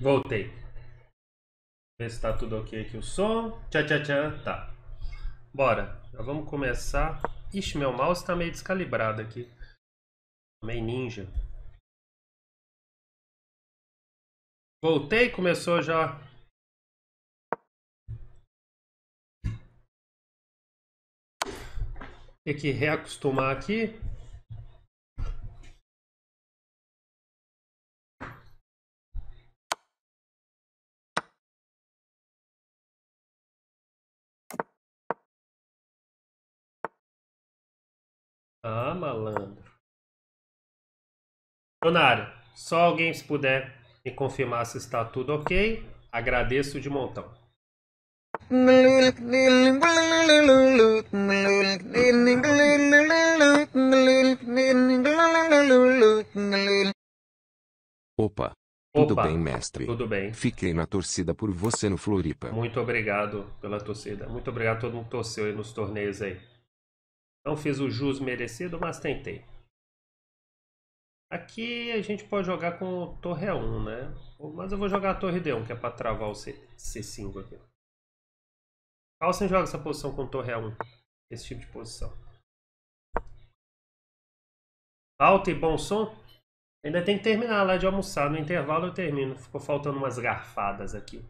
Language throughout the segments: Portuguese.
Voltei. Ver se tá tudo ok aqui o som. Tchá, tchá, tchá. Tá. Bora. Já vamos começar. Ixi, meu mouse tá meio descalibrado aqui. Meio ninja. Voltei, começou já. Tem que reacostumar aqui. Ah, malandro. Donário, só alguém se puder me confirmar se está tudo ok, agradeço de montão. Opa. Tudo Opa, bem, mestre? Tudo bem. Fiquei na torcida por você no Floripa. Muito obrigado pela torcida. Muito obrigado a todo mundo que torceu aí nos torneios aí. Não fiz o jus merecido, mas tentei. Aqui a gente pode jogar com torre A1, né? Mas eu vou jogar a torre D1, que é para travar o C C5 aqui. Carlsen joga essa posição com torre A1. Esse tipo de posição. Alto e bom som. Ainda tem que terminar lá de almoçar. No intervalo eu termino. Ficou faltando umas garfadas aqui.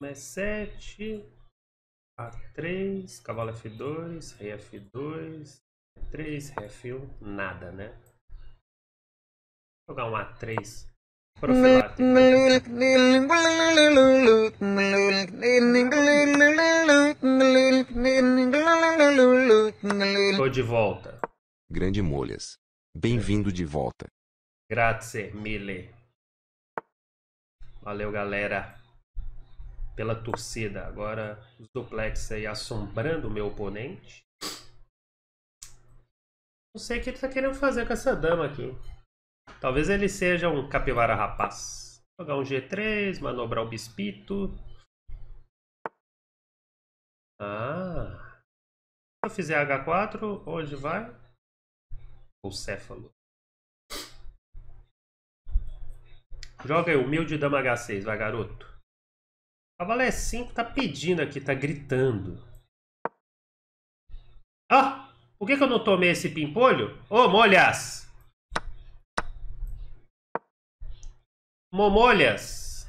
Mais sete. A3, cavalo F2, rei F2, E3, rei F1, nada, né? Vou jogar um A3 profilático. Tô de volta. Grande Molhas. Bem-vindo de volta. Grazie mille. Valeu, galera, pela torcida. Agora os duplex aí assombrando o meu oponente. Não sei o que ele tá querendo fazer com essa dama aqui. Talvez ele seja um capivara rapaz. Jogar um G3, manobrar o bispito. Ah. Se eu fizer H4, onde vai? O céfalo. Joga aí, humilde dama H6, vai garoto. Cavalo E5 tá pedindo aqui, tá gritando. Ah! Por que, que eu não tomei esse pimpolho? Ô, molhas! Momolhas!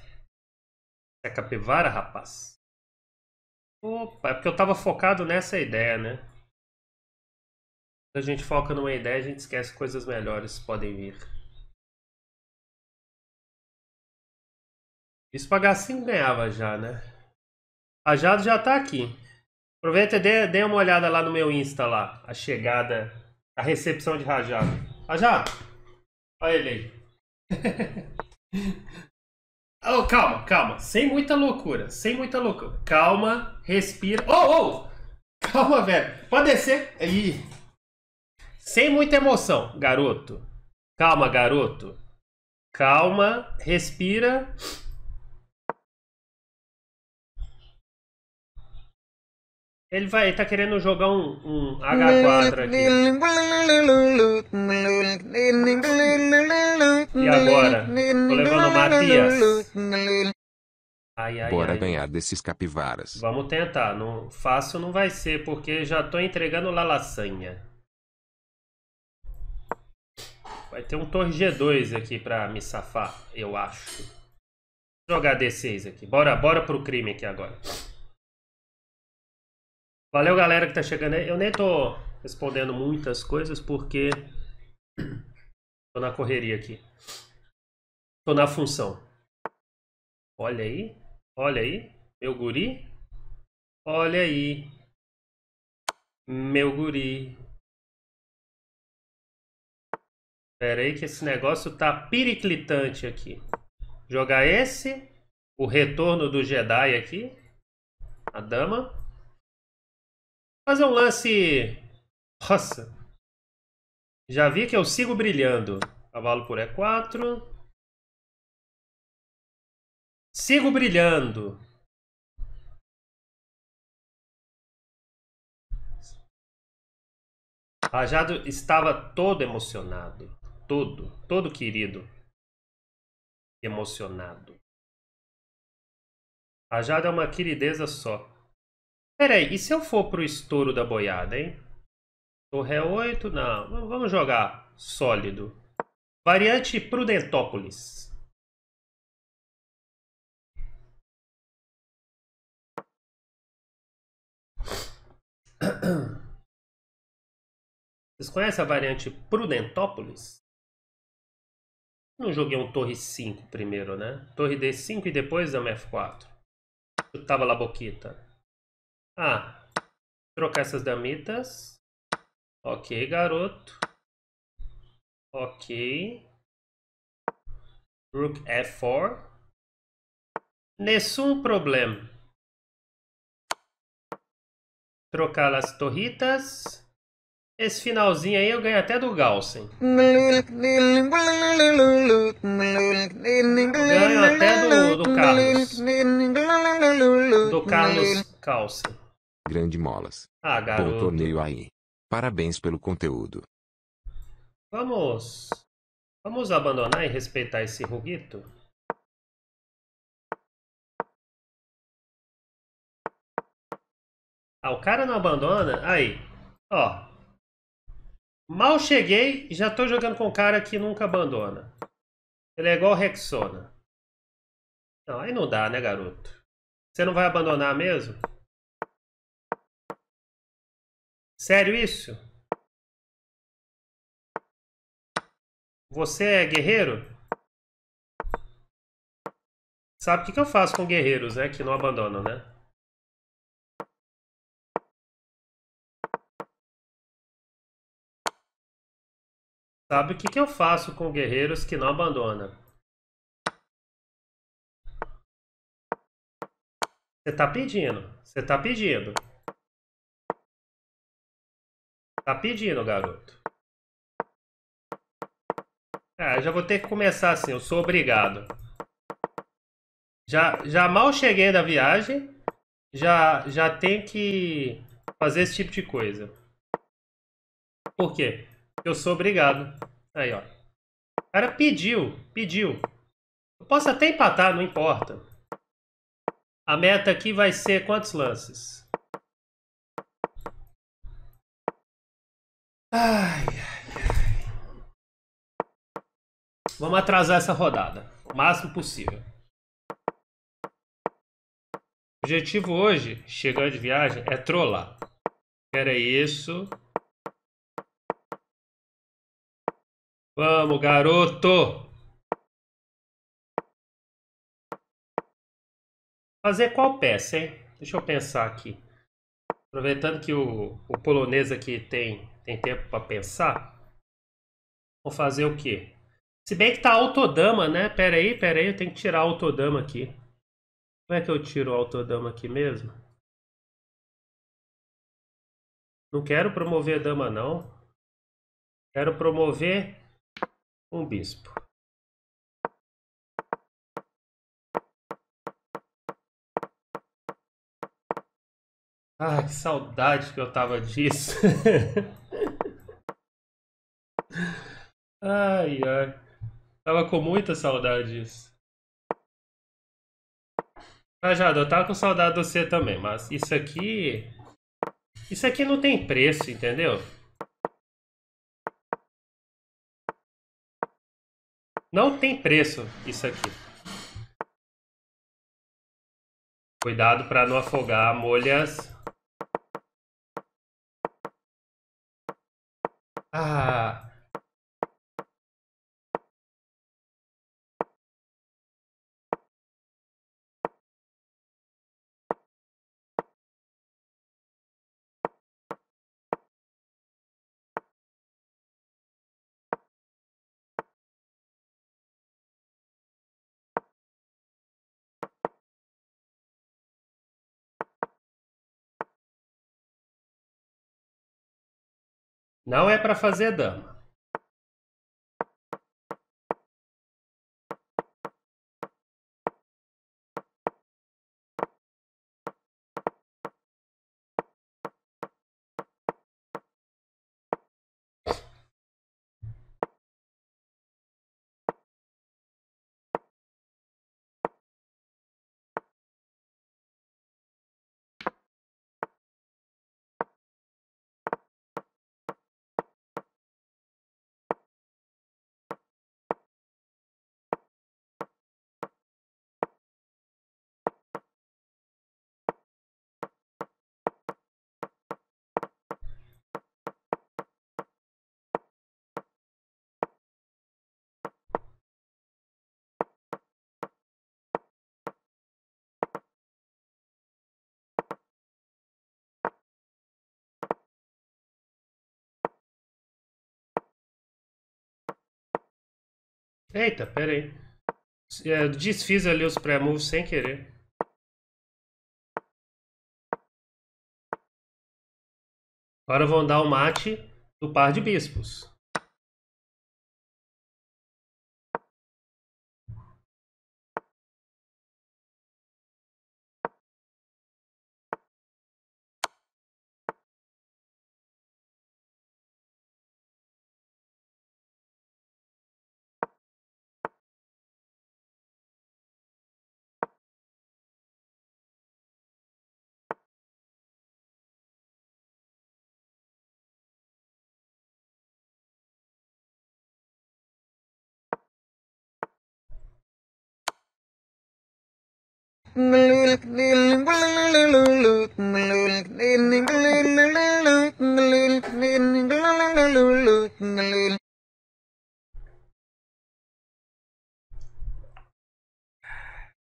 É capivara, rapaz? Opa, é porque eu tava focado nessa ideia, né? A gente foca numa ideia, a gente esquece que coisas melhores podem vir. Isso pra H5 ganhava já, né? A Jado já tá aqui. Aproveita e dê, dê uma olhada lá no meu Insta lá. A chegada, a recepção de Rajado. Rajado! Olha ele aí. oh, calma, calma. Sem muita loucura. Sem muita loucura. Calma, respira. Oh, oh! Calma, velho. Pode descer. Aí. Sem muita emoção, garoto. Calma, garoto. Calma, respira. Ele vai, ele tá querendo jogar um, um H4 aqui. E agora? Tô levando o Matias. Ai, ai, Bora ai. ganhar desses capivaras. Vamos tentar. Não, fácil não vai ser, porque já tô entregando lá lasanha. Vai ter um torre G2 aqui pra me safar, eu acho. Vou jogar D6 aqui. Bora, bora pro crime aqui agora. Valeu, galera que tá chegando aí. Eu nem tô respondendo muitas coisas porque tô na correria aqui. Tô na função. Olha aí. Olha aí. Meu guri. Olha aí. Meu guri. Pera aí que esse negócio tá piriclitante aqui. Jogar esse. O retorno do Jedi aqui. A dama. Fazer um lance. Nossa. Já vi que eu sigo brilhando. Cavalo por E4. Sigo brilhando. Rajado estava todo emocionado. Todo, todo querido. Emocionado. Rajado é uma querideza só. Peraí, e se eu for pro estouro da boiada, hein? Torre 8, não. Vamos jogar sólido. Variante Prudentópolis. Vocês conhecem a variante Prudentópolis? Não joguei um Torre 5 primeiro, né? Torre D5 e depois dama F4. Chutava lá boquita. Ah, trocar essas damitas. Ok, garoto. Ok. Rook F4. Nessun problema. Trocar as torritas. Esse finalzinho aí eu ganho até do Galsen. Ganho até do, do Carlos. Do Carlos Calsen. Grande molas. Ah, Bom garoto. torneio aí. Parabéns pelo conteúdo. Vamos. Vamos abandonar e respeitar esse ruguito? Ah, o cara não abandona? Aí. Ó. Mal cheguei e já tô jogando com um cara que nunca abandona. Ele é igual Rexona. Não, aí não dá, né, garoto? Você não vai abandonar mesmo? Sério isso? Você é guerreiro? Sabe o que, que eu faço com guerreiros, né? Que não abandonam, né? Sabe o que, que eu faço com guerreiros que não abandonam? Você tá pedindo. Você tá pedindo. Tá pedindo, garoto. Ah, já vou ter que começar assim, eu sou obrigado. Já, já mal cheguei da viagem, já, já tem que fazer esse tipo de coisa. Por quê? Eu sou obrigado. Aí, ó. O cara pediu, pediu. Eu posso até empatar, não importa. A meta aqui vai ser quantos lances? Ai, Vamos atrasar essa rodada. O máximo possível. O objetivo hoje, chegando de viagem, é trollar. Era isso. Vamos, garoto! Fazer qual peça, hein? Deixa eu pensar aqui. Aproveitando que o, o polonês aqui tem, tem tempo para pensar. Vou fazer o quê? Se bem que tá autodama, né? Pera aí, pera aí, eu tenho que tirar a autodama aqui. Como é que eu tiro a autodama aqui mesmo? Não quero promover dama, não. Quero promover um bispo. Ah, que saudade que eu tava disso. ai, ai. Tava com muita saudade disso. Rajado, eu tava com saudade de você também, mas isso aqui. Isso aqui não tem preço, entendeu? Não tem preço isso aqui. Cuidado para não afogar molhas. Ah. Não é para fazer dama. Eita, pera aí. É, desfiz ali os pré-moves sem querer. Agora vão dar o mate do par de bispos.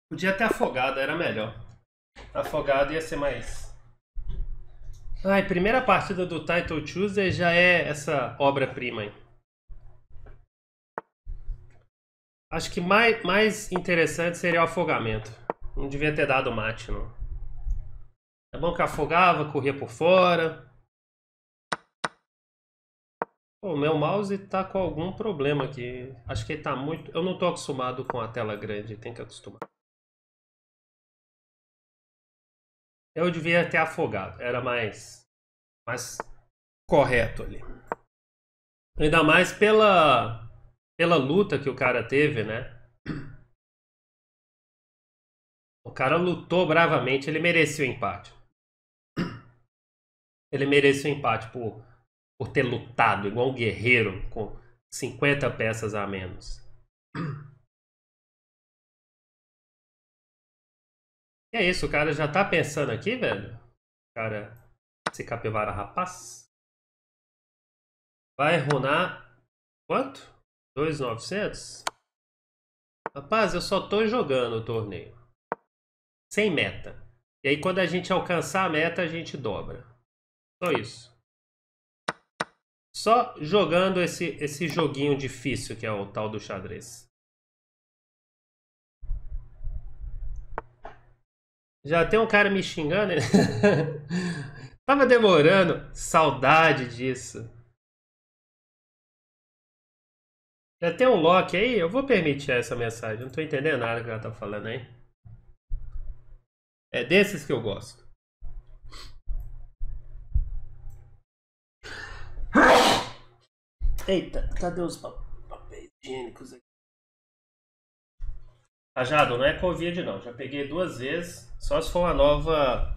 Podia ter afogado, era melhor. Afogado ia ser mais. Ai, primeira partida do Title Tuesday já é essa obra-prima aí. Acho que mais, mais interessante seria o afogamento. Não devia ter dado mate, não. É bom que afogava, corria por fora. O meu mouse tá com algum problema aqui. Acho que ele tá muito... Eu não tô acostumado com a tela grande, tem que acostumar. Eu devia ter afogado. Era mais... Mais correto ali. Ainda mais pela... Pela luta que o cara teve, né? Cara lutou bravamente, ele merecia o empate. Ele merecia o empate por, por ter lutado igual um guerreiro com 50 peças a menos. E é isso, o cara já tá pensando aqui, velho? Cara, esse capivara rapaz. Vai runar quanto? 2.900? Rapaz, eu só tô jogando o torneio sem meta. E aí quando a gente alcançar a meta, a gente dobra. Só isso. Só jogando esse, esse joguinho difícil que é o tal do xadrez. Já tem um cara me xingando. Tava demorando. Saudade disso. Já tem um lock aí? Eu vou permitir essa mensagem. Não tô entendendo nada que ela tá falando aí. É desses que eu gosto. Eita, cadê os papéis higiênicos aqui? Rajado, não é Covid não. Já peguei duas vezes. Só se for uma nova.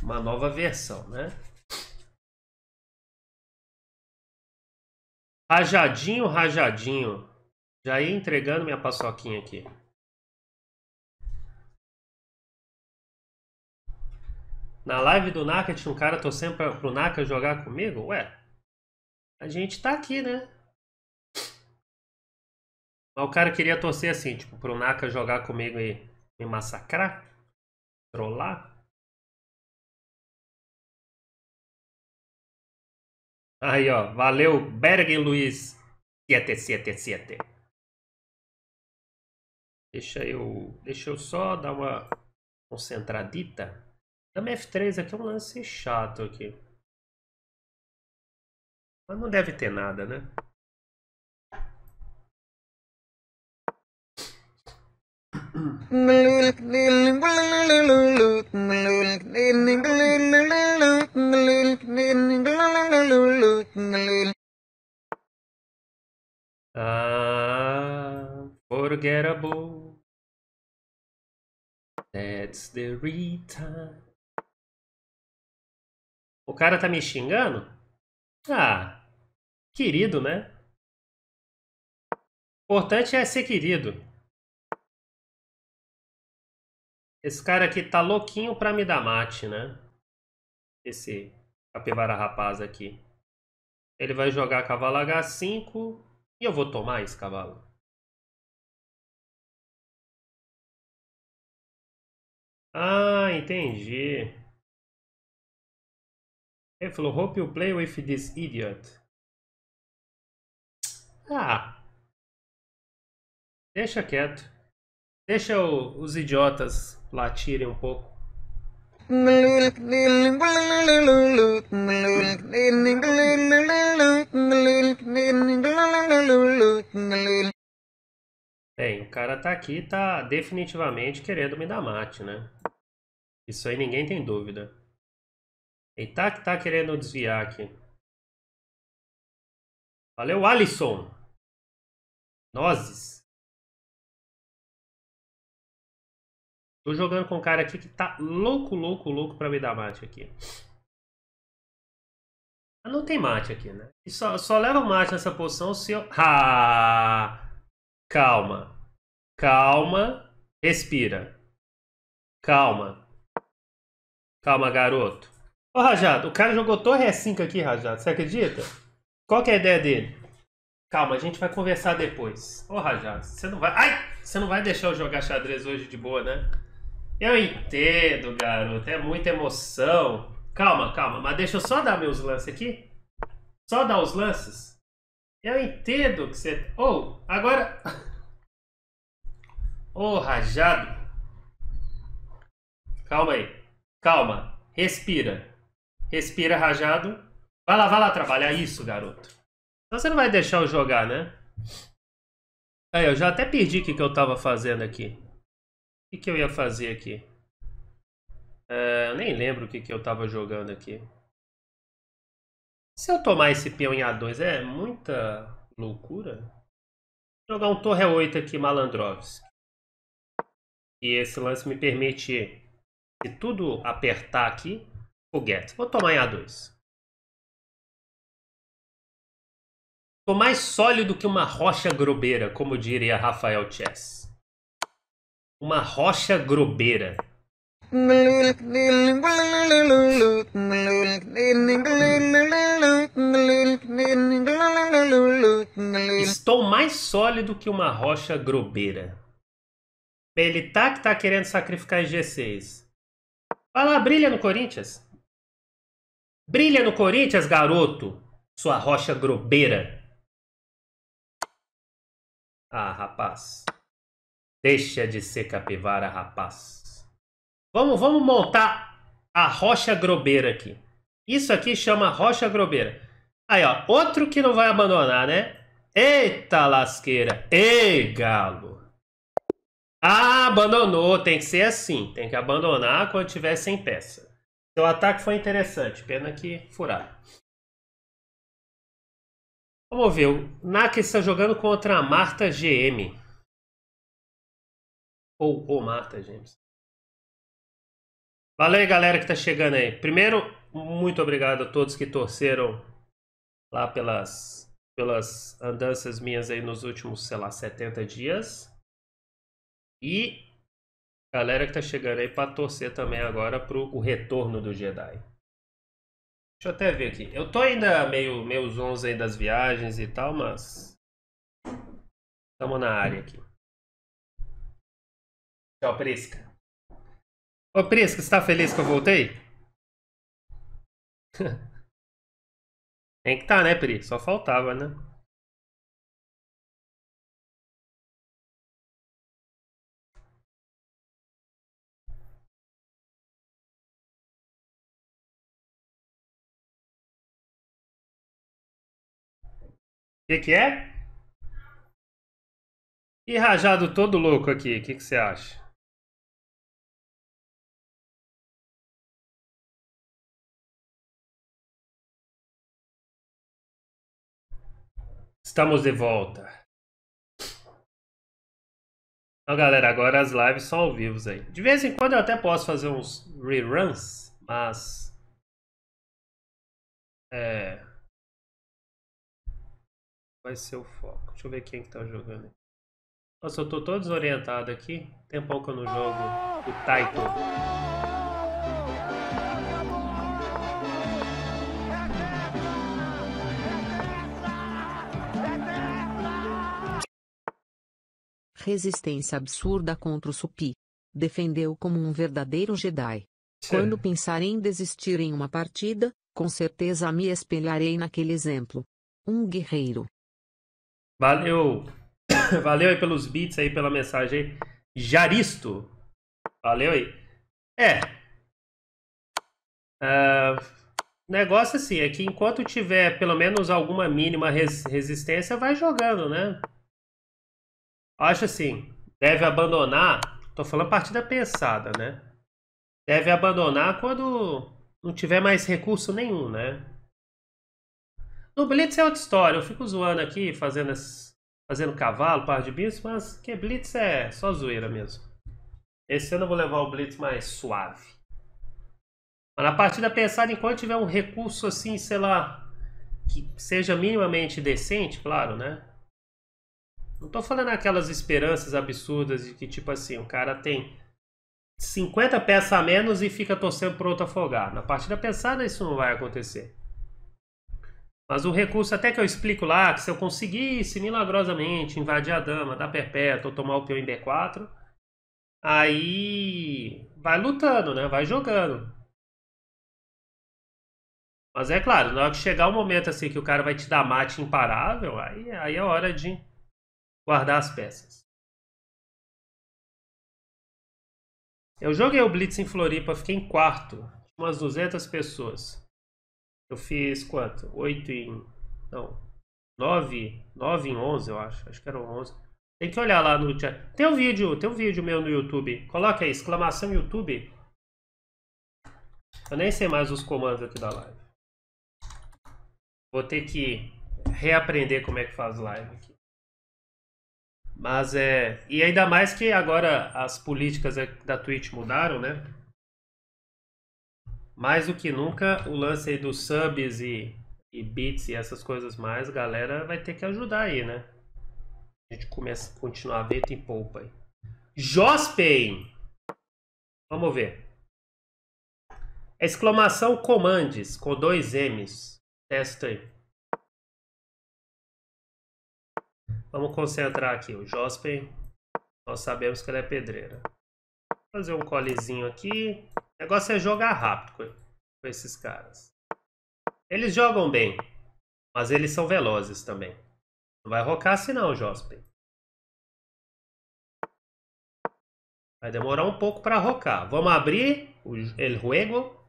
Uma nova versão, né? Rajadinho, rajadinho. Já ia entregando minha paçoquinha aqui. Na live do Naka tinha um cara torcendo pra, pro Naka jogar comigo? Ué, a gente tá aqui, né? Mas o cara queria torcer assim, tipo, pro Naka jogar comigo e me massacrar? Trollar? Aí, ó, valeu, Bergen Luiz 777. Deixa eu, deixa eu só dar uma concentradita. Dama F3 aqui é um lance chato aqui. Mas não deve ter nada, né? Ah, forgettable. That's the retime. O cara tá me xingando? Ah, querido, né? O importante é ser querido. Esse cara aqui tá louquinho pra me dar mate, né? Esse capivara rapaz aqui. Ele vai jogar cavalo H5 e eu vou tomar esse cavalo. Ah, entendi. Ele falou, hope you play with this idiot. Ah, Deixa quieto. Deixa o- os idiotas latirem um pouco. Bem, o cara tá aqui, tá definitivamente querendo me dar mate, né? Isso aí ninguém tem dúvida. Ele tá tá querendo desviar aqui. Valeu, Alisson. Nozes. Tô jogando com um cara aqui que tá louco, louco, louco pra me dar mate aqui. Não tem mate aqui, né? E só, só leva mate nessa poção se eu... Ah! Calma. Calma. Respira. Calma. Calma, garoto. Ô, Rajado, o cara jogou torre E5 aqui, Rajado. Você acredita? Qual que é a ideia dele? Calma, a gente vai conversar depois. Ô, Rajado, você não vai... Ai! Você não vai deixar eu jogar xadrez hoje de boa, né? Eu entendo, garoto. É muita emoção. Calma, calma. Mas deixa eu só dar meus lances aqui. Só dar os lances. Eu entendo que você... Ô, agora... Ô, rajado. Calma aí. Calma. Respira. Respira, rajado. Vai lá, vai lá trabalhar isso, garoto. Você não vai deixar eu jogar, né? Aí, eu já até perdi o que, que eu tava fazendo aqui. O que, que eu ia fazer aqui? É, eu nem lembro o que, que eu tava jogando aqui. Se eu tomar esse peão em A2 é muita loucura. Vou jogar um torre 8 aqui, Malandrovski. E esse lance me permite, se tudo apertar aqui, Vou tomar em A2. Tô mais sólido que uma rocha grobeira, como diria Rafael Chess. Uma rocha grobeira. Estou mais sólido que uma rocha grobeira. Ele tá que tá querendo sacrificar em G6. Vai lá, brilha no Corinthians. Brilha no Corinthians, garoto. Sua rocha grobeira. Ah, rapaz. Deixa de ser capivara, rapaz. Vamos, vamos montar a rocha grobeira aqui. Isso aqui chama rocha grobeira. Aí, ó, outro que não vai abandonar, né? Eita lasqueira. Ei, galo. Ah, abandonou. Tem que ser assim. Tem que abandonar quando tiver sem peça. Seu ataque foi interessante. Pena que furaram. Vamos ver. O Naka está jogando contra a Marta GM. Ou o Marta GM. Valeu galera que tá chegando aí. Primeiro, muito obrigado a todos que torceram lá pelas, pelas andanças minhas aí nos últimos, sei lá, 70 dias. E galera que tá chegando aí para torcer também agora pro o retorno do Jedi. Deixa eu até ver aqui. Eu tô ainda meio, meio zonzo aí das viagens e tal, mas. Estamos na área aqui. Tchau, Prisca. Ô, Prisca, você tá feliz que eu voltei? Tem que tá, né, Pri? Só faltava, né? Que, que é? E rajado todo louco aqui, o que, que você acha? Estamos de volta. Então, galera, agora as lives são ao vivo aí. De vez em quando eu até posso fazer uns reruns, mas. É. Vai ser o foco. Deixa eu ver quem que tá jogando. Nossa, eu tô todo desorientado aqui. Tempão que eu não jogo o Taito. Resistência absurda contra o Supi. Defendeu como um verdadeiro Jedi. Quando pensar em desistir em uma partida, com certeza me espelharei naquele exemplo. Um guerreiro. Valeu, Valeu aí pelos beats aí, pela mensagem aí. Jaristo. Valeu aí. É. Uh, negócio assim, é que enquanto tiver pelo menos alguma mínima res resistência, vai jogando, né? Acho assim, deve abandonar. Tô falando partida pensada, né? Deve abandonar quando não tiver mais recurso nenhum, né? No Blitz é outra história. Eu fico zoando aqui, fazendo, fazendo cavalo, par de bichos, mas que Blitz é só zoeira mesmo. Esse ano eu vou levar o Blitz mais suave. Mas na partida pensada, enquanto tiver um recurso assim, sei lá, que seja minimamente decente, claro, né? Não tô falando aquelas esperanças absurdas de que, tipo assim, o cara tem 50 peças a menos e fica torcendo pro outro afogar. Na partida pensada isso não vai acontecer. Mas o recurso até que eu explico lá, que se eu conseguisse milagrosamente invadir a dama, dar perpétua ou tomar o peão em B4, aí vai lutando, né? Vai jogando. Mas é claro, na hora que chegar o momento assim que o cara vai te dar mate imparável, aí, aí é hora de guardar as peças. Eu joguei o Blitz em Floripa, fiquei em quarto, umas 200 pessoas. Eu fiz quanto? 8 em. Não. 9, 9 em 11, eu acho. Acho que eram 11. Tem que olhar lá no chat. Tem um vídeo, tem um vídeo meu no YouTube. Coloca aí, exclamação YouTube. Eu nem sei mais os comandos aqui da live. Vou ter que reaprender como é que faz live aqui. Mas é. E ainda mais que agora as políticas da Twitch mudaram, né? Mais do que nunca, o lance aí dos subs e, e bits e essas coisas mais, galera vai ter que ajudar aí, né? A gente começa a continuar a ver tem poupa aí. Jospen! Vamos ver. Exclamação Commands com dois M's. Testa aí. Vamos concentrar aqui. O Jospen, nós sabemos que ele é pedreira. Vou fazer um colezinho aqui. O negócio é jogar rápido com, esses caras. Eles jogam bem, mas eles são velozes também. Não vai rocar assim não, Jospen. Vai demorar um pouco para rocar. Vamos abrir o El.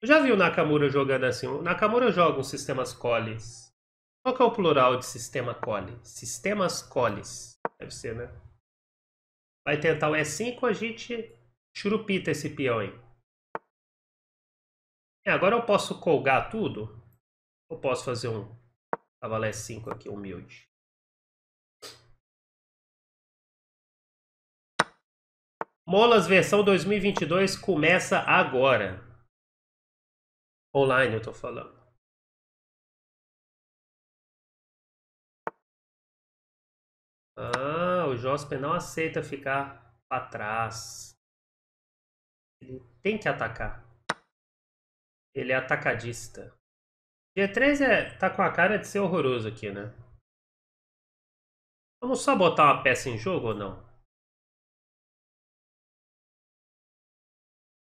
Eu já vi o Nakamura jogando assim. O Nakamura joga os sistemas colis. Qual que é o plural de sistema coli? Sistemas colis. Deve ser, né? Vai tentar o E5, a gente Churupita esse peão aí. É, agora eu posso colgar tudo? Ou posso fazer um cavalo 5 aqui, humilde? Molas versão 2022 começa agora. Online eu tô falando. Ah, o Josper não aceita ficar para trás. Ele tem que atacar. Ele é atacadista. G3 é, tá com a cara de ser horroroso aqui, né? Vamos só botar uma peça em jogo ou não?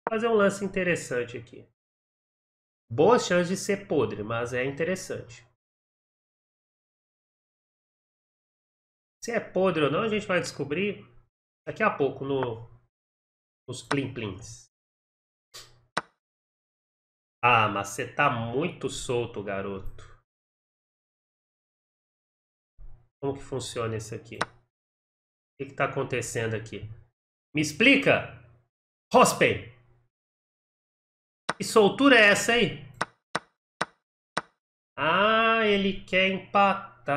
Fazer um lance interessante aqui. Boas chances de ser podre, mas é interessante. Se é podre ou não, a gente vai descobrir daqui a pouco no, os plim-plims. Ah, mas você tá muito solto, garoto. Como que funciona isso aqui? O que, que tá acontecendo aqui? Me explica! Rospen! Que soltura é essa aí? Ah, ele quer empatar.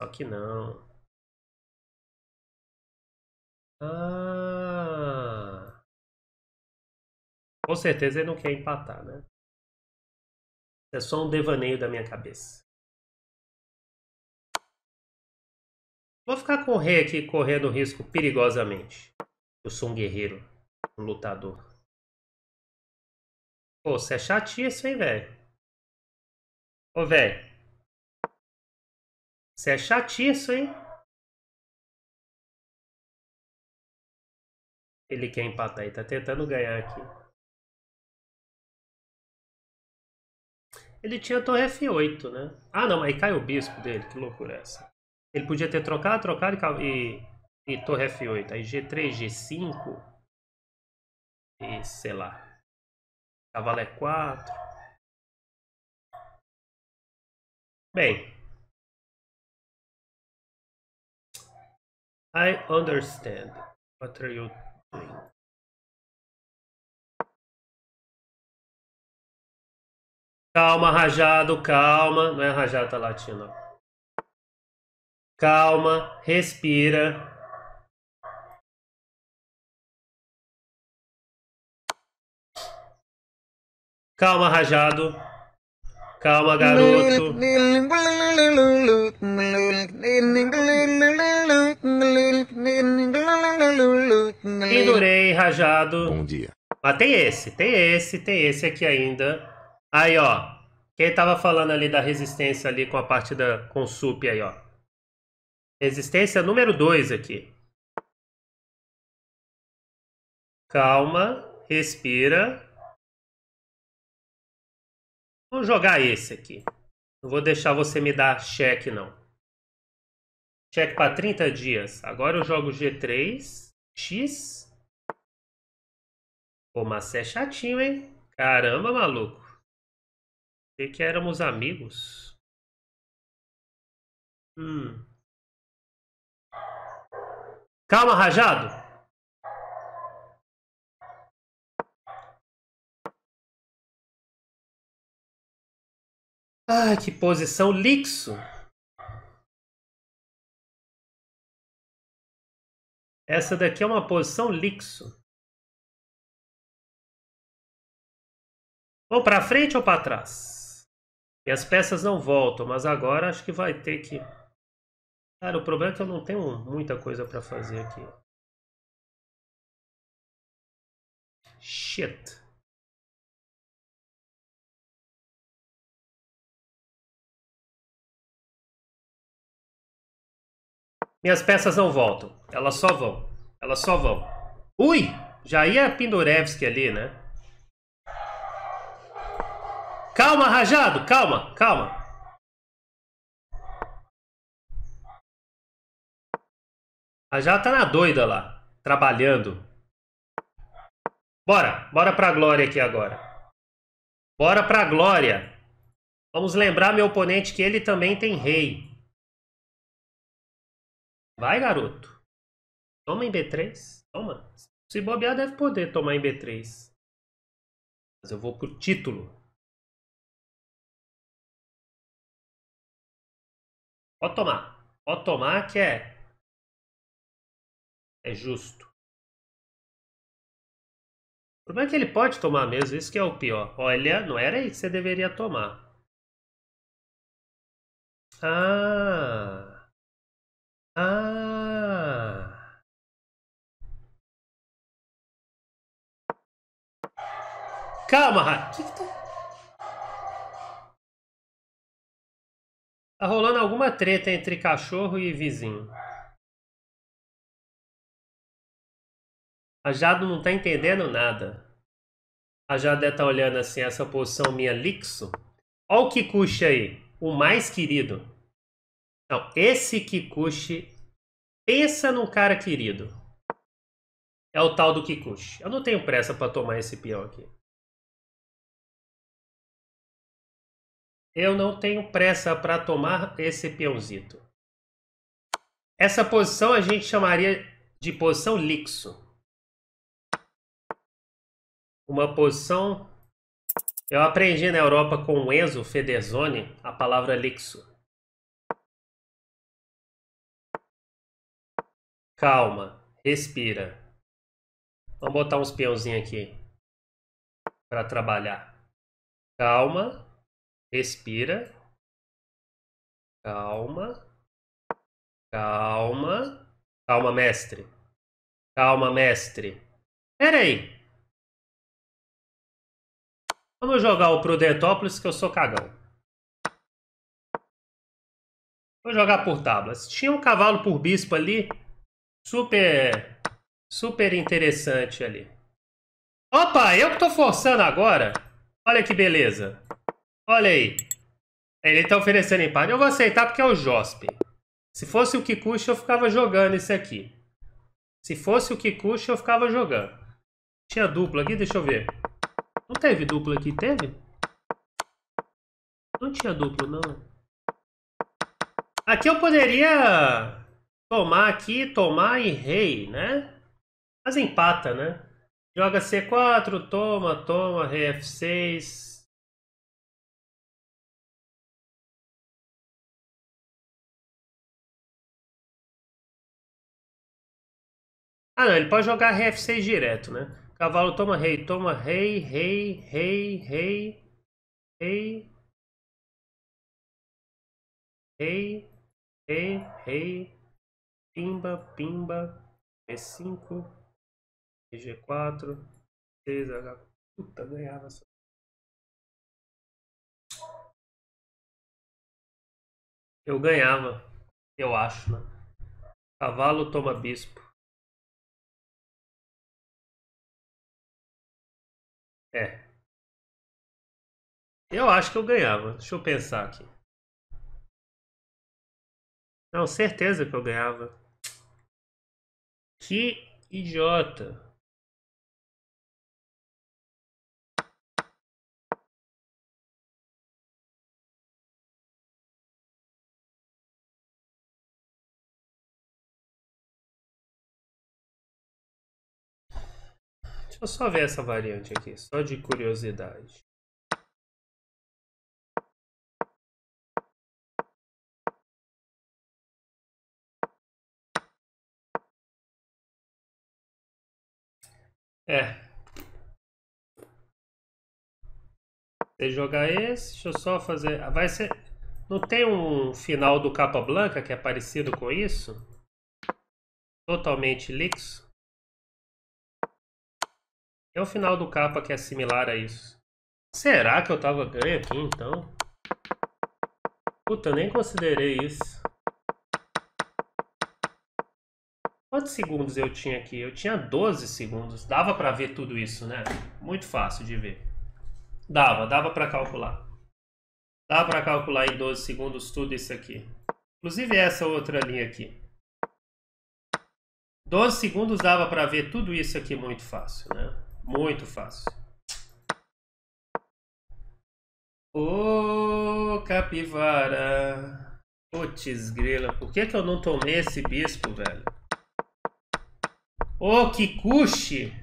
Só que não. Ah. Com certeza ele não quer empatar, né? É só um devaneio da minha cabeça. Vou ficar com o rei aqui correndo risco perigosamente. Eu sou um guerreiro, um lutador. Pô, você é chatice, hein, velho? Ô, velho. Você é chatice, hein? Ele quer empatar e tá tentando ganhar aqui. Ele tinha torre F8, né? Ah, não, aí cai o bispo dele. Que loucura é essa? Ele podia ter trocado, trocado e, e, e torre F8. Aí G3, G5. E sei lá. Cavalo E4. Bem. I understand. What are you Calma, rajado, calma. Não é rajado, tá latindo. Calma, respira. Calma, rajado. Calma, garoto. Pendurei, rajado. Bom dia. Mas tem esse, tem esse, tem esse aqui ainda. Aí, ó. Quem tava falando ali da resistência ali com a parte da com sup aí, ó. Resistência número 2 aqui. Calma, respira. Vou jogar esse aqui. Não vou deixar você me dar cheque, não. Cheque para 30 dias. Agora eu jogo G3, X. Pô, mas é chatinho, hein? Caramba, maluco. Sei que éramos amigos. Hum. Calma, rajado. Ah, que posição lixo. Essa daqui é uma posição lixo. Ou para frente ou para trás? E as peças não voltam, mas agora acho que vai ter que... Cara, o problema é que eu não tenho muita coisa para fazer aqui. Shit. Minhas peças não voltam. Elas só vão. Elas só vão. Ui! Já ia Pindorevski ali, né? Calma, Rajado. Calma, calma. Rajado tá na doida lá. Trabalhando. Bora. Bora pra glória aqui agora. Bora pra glória. Vamos lembrar meu oponente que ele também tem rei. Vai, garoto. Toma em B3. Toma. Se bobear, deve poder tomar em B3. Mas eu vou pro título. Pode tomar. Pode tomar que é. É justo. O problema é que ele pode tomar mesmo, isso que é o pior. Olha, não era aí que você deveria tomar. Ah. Calma, Rato. Que que tá... tá rolando alguma treta entre cachorro e vizinho. A Jado não tá entendendo nada. A estar tá olhando assim, essa posição minha lixo. Olha o Kikuchi aí, o mais querido. Não, esse Kikuchi, pensa num cara querido. É o tal do Kikuchi. Eu não tenho pressa para tomar esse peão aqui. Eu não tenho pressa para tomar esse peãozito. Essa posição a gente chamaria de posição lixo. Uma posição... Eu aprendi na Europa com o Enzo Federzoni a palavra lixo. Calma, respira. Vamos botar uns peãozinhos aqui para trabalhar. Calma, respira. Calma. Calma. Calma, mestre. Calma, mestre. Pera aí. Vamos jogar o Prudentópolis que eu sou cagão. Vou jogar por tablas. Tinha um cavalo por bispo ali. Super, super interessante ali. Opa, eu que tô forçando agora. Olha que beleza. Olha aí. Ele tá oferecendo empate. Eu vou aceitar porque é o Jospe. Se fosse o Kikuchi, eu ficava jogando esse aqui. Se fosse o Kikuchi, eu ficava jogando. Tinha dupla aqui? Deixa eu ver. Não teve dupla aqui? Teve? Não tinha duplo, não. Aqui eu poderia tomar aqui, tomar e rei, né? Mas empata, né? Joga C4, toma, toma, rei F6. Ah, não, ele pode jogar RF6 direto, né? Cavalo toma rei, toma rei, rei, rei, rei, rei. Rei, rei, rei. Pimba, pimba. E5, g4, 6H. Puta, ganhava só. Eu ganhava, eu acho, né? Cavalo toma bispo. É. Eu acho que eu ganhava. Deixa eu pensar aqui. Não, certeza que eu ganhava. Que idiota. Deixa eu só ver essa variante aqui, só de curiosidade. É. Se jogar esse, deixa eu só fazer. Vai ser. Não tem um final do capa blanca que é parecido com isso? Totalmente lixo? É o final do capa que é similar a isso. Será que eu tava ganho aqui então? Puta, eu nem considerei isso. Quantos segundos eu tinha aqui? Eu tinha 12 segundos. Dava pra ver tudo isso, né? Muito fácil de ver. Dava, dava pra calcular. Dá pra calcular em 12 segundos tudo isso aqui. Inclusive essa outra linha aqui. 12 segundos dava pra ver tudo isso aqui muito fácil, né? Muito fácil. Ô, capivara. Putz, grila. Por que que eu não tomei esse bispo, velho? Ô, oh, Kikuchi.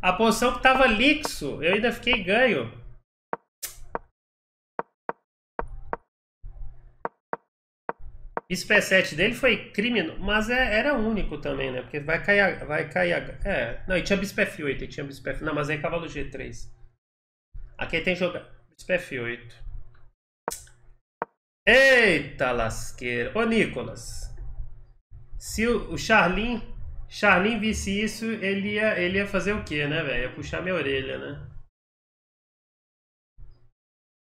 A poção que tava lixo. Eu ainda fiquei ganho. Bispo 7 dele foi criminoso, mas é, era único também, né? Porque vai cair, vai cair. É, não, e tinha Bispo F8, e tinha Bispo F. Não, mas aí cavalo G3. Aqui tem jogar. Bispo F8. Eita lasqueira. Ô Nicolas. Se o, o Charlin, Charlin visse isso, ele ia, ele ia fazer o quê, né, velho? Ia puxar minha orelha, né?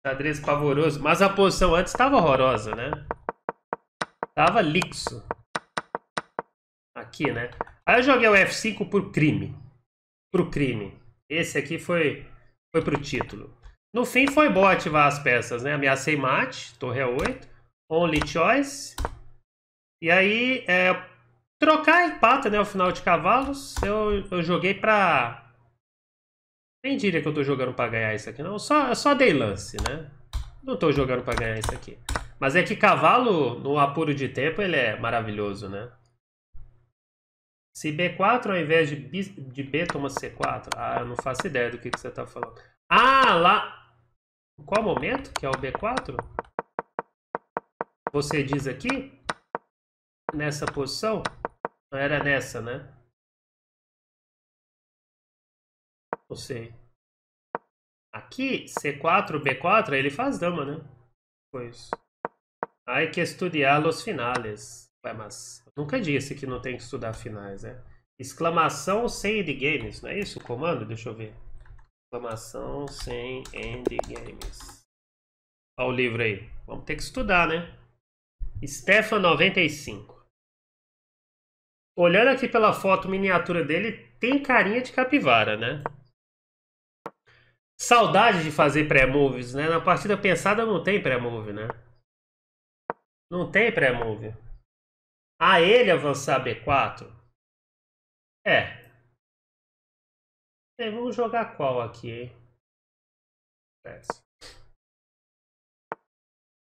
Xadrez pavoroso. Mas a posição antes estava horrorosa, né? Tava lixo. Aqui, né? Aí eu joguei o F5 por crime. Pro crime. Esse aqui foi, foi pro título. No fim foi bom ativar as peças, né? Ameacei mate, torre A8. Only choice. E aí, é, trocar empata, né? O final de cavalos. Eu, eu joguei pra... Nem diria que eu tô jogando pra ganhar isso aqui, não. Só, só dei lance, né? Não tô jogando pra ganhar isso aqui. Mas é que cavalo, no apuro de tempo, ele é maravilhoso, né? Se B4 ao invés de B, de B toma C4? Ah, eu não faço ideia do que, que você está falando. Ah, lá... Qual momento que é o B4? Você diz aqui? Nessa posição? Não era nessa, né? Não sei. Aqui, C4, B4, ele faz dama, né? Pois. Hay que estudar los finales. Ué, mas nunca disse que não tem que estudar finais, né? Exclamação sem endgames, não é isso o comando? Deixa eu ver. Exclamação sem endgames. Olha o livro aí. Vamos ter que estudar, né? Stefan 95. Olhando aqui pela foto miniatura dele, tem carinha de capivara, né? Saudade de fazer pré-moves, né? Na partida pensada não tem pré-move, né? Não tem pré-move. A ele avançar B4? É. vamos jogar qual aqui, hein?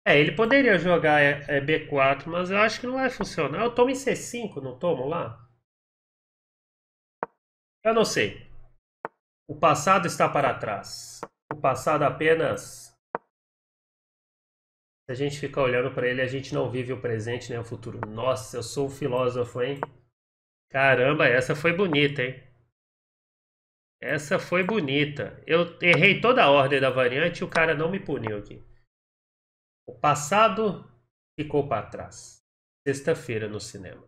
É, ele poderia jogar é, é B4, mas eu acho que não vai funcionar. Eu tomo em C5, não tomo lá? Eu não sei. O passado está para trás. O passado apenas. Se a gente ficar olhando para ele, a gente não vive o presente nem o futuro. Nossa, eu sou um filósofo, hein? Caramba, essa foi bonita, hein? Essa foi bonita. Eu errei toda a ordem da variante e o cara não me puniu aqui. O passado ficou para trás. Sexta-feira no cinema.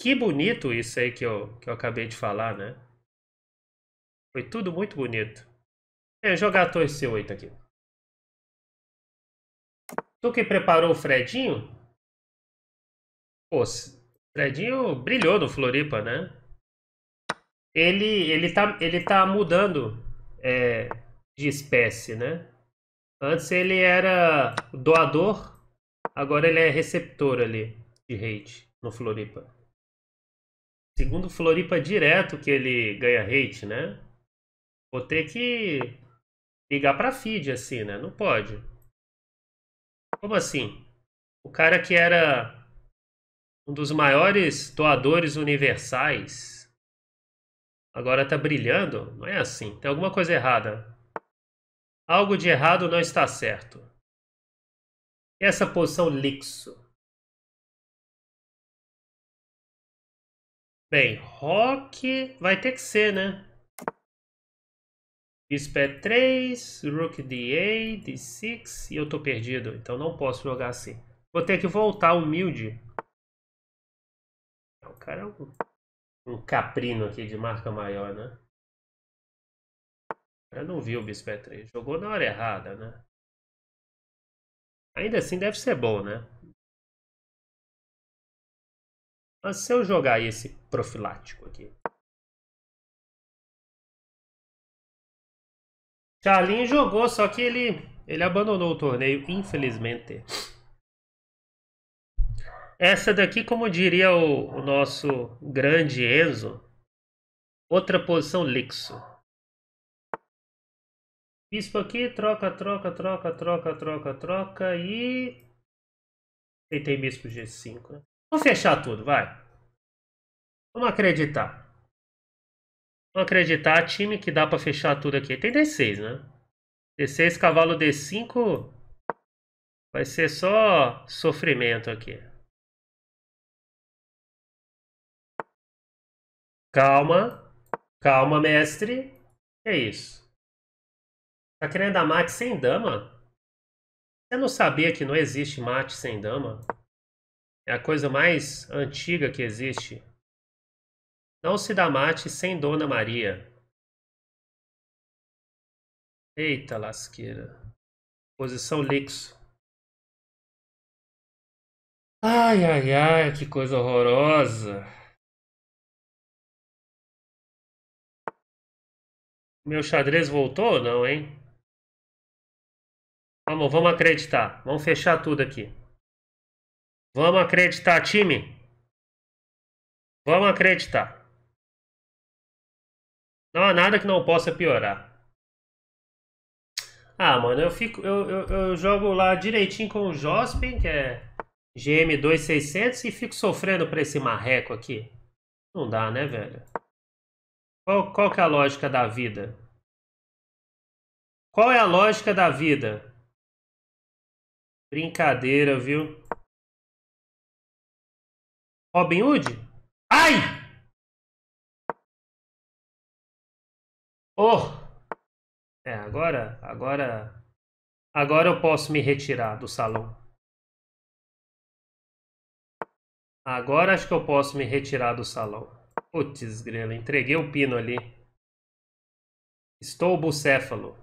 Que bonito isso aí que eu, que eu acabei de falar, né? Foi tudo muito bonito. É, jogar a torre C8 aqui. Tu que preparou o Fredinho? Pô, Fredinho brilhou no Floripa, né? Ele, ele, tá, ele tá mudando é, de espécie, né? Antes ele era doador, agora ele é receptor ali de hate no Floripa. Segundo Floripa direto que ele ganha hate, né? Vou ter que ligar pra feed assim, né? Não pode. Como assim? O cara que era um dos maiores doadores universais agora tá brilhando? Não é assim. Tem alguma coisa errada. Algo de errado não está certo. E essa posição lixo? Bem, rock vai ter que ser, né? Bispo é 3, Rook D8, D6 e eu tô perdido, então não posso jogar assim. Vou ter que voltar humilde. O cara é um, um caprino aqui de marca maior, né? Eu não vi o Bispo E3. Jogou na hora errada, né? Ainda assim deve ser bom, né? Mas se eu jogar esse profilático aqui. Charlin jogou, só que ele, ele abandonou o torneio, infelizmente. Essa daqui, como diria o, o nosso grande Enzo, outra posição lixo. Bispo aqui, troca, troca, troca, troca, troca, troca e... Tem bispo G5, né? Vamos fechar tudo, vai. Vamos acreditar. Vamos acreditar, time que dá pra fechar tudo aqui. Tem D6, né? D6, cavalo D5... Vai ser só sofrimento aqui. Calma. Calma, mestre. É isso. Tá querendo dar mate sem dama? Você não sabia que não existe mate sem dama? É a coisa mais antiga que existe. Não se dá mate sem Dona Maria. Eita lasqueira. Posição lixo. Ai, ai, ai, que coisa horrorosa. Meu xadrez voltou ou não, hein? Vamos, vamos acreditar. Vamos fechar tudo aqui. Vamos acreditar, time. Vamos acreditar. Não há nada que não possa piorar. Ah, mano, eu fico. Eu, eu, eu jogo lá direitinho com o Jospin, que é GM2600, e fico sofrendo pra esse marreco aqui. Não dá, né, velho? Qual, qual que é a lógica da vida? Qual é a lógica da vida? Brincadeira, viu? Robin Hood? Ai! Oh! É, agora, agora, agora eu posso me retirar do salão. Agora acho que eu posso me retirar do salão. Putz, grela, entreguei o pino ali. Estou bucéfalo.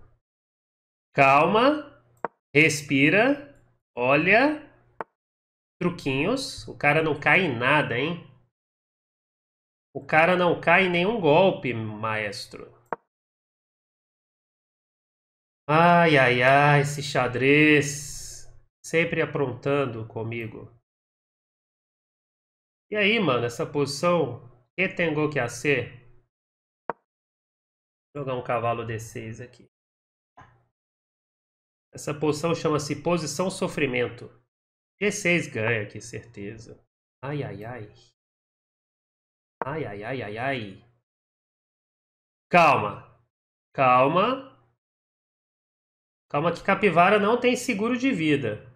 Calma, respira. Olha. Truquinhos. O cara não cai em nada, hein? O cara não cai em nenhum golpe, maestro. Ai, ai, ai, esse xadrez. Sempre aprontando comigo. E aí, mano, essa posição. Que tengo que hacer? Vou jogar um cavalo D6 aqui. Essa posição chama-se posição sofrimento. G6 ganha aqui, certeza. Ai, ai, ai. Ai, ai, ai, ai, ai. Calma. Calma. Calma que capivara não tem seguro de vida.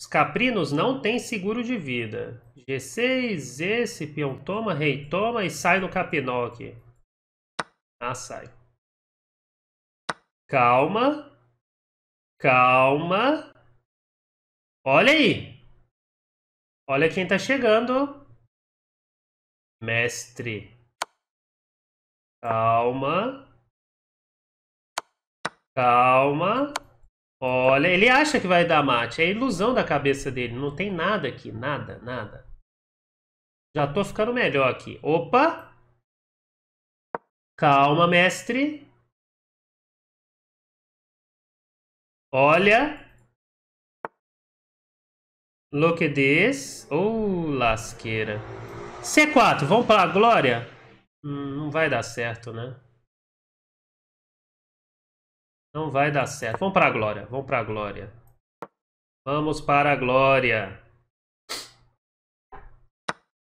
Os caprinos não têm seguro de vida. G6, esse, peão toma, rei toma e sai no capinó aqui. Ah, sai. Calma. Calma. Olha aí. Olha quem tá chegando. Mestre. Calma. Calma. Olha, ele acha que vai dar mate. É ilusão da cabeça dele. Não tem nada aqui. Nada, nada. Já tô ficando melhor aqui. Opa! Calma, mestre. Olha. Look at this. Oh, lasqueira. C4, vamos para a glória? Hum, não vai dar certo, né? Não vai dar certo. Vamos para a glória. Vamos para a glória. Vamos para a glória.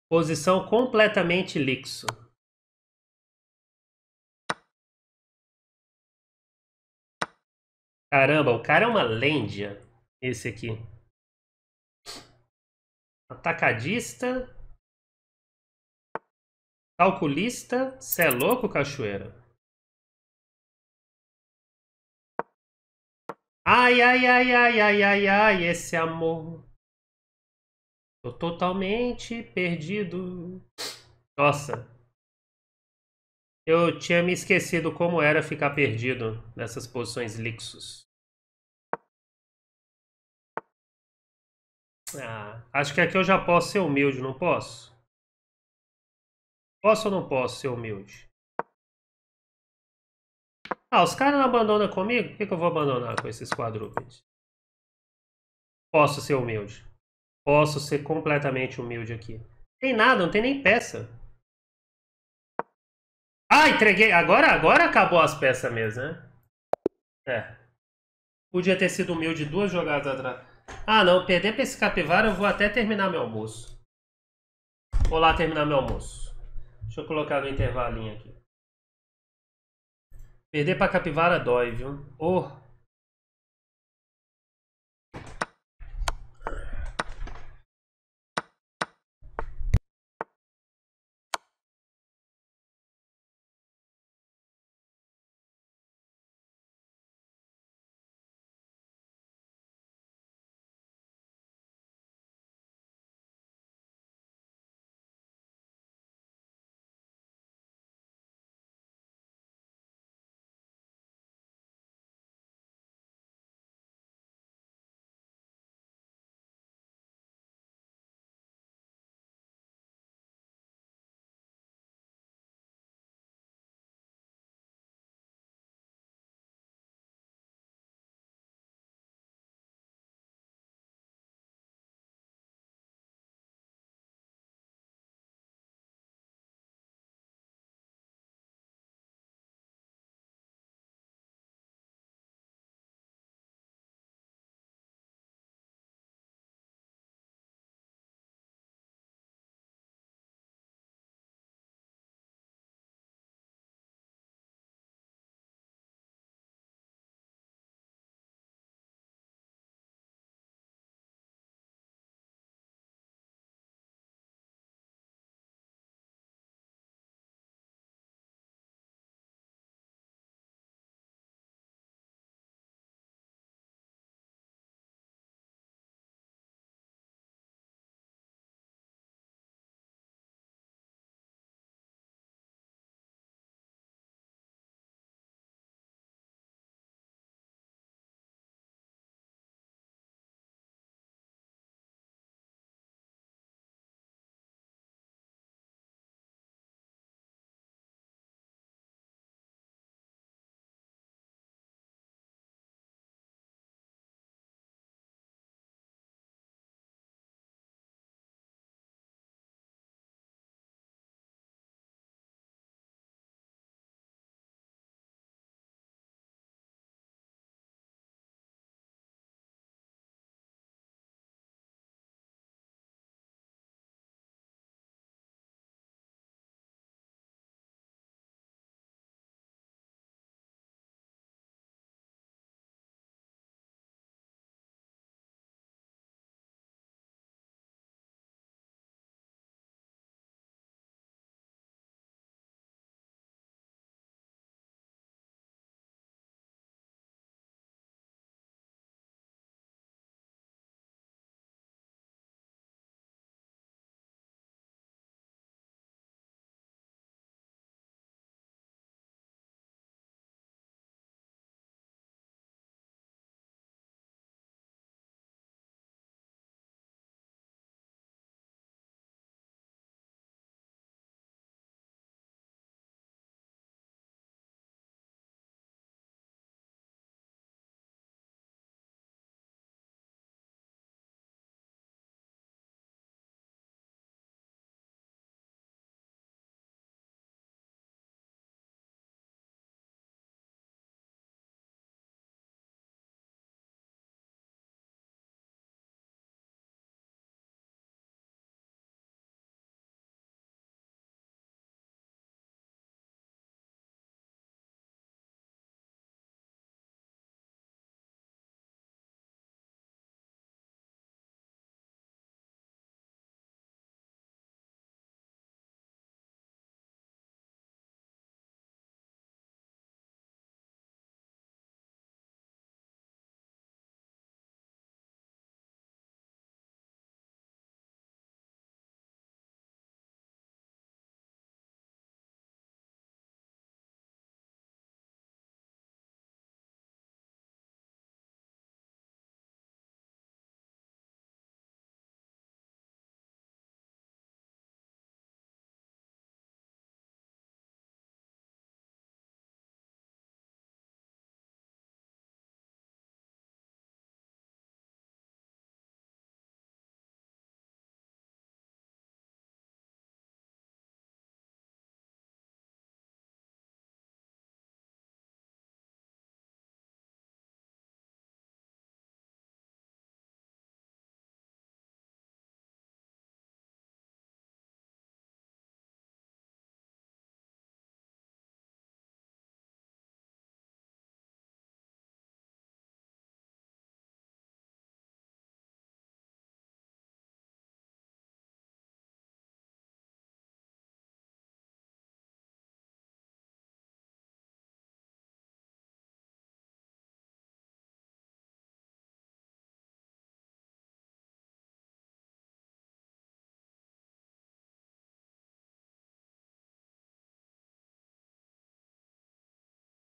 Posição completamente lixo. Caramba, o cara é uma lêndia. Esse aqui. Atacadista. Calculista. Cê é louco, cachoeira? Ai, ai, ai, ai, ai, ai, ai, esse amor. Tô totalmente perdido. Nossa. Eu tinha me esquecido como era ficar perdido nessas posições lixos. Ah, acho que aqui eu já posso ser humilde, não posso? Posso ou não posso ser humilde? Ah, os caras não abandonam comigo? Por que, que eu vou abandonar com esses quadrúpedes? Posso ser humilde. Posso ser completamente humilde aqui. Tem nada, não tem nem peça. Ah, entreguei. Agora, agora acabou as peças mesmo, né? É. Podia ter sido humilde duas jogadas atrás. Ah, não. Perder pra esse capivara, eu vou até terminar meu almoço. Vou lá terminar meu almoço. Deixa eu colocar no intervalinho aqui. Perder pra capivara dói, viu? Oh.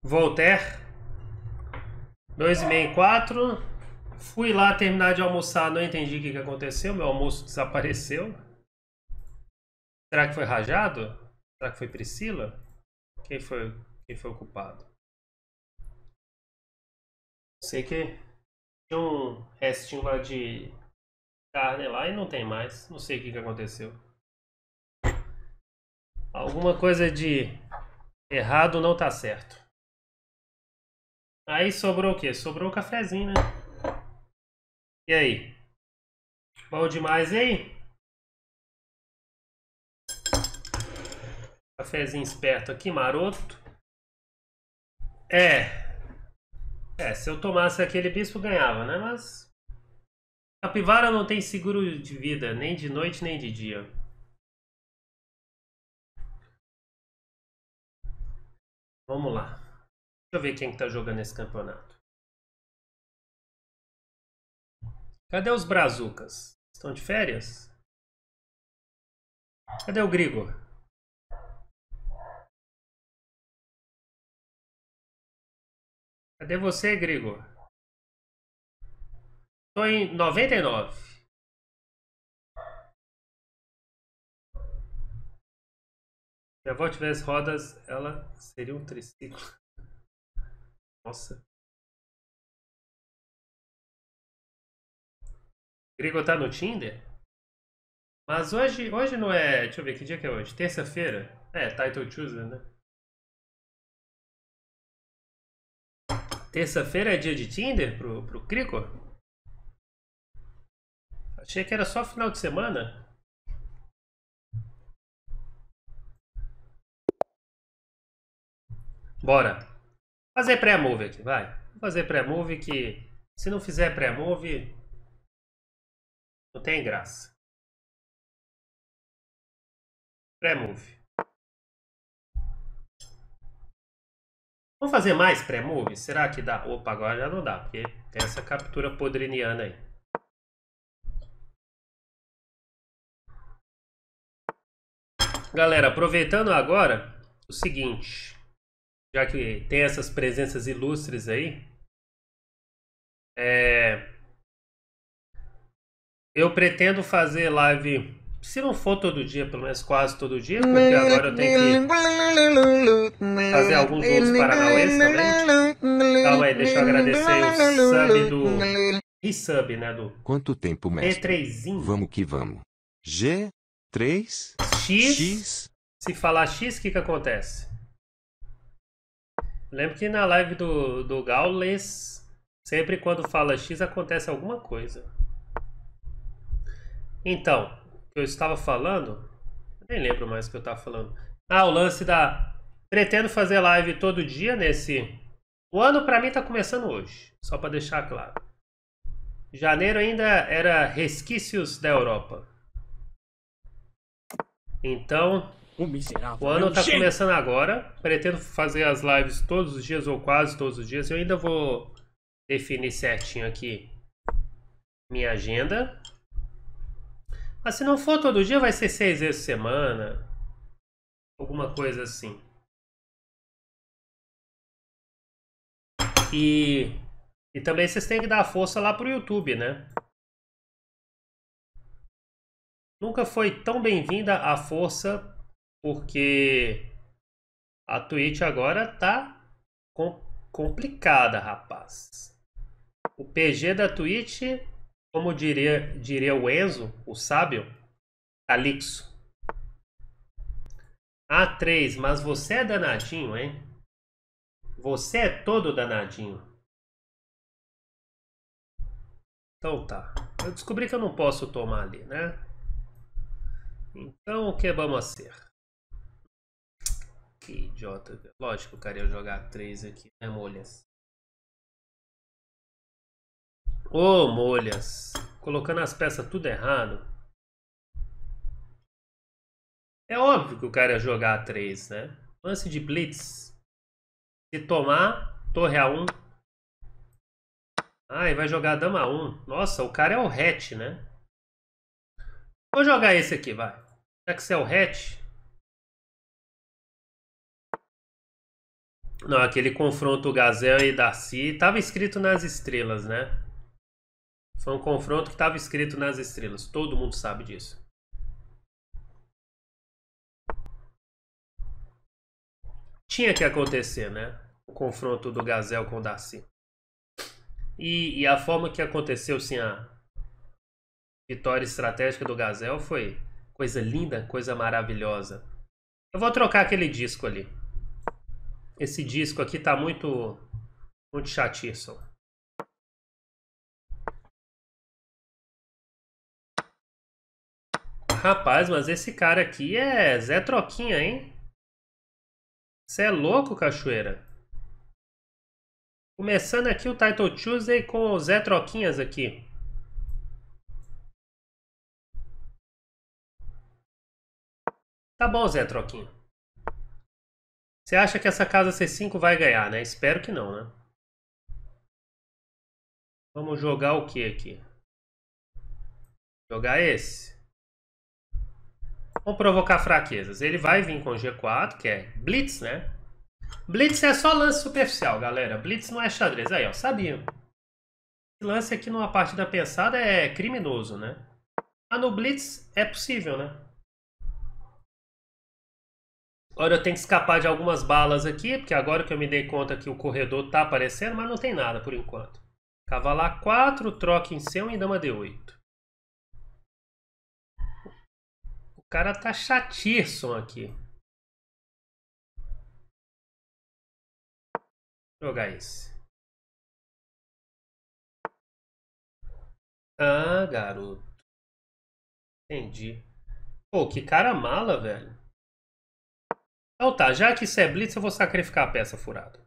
Voltaire. 2,5 Fui lá terminar de almoçar, não entendi o que, que aconteceu. Meu almoço desapareceu. Será que foi rajado? Será que foi Priscila? Quem foi, quem foi o culpado? Sei que tinha um restinho lá de carne lá e não tem mais. Não sei o que, que aconteceu. Alguma coisa de errado não tá certo. Aí sobrou o quê? Sobrou o cafezinho, né? E aí? Bom demais, hein? Cafezinho esperto aqui, maroto. É. É, se eu tomasse aquele bispo ganhava, né? Mas Capivara não tem seguro de vida, nem de noite nem de dia. Vamos lá. Eu ver quem está jogando esse campeonato. Cadê os brazucas? Estão de férias? Cadê o Grigor? Cadê você, Grigor? Tô em 99. Se a avó tivesse rodas, ela seria um triciclo. Nossa. Grigor tá no Tinder? Mas hoje, hoje não é. Deixa eu ver que dia que é hoje. Terça-feira? É, Title Tuesday, né? Terça-feira é dia de Tinder pro, pro Crico? Achei que era só final de semana. Bora. Fazer pré-move aqui, vai. Vou fazer pré-move que se não fizer pré-move não tem graça. Pré-move. Vamos fazer mais pré-move? Será que dá? Opa, agora já não dá, porque tem essa captura podriniana aí. Galera, aproveitando agora, o seguinte já que tem essas presenças ilustres aí, é... eu pretendo fazer live, se não for todo dia, pelo menos quase todo dia, porque agora eu tenho que fazer alguns outros paranauês também. Calma aí, deixa eu agradecer o sub do... Resub, né? Do Quanto tempo, mestre? E3zinho. Vamos que vamos. G, 3, X. X. Se falar X, o que que acontece? Lembro que na live do, do Gaules, sempre quando fala X acontece alguma coisa. Então, eu estava falando, nem lembro mais o que eu estava falando. Ah, o lance da. Pretendo fazer live todo dia nesse. O ano para mim tá começando hoje, só para deixar claro. Janeiro ainda era resquícios da Europa. Então, O miserável. o ano é um tá gênio. começando agora. Pretendo fazer as lives todos os dias ou quase todos os dias. Eu ainda vou definir certinho aqui minha agenda. Mas se não for todo dia, vai ser seis vezes por semana. Alguma coisa assim. E, e também vocês têm que dar força lá pro YouTube, né? Nunca foi tão bem-vinda a força porque a Twitch agora tá com- complicada, rapaz. O PG da Twitch, como diria, diria o Enzo, o sábio, Calixo. A3, mas você é danadinho, hein? Você é todo danadinho. Então tá. Eu descobri que eu não posso tomar ali, né? Então o que vamos ser? Que idiota. Lógico que eu jogar 3 aqui, né, Molhas? Ô, Molhas. Colocando as peças tudo errado. É óbvio que o cara ia jogar 3, né? Lance de Blitz. Se tomar, torre A1. Ah, e vai jogar dama 1. Nossa, o cara é o hatch, né? Vou jogar esse aqui, vai. Já que você é o hatch. Não, aquele confronto Gazel e Darcy estava escrito nas estrelas, né? Foi um confronto que estava escrito nas estrelas. Todo mundo sabe disso. Tinha que acontecer, né? O confronto do Gazel com o Darcy. E, e a forma que aconteceu, sim, a vitória estratégica do Gazel foi coisa linda, coisa maravilhosa. Eu vou trocar aquele disco ali. Esse disco aqui tá muito, muito chatiço. Rapaz, mas esse cara aqui é Zé Troquinha, hein? Você é louco, cachoeira? Começando aqui o Title Tuesday com o Zé Troquinhas aqui. Tá bom, Zé Troquinho. Você acha que essa casa C5 vai ganhar, né? Espero que não, né? Vamos jogar o que aqui? Jogar esse. Vamos provocar fraquezas. Ele vai vir com G4, que é Blitz, né? Blitz é só lance superficial, galera. Blitz não é xadrez. Aí, ó, sabiam. Lance aqui numa partida pensada é criminoso, né? Mas no Blitz é possível, né? Agora eu tenho que escapar de algumas balas aqui, porque agora que eu me dei conta que o corredor tá aparecendo, mas não tem nada por enquanto. Cavalo A4, troca em C1 e dama D8. O cara tá chatíssimo aqui. jogar esse. Ah, garoto. Entendi. Pô, que cara mala, velho. Então tá, já que isso é blitz, eu vou sacrificar a peça furada.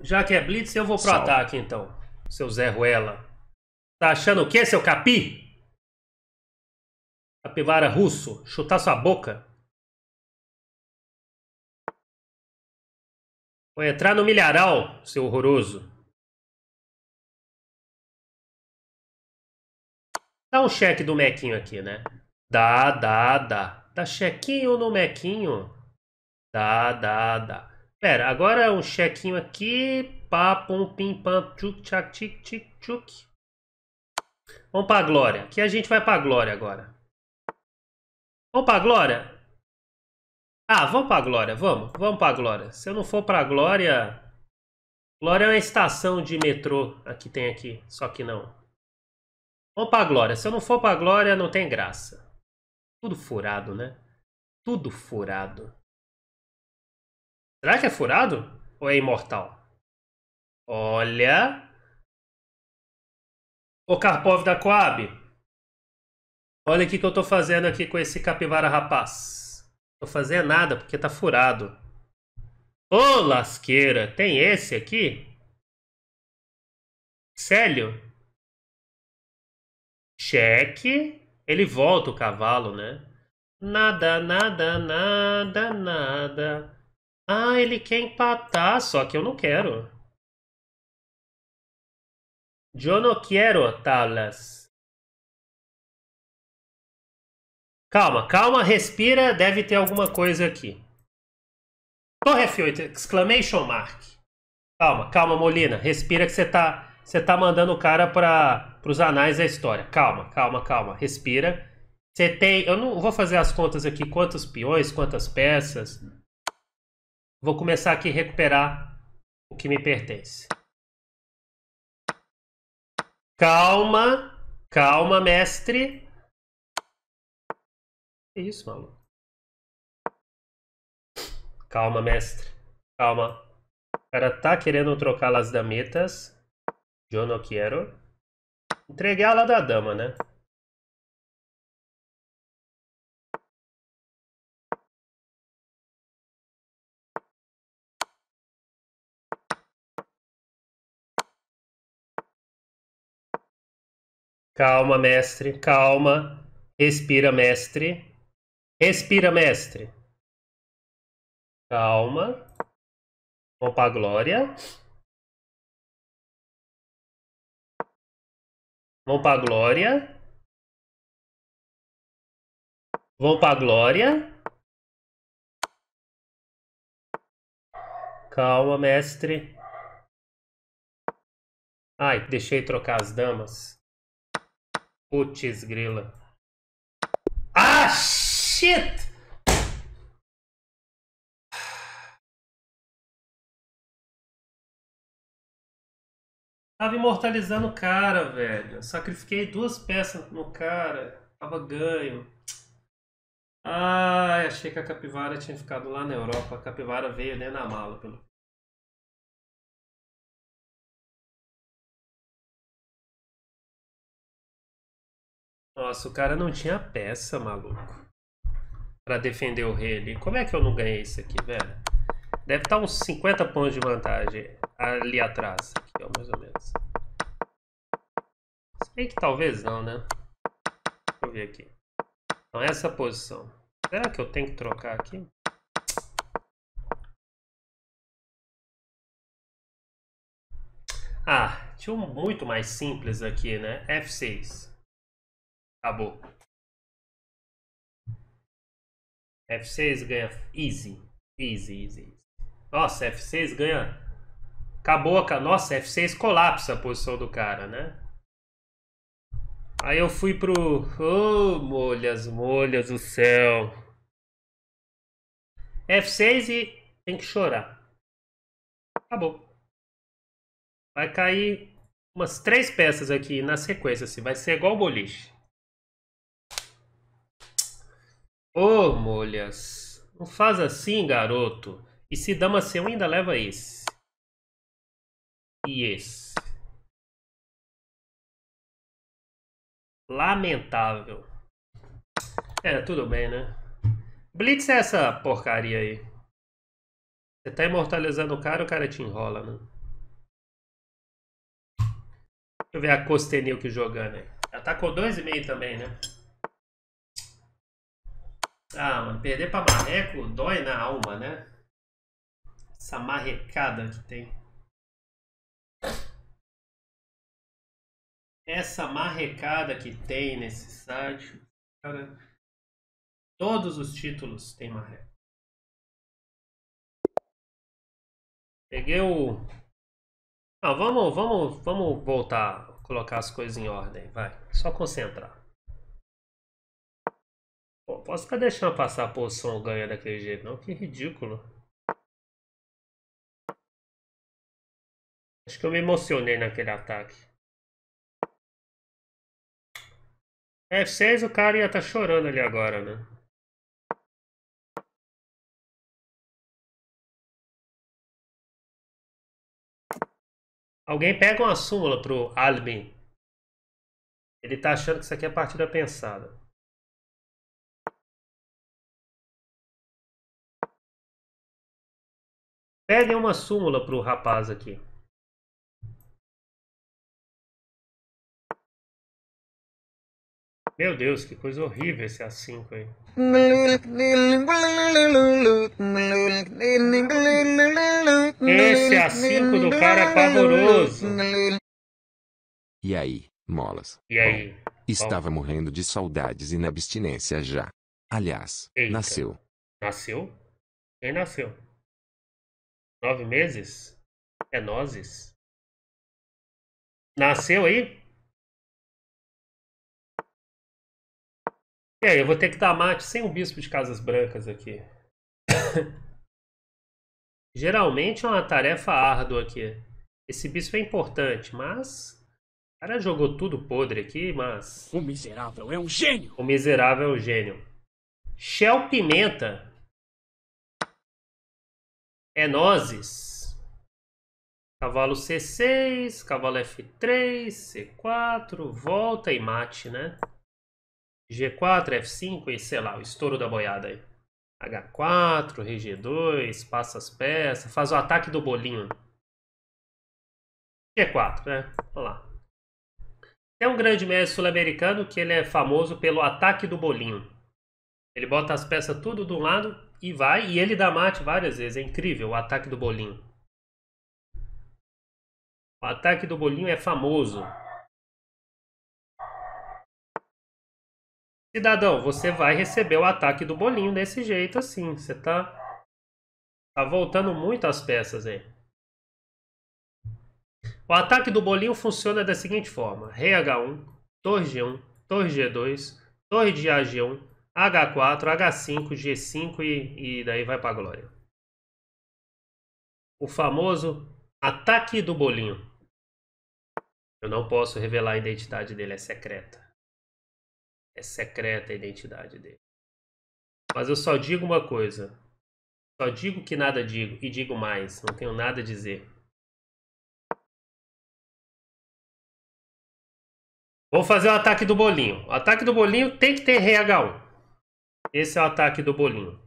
Já que é blitz, eu vou pro Salve. ataque então. Seu Zé Ruela. Tá achando o que, seu capi? Capivara russo, chutar sua boca. Vou entrar no milharal, seu horroroso. Dá um cheque do Mequinho aqui, né? Dá, dá, dá. Dá chequinho no Mequinho? Dá, dá, dá. Pera, agora um chequinho aqui. Pá, pum, pim, pam, tchuk, tchak, tic, tic, tchuk. Vamos pra glória. Aqui a gente vai pra glória agora. Vamos pra Glória? Ah, vamos pra Glória, vamos. Vamos pra Glória. Se eu não for pra Glória... Glória é uma estação de metrô que tem aqui, só que não. Vamos pra Glória. Se eu não for pra Glória, não tem graça. Tudo furado, né? Tudo furado. Será que é furado? Ou é imortal? Olha... O Karpov da Coab. Olha o que, eu tô fazendo aqui com esse capivara rapaz. Tô fazendo nada porque tá furado. Ô lasqueira, tem esse aqui? Célio? Cheque. Ele volta o cavalo, né? Nada, nada, nada, nada. Ah, ele quer empatar, só que eu não quero. Eu não quero, Talas. Calma, calma, respira, deve ter alguma coisa aqui. Torre F8, exclamation mark. Calma, calma, Molina, respira que você tá, você tá mandando o cara para os anais da história. Calma, calma, calma, respira. Você tem, eu não vou fazer as contas aqui, quantos peões, quantas peças. Vou começar aqui a recuperar o que me pertence. Calma, calma, mestre. Que isso, maluco? Calma, mestre. Calma. O cara tá querendo trocar as dametas. Eu não quero. Entreguei a lá da dama, né? Calma, mestre. Calma. Respira, mestre. Respira, mestre. Calma. Vamos para a glória. Vou pra glória. Vou pra glória. Calma, mestre. Ai, deixei trocar as damas. Putz, grila. Ah, shit! Tava imortalizando o cara, velho. Sacrifiquei duas peças no cara. Tava ganho. Ai, achei que a capivara tinha ficado lá na Europa. A capivara veio dentro da mala, pelo. Nossa, o cara não tinha peça, maluco. Pra defender o rei ali. Como é que eu não ganhei isso aqui, velho? Deve estar uns 50 pontos de vantagem ali atrás. Aqui, ó, mais ou menos. Se bem que talvez não, né? Deixa eu ver aqui. Então, essa posição. Será que eu tenho que trocar aqui? Ah, tinha um muito mais simples aqui, né? F6. Acabou. F6 ganha easy. Easy, easy. Nossa, F6 ganha. Acabou a. Nossa, F6 colapsa a posição do cara, né? Aí eu fui pro. Oh, molhas, molhas do céu. F6 e tem que chorar. Acabou. Vai cair umas três peças aqui na sequência. Assim. Vai ser igual o boliche. Ô, oh, molhas. Não faz assim, garoto. E se dama C1 ainda leva esse. Esse. Lamentável. É, tudo bem, né? Blitz é essa porcaria aí. Você tá imortalizando o cara, o cara te enrola, né? Deixa eu ver a Costenil que jogando aí. Ela tá com 2,5 também, né? Ah, mano, perder pra Marreco dói na alma, né? Essa marrecada que tem. Essa marrecada que tem nesse site, cara, todos os títulos tem marreca. Peguei o. Ah, vamos, vamos, vamos voltar, colocar as coisas em ordem, vai. Só concentrar. Pô, posso ficar deixando passar a posição ganha daquele jeito, não? Que ridículo. Acho que eu me emocionei naquele ataque. F6 o cara ia estar tá chorando ali agora, né? Alguém pega uma súmula pro Albin. Ele tá achando que isso aqui é partida pensada. Peguem uma súmula pro rapaz aqui. Meu Deus, que coisa horrível esse A5 aí. Esse A5 do cara é pavoroso. E aí, molas? E aí? Bom, estava bom. morrendo de saudades e na abstinência já. Aliás, Eita. nasceu. Nasceu? Quem nasceu? Nove meses? É nozes? Nasceu aí? Aí, eu vou ter que dar mate sem o bispo de casas brancas aqui. Geralmente é uma tarefa árdua aqui. Esse bispo é importante, mas... O cara jogou tudo podre aqui, mas... O miserável é um gênio! O miserável é um gênio. Shell Pimenta. É nozes. Cavalo C6, cavalo F3, C4, volta e mate, né? G4, F5 e sei lá, o estouro da boiada aí. H4, RG2, passa as peças, faz o ataque do bolinho. G4, né? Vamos lá. Tem um grande mestre sul-americano que ele é famoso pelo ataque do bolinho. Ele bota as peças tudo de um lado e vai, e ele dá mate várias vezes. É incrível o ataque do bolinho. O ataque do bolinho é famoso. Cidadão, você vai receber o ataque do bolinho desse jeito assim. Você tá, tá voltando muito as peças aí. O ataque do bolinho funciona da seguinte forma. Rei H1, torre G1, torre G2, torre de AG1, H4, H5, G5 e, e daí vai pra glória. O famoso ataque do bolinho. Eu não posso revelar a identidade dele, é secreta. É secreta a identidade dele. Mas eu só digo uma coisa. Só digo que nada digo e digo mais. Não tenho nada a dizer. Vou fazer o ataque do bolinho. O ataque do bolinho tem que ter rei H1. Esse é o ataque do bolinho.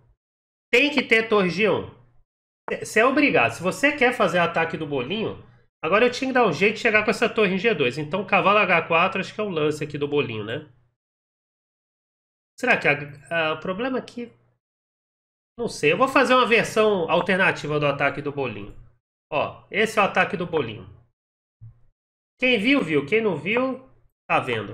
Tem que ter torre G1. Você é obrigado. Se você quer fazer o ataque do bolinho, agora eu tinha que dar um jeito de chegar com essa torre em G2. Então cavalo H4 acho que é o lance aqui do bolinho, né? Será que a, a, o problema aqui... Não sei, eu vou fazer uma versão alternativa do ataque do bolinho. Ó, esse é o ataque do bolinho. Quem viu, viu. Quem não viu, tá vendo.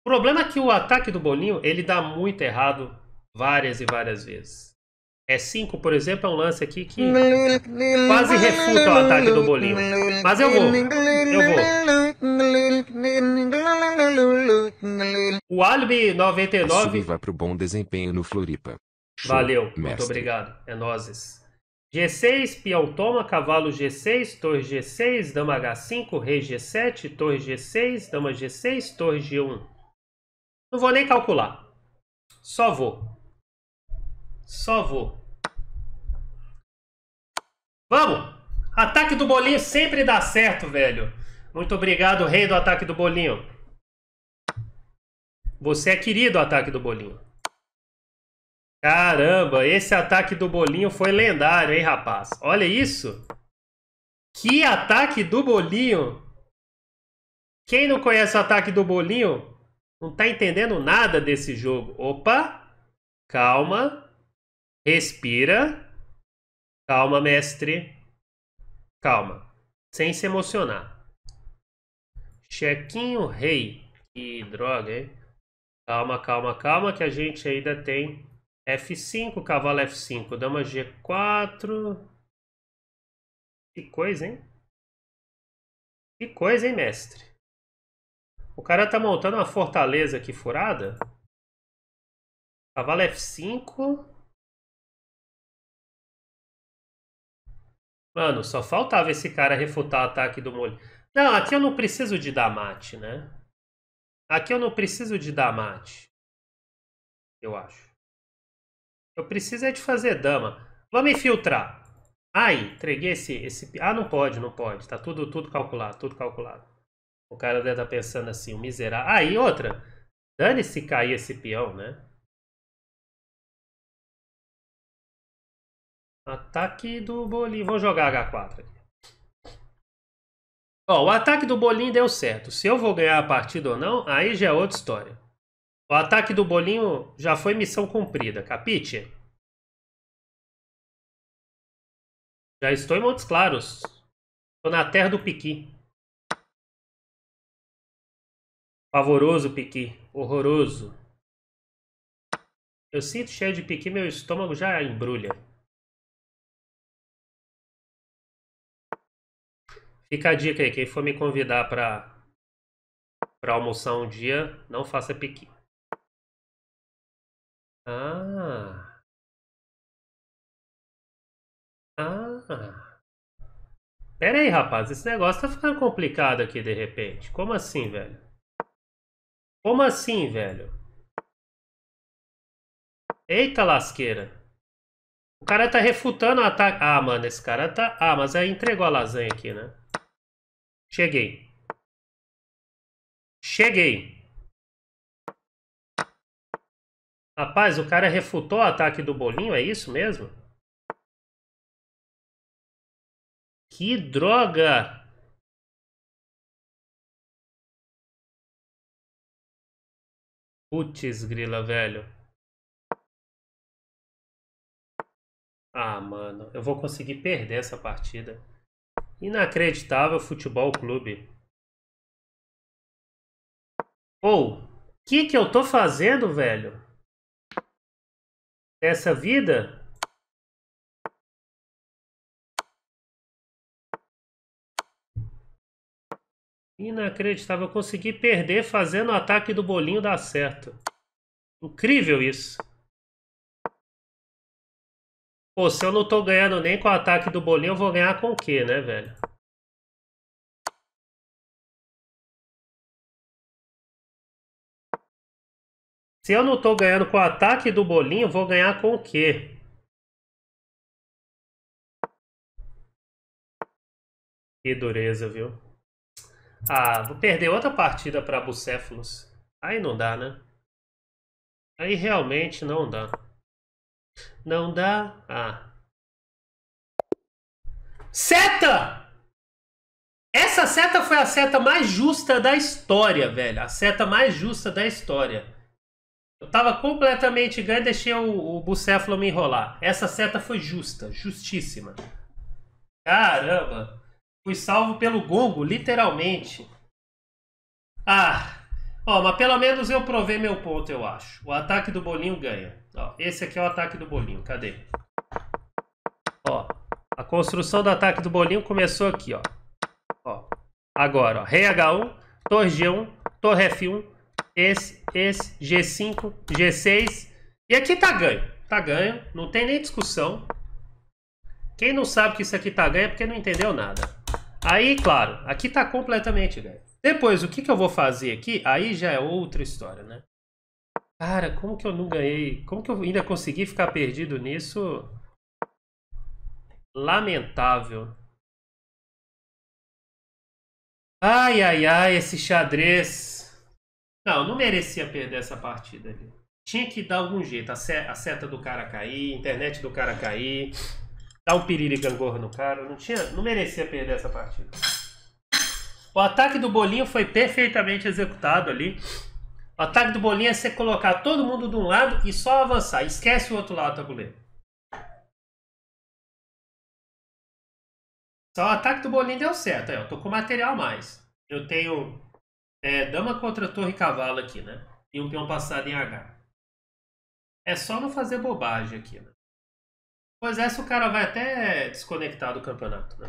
O problema é que o ataque do bolinho, ele dá muito errado várias e várias vezes. É 5, por exemplo, é um lance aqui que quase refuta o ataque do bolinho. Mas eu vou. Eu vou. O Alibi 99. Sub vai pro bom desempenho no Floripa. Show, Valeu, mestre. muito obrigado. É nozes. G6, peão toma, cavalo G6, torre G6, dama H5, rei G7, torre G6, dama G6, torre G1. Não vou nem calcular. Só vou. Só vou. Vamos! Ataque do bolinho sempre dá certo, velho. Muito obrigado, rei do ataque do bolinho. Você é querido, ataque do bolinho. Caramba, esse ataque do bolinho foi lendário, hein, rapaz? Olha isso. Que ataque do bolinho. Quem não conhece o ataque do bolinho não tá entendendo nada desse jogo. Opa, calma, respira. Calma, mestre. Calma. Sem se emocionar. Chequinho rei. Que droga, hein? Calma, calma, calma, que a gente ainda tem F5, cavalo F5, dama G4. Que coisa, hein? Que coisa, hein, mestre? O cara tá montando uma fortaleza aqui furada. Cavalo F5. Mano, só faltava esse cara refutar o ataque do molho. Não, aqui eu não preciso de dar mate, né? Aqui eu não preciso de dar mate. Eu acho. Eu preciso é de fazer dama. Vamos infiltrar. Ai, entreguei esse, esse... Ah, não pode, não pode. Tá tudo, tudo calculado, tudo calculado. O cara deve estar tá pensando assim, o miserável. Ah, outra. Dane-se cair esse peão, né? Ataque do bolinho. Vou jogar H4 aqui. Ó, o ataque do bolinho deu certo. Se eu vou ganhar a partida ou não, aí já é outra história. O ataque do bolinho já foi missão cumprida, capite? Já estou em Montes Claros. Estou na terra do Piqui. Pavoroso Piqui. Horroroso. Eu sinto cheio de Piqui, meu estômago já embrulha. Fica a dica aí, quem for me convidar para para almoçar um dia, não faça piqui. Ah. Ah. Pera aí, rapaz, esse negócio tá ficando complicado aqui de repente. Como assim, velho? Como assim, velho? Eita lasqueira. O cara tá refutando o ataque. Ah, mano, esse cara tá. Ah, mas aí entregou a lasanha aqui, né? Cheguei. Cheguei. Rapaz, o cara refutou o ataque do bolinho, é isso mesmo? Que droga! Putz, grila, velho. Ah, mano, eu vou conseguir perder essa partida. Inacreditável futebol clube. Ou, que que eu tô fazendo, velho? Essa vida? Inacreditável. Eu consegui perder fazendo o ataque do bolinho dar certo. Incrível isso. Pô, se eu não tô ganhando nem com o ataque do bolinho, eu vou ganhar com o quê, né, velho? Se eu não tô ganhando com o ataque do bolinho, vou ganhar com o quê? Que dureza, viu? Ah, vou perder outra partida para Bucéfalos. Aí não dá, né? Aí realmente não dá. Não dá. Ah. Seta! Essa seta foi a seta mais justa da história, velho. A seta mais justa da história. Eu tava completamente ganho deixei o, o Bucéfalo me enrolar. Essa seta foi justa, justíssima. Caramba! Fui salvo pelo gongo, literalmente. Ah! Ó, mas pelo menos eu provei meu ponto, eu acho. O ataque do bolinho ganha. Ó, esse aqui é o ataque do bolinho. Cadê? Ó, a construção do ataque do bolinho começou aqui, ó. ó. Agora, ó, rei H1, torre G1, torre F1, esse, esse, G5, G6. E aqui tá ganho. Tá ganho, não tem nem discussão. Quem não sabe que isso aqui tá ganho é porque não entendeu nada. Aí, claro, aqui tá completamente ganho. Depois, o que, que eu vou fazer aqui? Aí já é outra história, né? Cara, como que eu não ganhei? Como que eu ainda consegui ficar perdido nisso? Lamentável. Ai, ai, ai, esse xadrez. Não, não merecia perder essa partida ali. Tinha que dar algum jeito. A seta do cara cair, a internet do cara cair, dar um piriri gangorra no cara. Não, tinha, não merecia perder essa partida. O ataque do bolinho foi perfeitamente executado ali. O ataque do bolinho é você colocar todo mundo de um lado e só avançar. Esquece o outro lado do tabuleiro. Só o ataque do bolinho deu certo. eu tô com material a mais. Eu tenho é, dama contra torre e cavalo aqui, né? E um peão passado em H. É só não fazer bobagem aqui, né? Pois é, o cara vai até desconectar do campeonato, né?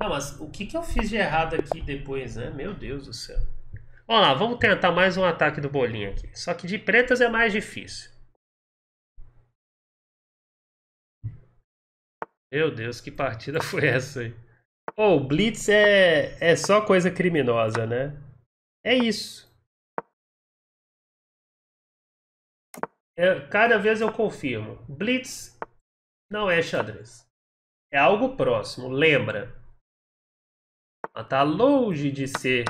Não, mas o que, que eu fiz de errado aqui depois, né? Meu Deus do céu. Vamos lá, vamos tentar mais um ataque do bolinho aqui. Só que de pretas é mais difícil. Meu Deus, que partida foi essa aí? Oh, o Blitz é, é só coisa criminosa, né? É isso. É, cada vez eu confirmo. Blitz não é xadrez. É algo próximo. Lembra? Mas tá longe de ser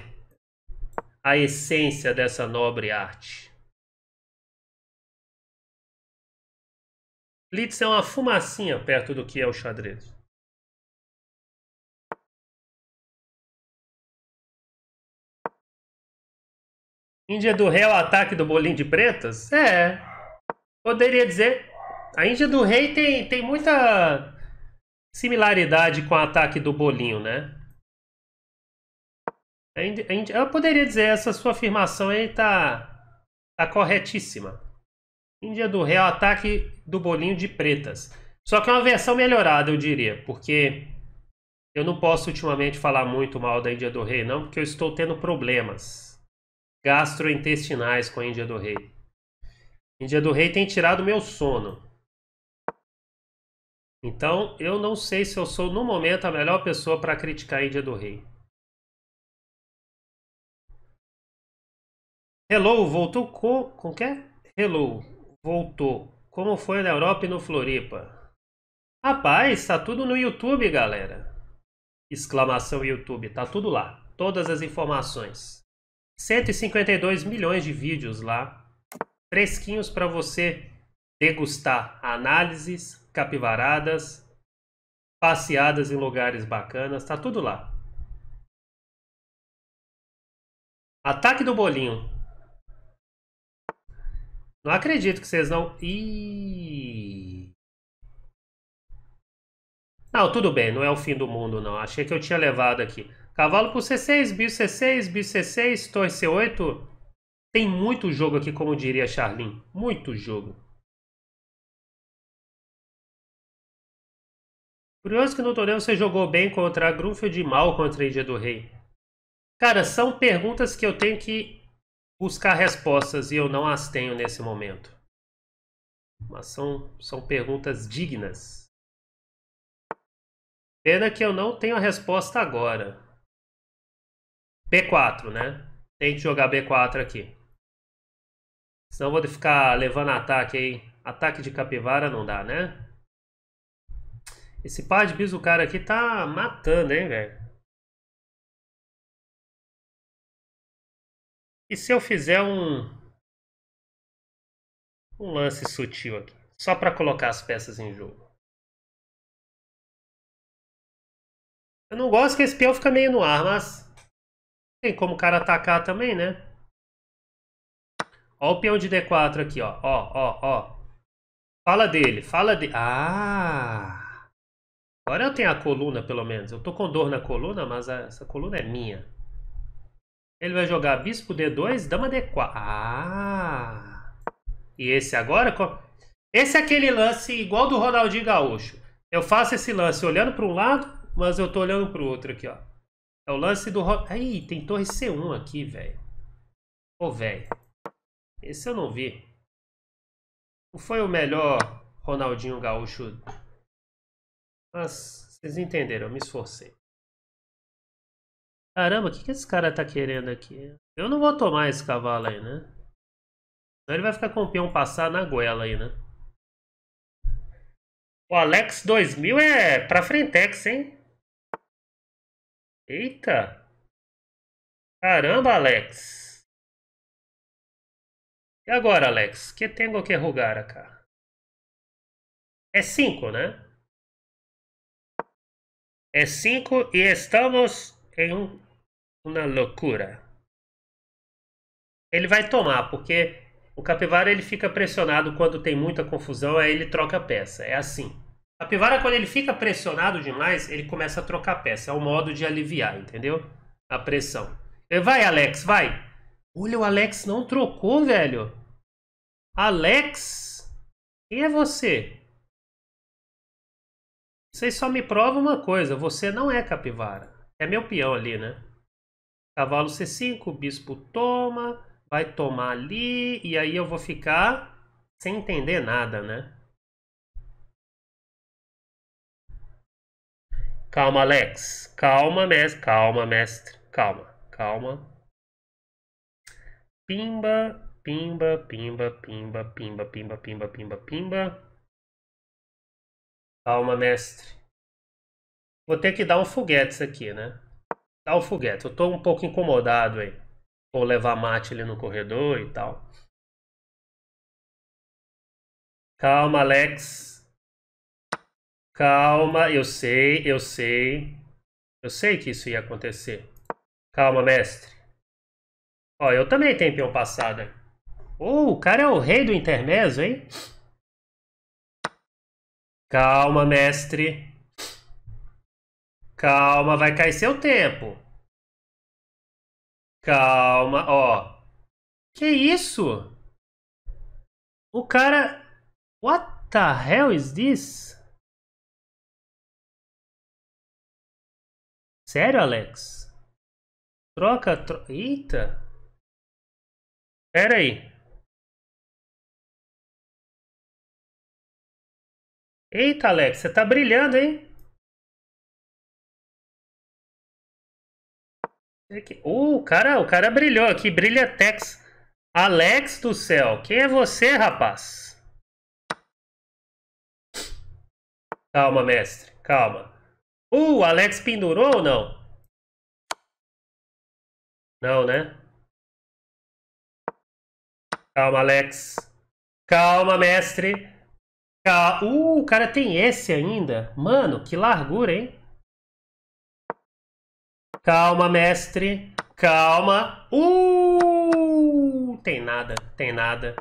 a essência dessa nobre arte. Blitz é uma fumacinha perto do que é o xadrez. Índia do Rei é o ataque do bolinho de pretas? É. Poderia dizer. A Índia do Rei tem, tem muita similaridade com o ataque do bolinho, né? Eu poderia dizer, essa sua afirmação aí tá, tá corretíssima. Índia do o ataque do bolinho de pretas. Só que é uma versão melhorada, eu diria, porque eu não posso ultimamente falar muito mal da Índia do Rei, não, porque eu estou tendo problemas gastrointestinais com a Índia do Rei. Índia do Rei tem tirado meu sono. Então, eu não sei se eu sou, no momento, a melhor pessoa para criticar a Índia do Rei. Hello, voltou com. Com que? Hello, voltou. Como foi na Europa e no Floripa? Rapaz, tá tudo no YouTube, galera. Exclamação YouTube, tá tudo lá. Todas as informações. 152 milhões de vídeos lá. Fresquinhos para você degustar análises, capivaradas, passeadas em lugares bacanas, tá tudo lá. Ataque do bolinho. Não acredito que vocês não. Ih. Não, tudo bem, não é o fim do mundo, não. Achei que eu tinha levado aqui. Cavalo por C6, bicho C6, bicho C6, torre C8. Tem muito jogo aqui, como diria Charlin. Muito jogo. Curioso que no torneio você jogou bem contra a Grunfeld e mal contra a Ilha do Rei. Cara, são perguntas que eu tenho que buscar respostas e eu não as tenho nesse momento. Mas são, são perguntas dignas. Pena que eu não tenho a resposta agora. B4, né? Tem que jogar B4 aqui. Senão vou ficar levando ataque aí. Ataque de capivara não dá, né? Esse par de bis do cara aqui tá matando, hein, velho? E se eu fizer um um lance sutil aqui, só para colocar as peças em jogo? Eu não gosto que esse peão fica meio no ar, mas tem como o cara atacar também, né? Ó o peão de D4 aqui, ó. Ó, ó, ó. Fala dele, fala dele. Ah! Agora eu tenho a coluna, pelo menos. Eu tô com dor na coluna, mas essa coluna é minha. Ele vai jogar bispo D2, dama D4. Ah! E esse agora... Esse é aquele lance igual do Ronaldinho Gaúcho. Eu faço esse lance olhando para um lado, mas eu tô olhando para o outro aqui, ó. É o lance do... Aí, tem torre C1 aqui, velho. Ô, velho. Esse eu não vi. Não foi o melhor Ronaldinho Gaúcho mas vocês entenderam, eu me esforcei. Caramba, o que, que esse cara tá querendo aqui? Eu não vou tomar esse cavalo aí, né? Senão ele vai ficar com o peão passar na goela aí, né? O Alex 2000 é pra frentex, hein? Eita! Caramba, Alex! E agora, Alex? Que tenho que rugar acá? É 5, né? É 5 e estamos em um, uma loucura. Ele vai tomar, porque o capivara ele fica pressionado quando tem muita confusão, aí ele troca peça. É assim. Capivara, quando ele fica pressionado demais, ele começa a trocar peça. É o modo de aliviar, entendeu? A pressão. Vai, Alex, vai. Olha, o Alex não trocou, velho. Alex? Quem é você? Aí só me prova uma coisa, você não é capivara. É meu peão ali, né? Cavalo C5, bispo toma, vai tomar ali, e aí eu vou ficar sem entender nada, né? Calma, Alex. Calma, mestre. Calma, mestre. Calma, calma. Pimba, pimba, pimba, pimba, pimba, pimba, pimba, pimba, pimba. Calma, mestre. Vou ter que dar um foguete aqui, né? Dá um foguete. Eu tô um pouco incomodado aí. Vou levar mate ali no corredor e tal. Calma, Alex. Calma, eu sei, eu sei. Eu sei que isso ia acontecer. Calma, mestre. Ó, eu também tenho peão passado. Oh, o cara é o rei do intermezzo, hein? Calma, mestre. Calma, vai cair seu tempo. Calma, ó. Que isso? O cara... What the hell is this? Sério, Alex? Troca, troca... Eita. Pera aí. Eita, Alex, você tá brilhando, hein? Uh, o cara, o cara brilhou aqui, brilha Tex. Alex do céu, quem é você, rapaz? Calma, mestre, calma. Uh, o Alex pendurou ou não? Não, né? Calma, Alex. Calma, mestre. Uh, o cara tem esse ainda. Mano, que largura, hein? Calma, mestre. Calma. Uh, tem nada, tem nada.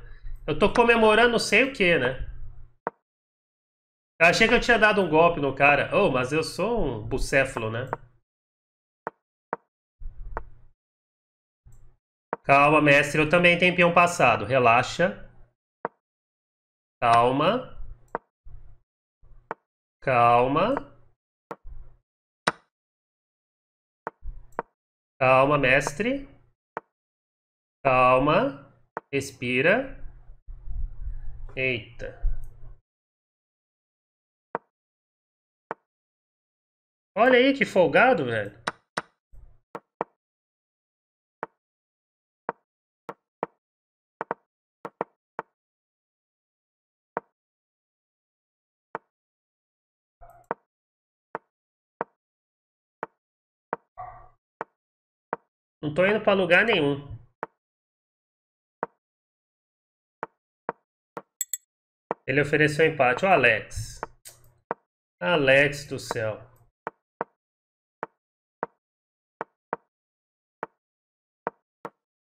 Eu tô comemorando sei o que, né? Eu achei que eu tinha dado um golpe no cara. Oh, mas eu sou um bucéfalo, né? Calma, mestre. Eu também tenho peão passado. Relaxa. Calma. Calma. Calma, mestre. Calma. Respira. Eita. Olha aí que folgado, velho. Não tô indo pra lugar nenhum. Ele ofereceu empate. O Alex. Alex do céu.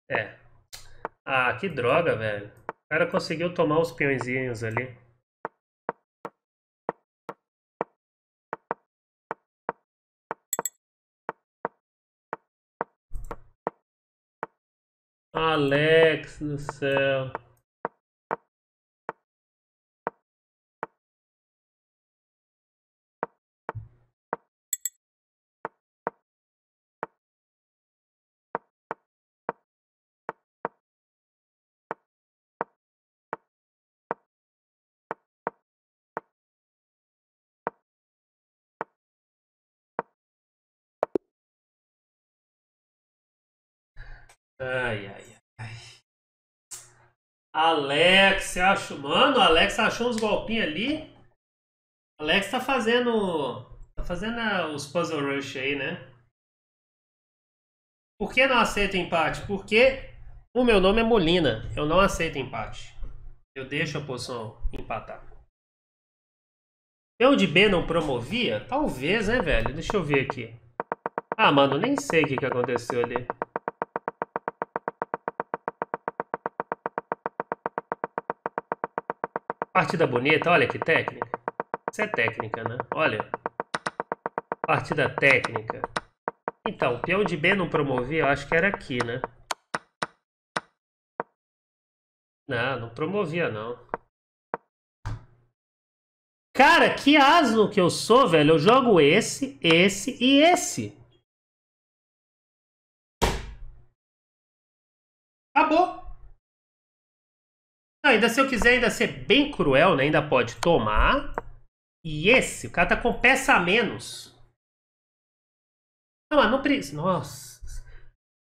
É. Ah, que droga, velho. O cara conseguiu tomar os peõezinhos ali. Alex do céu. Ai, ai. Alex, você achou. Mano, Alex achou uns golpinhos ali. Alex tá fazendo. Tá fazendo os puzzle rush aí, né? Por que não aceita empate? Porque o meu nome é Molina. Eu não aceito empate. Eu deixo a posição empatar. Eu de B não promovia? Talvez, né, velho? Deixa eu ver aqui. Ah, mano, nem sei o que, que aconteceu ali. Partida bonita, olha que técnica. Isso é técnica, né? Olha. Partida técnica. Então, peão de B não promovia, eu acho que era aqui, né? Não, não promovia, não. Cara, que asno que eu sou, velho. Eu jogo esse, esse e esse. Acabou. Ainda se eu quiser ainda ser bem cruel, né? Ainda pode tomar. E esse, o cara tá com peça a menos. Não, mas não precisa. Nossa.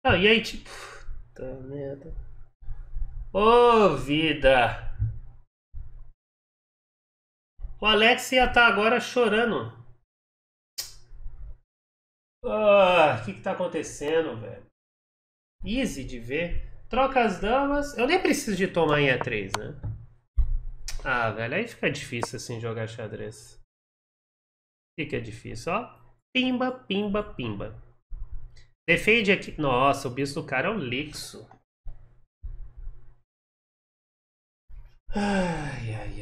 Não, e aí, tipo. Puta merda. Ô, oh, vida. O Alex ia estar tá agora chorando. Ah, o que que tá acontecendo, velho? Easy de ver. Troca as damas. Eu nem preciso de tomar em E3, né? Ah, velho, aí fica difícil assim jogar xadrez. Fica difícil, ó. Pimba, pimba, pimba. Defende aqui. Nossa, o bispo do cara é o Lixo. Ai, ai, ai.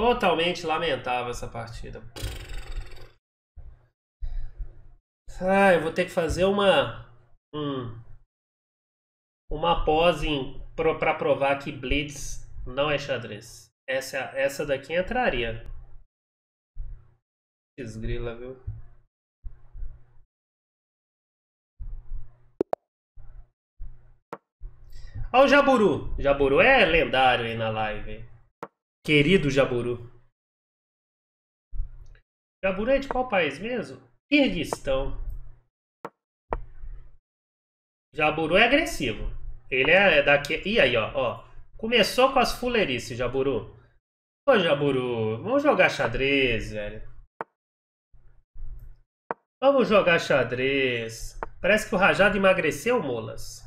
Totalmente lamentável essa partida. Ah, eu vou ter que fazer uma um, uma pose para provar que Blitz não é xadrez. Essa, essa daqui entraria. Desgrila, viu? Olha o Jaburu. Jaburu é lendário aí na live. Querido Jaburu. Jaburu é de qual país mesmo? Kirguistão. Jaburu é agressivo. Ele é, daqui. E aí, ó, ó. Começou com as fulerices, Jaburu. Ô, Jaburu, vamos jogar xadrez, velho. Vamos jogar xadrez. Parece que o Rajado emagreceu, molas.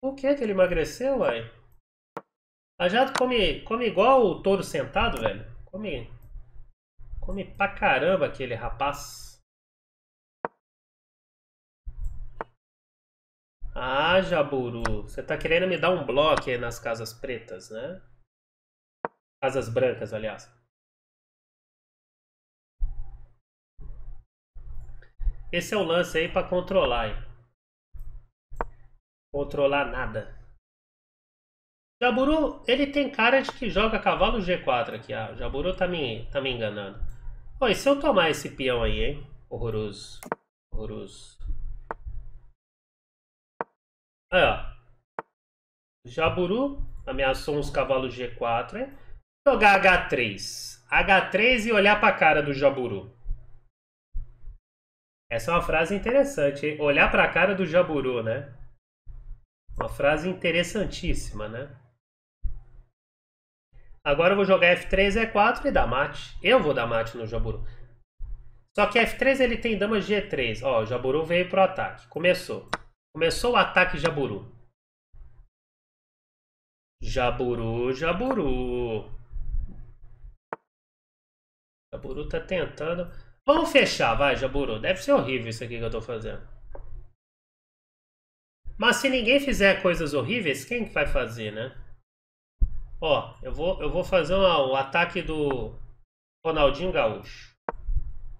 O que é que ele emagreceu, uai? A jato come, come igual o touro sentado, velho. Come, Come pra caramba aquele rapaz. Ah, Jaburu, você tá querendo me dar um bloco aí nas casas pretas, né? Casas brancas, aliás. Esse é o lance aí para controlar. Hein? Controlar nada. Jaburu, ele tem cara de que joga cavalo G4 aqui. Ah, Jaburu tá me, tá me enganando. Oi, se eu tomar esse peão aí, hein? Horroroso. Horroroso. Aí, ó. Jaburu ameaçou uns cavalos G4, hein? Jogar H3. H3 e olhar pra cara do Jaburu. Essa é uma frase interessante, hein? Olhar pra cara do Jaburu, né? Uma frase interessantíssima, né? Agora eu vou jogar F3, E4 e dar mate. Eu vou dar mate no Jaburu. Só que F3 ele tem dama G3. Ó, o Jaburu veio pro ataque. Começou. Começou o ataque Jaburu. Jaburu, Jaburu. Jaburu tá tentando. Vamos fechar, vai, Jaburu. Deve ser horrível isso aqui que eu tô fazendo. Mas se ninguém fizer coisas horríveis, quem que vai fazer, né? Ó, eu vou, eu vou fazer o ataque do Ronaldinho Gaúcho.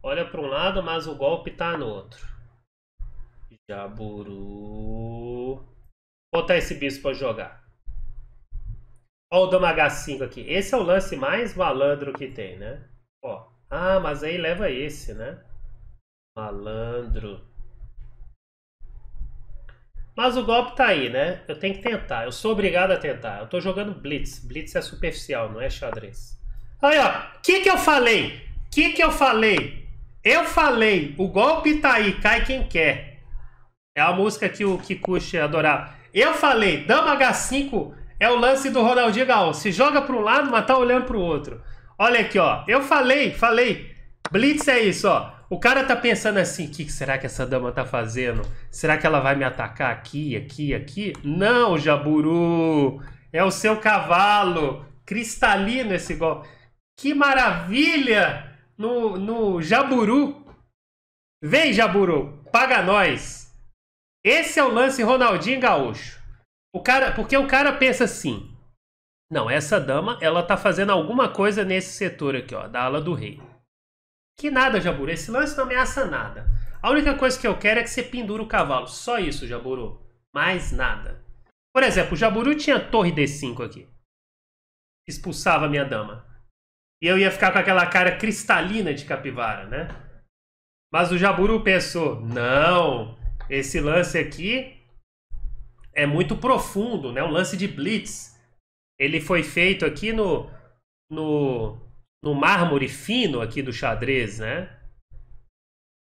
Olha para um lado, mas o golpe tá no outro. Jaburu. Botar esse bispo para jogar. Ó o dama H5 aqui. Esse é o lance mais malandro que tem, né? Ó. Ah, mas aí leva esse, né? Malandro. Mas o golpe tá aí, né? Eu tenho que tentar. Eu sou obrigado a tentar. Eu tô jogando Blitz. Blitz é superficial, não é xadrez. Aí, ó. O que que eu falei? O que que eu falei? Eu falei. O golpe tá aí. Cai quem quer. É a música que o Kikuchi adorava. Eu falei. Dama H5 é o lance do Ronaldinho Gaúcho. Se joga para um lado, mas tá olhando para o outro. Olha aqui, ó. Eu falei, falei. Blitz é isso, ó. O cara tá pensando assim, o que será que essa dama tá fazendo? Será que ela vai me atacar aqui, aqui, aqui? Não, Jaburu! É o seu cavalo! Cristalino esse golpe. Que maravilha! No, no Jaburu. Vem, Jaburu, paga nós. Esse é o lance Ronaldinho Gaúcho. O cara, porque o cara pensa assim: não, essa dama, ela tá fazendo alguma coisa nesse setor aqui, ó, da ala do rei. Que nada, Jaburu. Esse lance não ameaça nada. A única coisa que eu quero é que você pendure o cavalo. Só isso, Jaburu. Mais nada. Por exemplo, o Jaburu tinha torre D5 aqui. Expulsava minha dama. E eu ia ficar com aquela cara cristalina de capivara, né? Mas o Jaburu pensou, não, esse lance aqui é muito profundo, né? Um lance de blitz. Ele foi feito aqui no, no no mármore fino aqui do xadrez, né?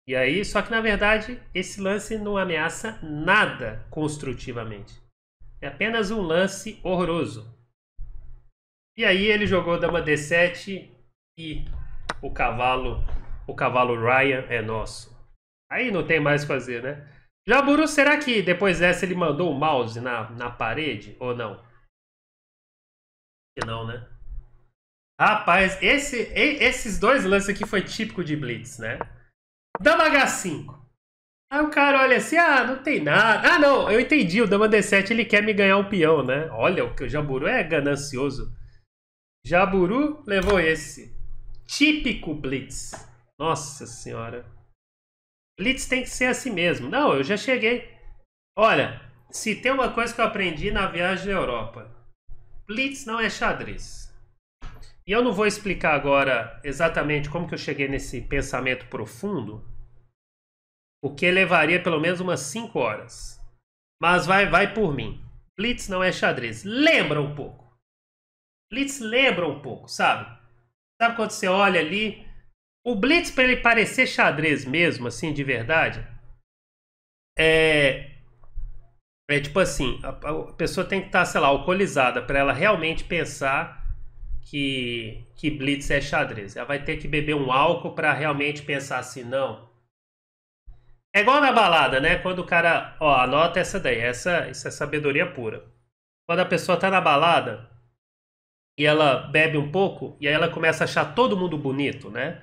E aí, só que na verdade esse lance não ameaça nada construtivamente. É apenas um lance horroroso. E aí ele jogou dama d7 e o cavalo, o cavalo Ryan é nosso. Aí não tem mais o que fazer, né? Jaburu, será que depois dessa ele mandou o mouse na, na parede ou não? Que não, né? Rapaz, esse, esses dois lances aqui foi típico de Blitz, né? Dama H5. Aí o cara olha assim, ah, não tem nada. Ah, não, eu entendi, o Dama D7 ele quer me ganhar um peão, né? Olha, o Jaburu é ganancioso. Jaburu levou esse. Típico Blitz. Nossa senhora. Blitz tem que ser assim mesmo. Não, eu já cheguei. Olha, se tem uma coisa que eu aprendi na viagem na Europa. Blitz não é xadrez. E eu não vou explicar agora exatamente como que eu cheguei nesse pensamento profundo, porque levaria pelo menos umas 5 horas. Mas vai, vai por mim. Blitz não é xadrez. Lembra um pouco. Blitz lembra um pouco, sabe? Sabe quando você olha ali? O Blitz, para ele parecer xadrez mesmo, assim, de verdade, é. É tipo assim: a, a pessoa tem que estar, tá, sei lá, alcoolizada para ela realmente pensar que, que Blitz é xadrez. Ela vai ter que beber um álcool para realmente pensar assim, não. É igual na balada, né? Quando o cara. Ó, anota essa daí. Essa, isso é sabedoria pura. Quando a pessoa tá na balada e ela bebe um pouco e aí ela começa a achar todo mundo bonito, né?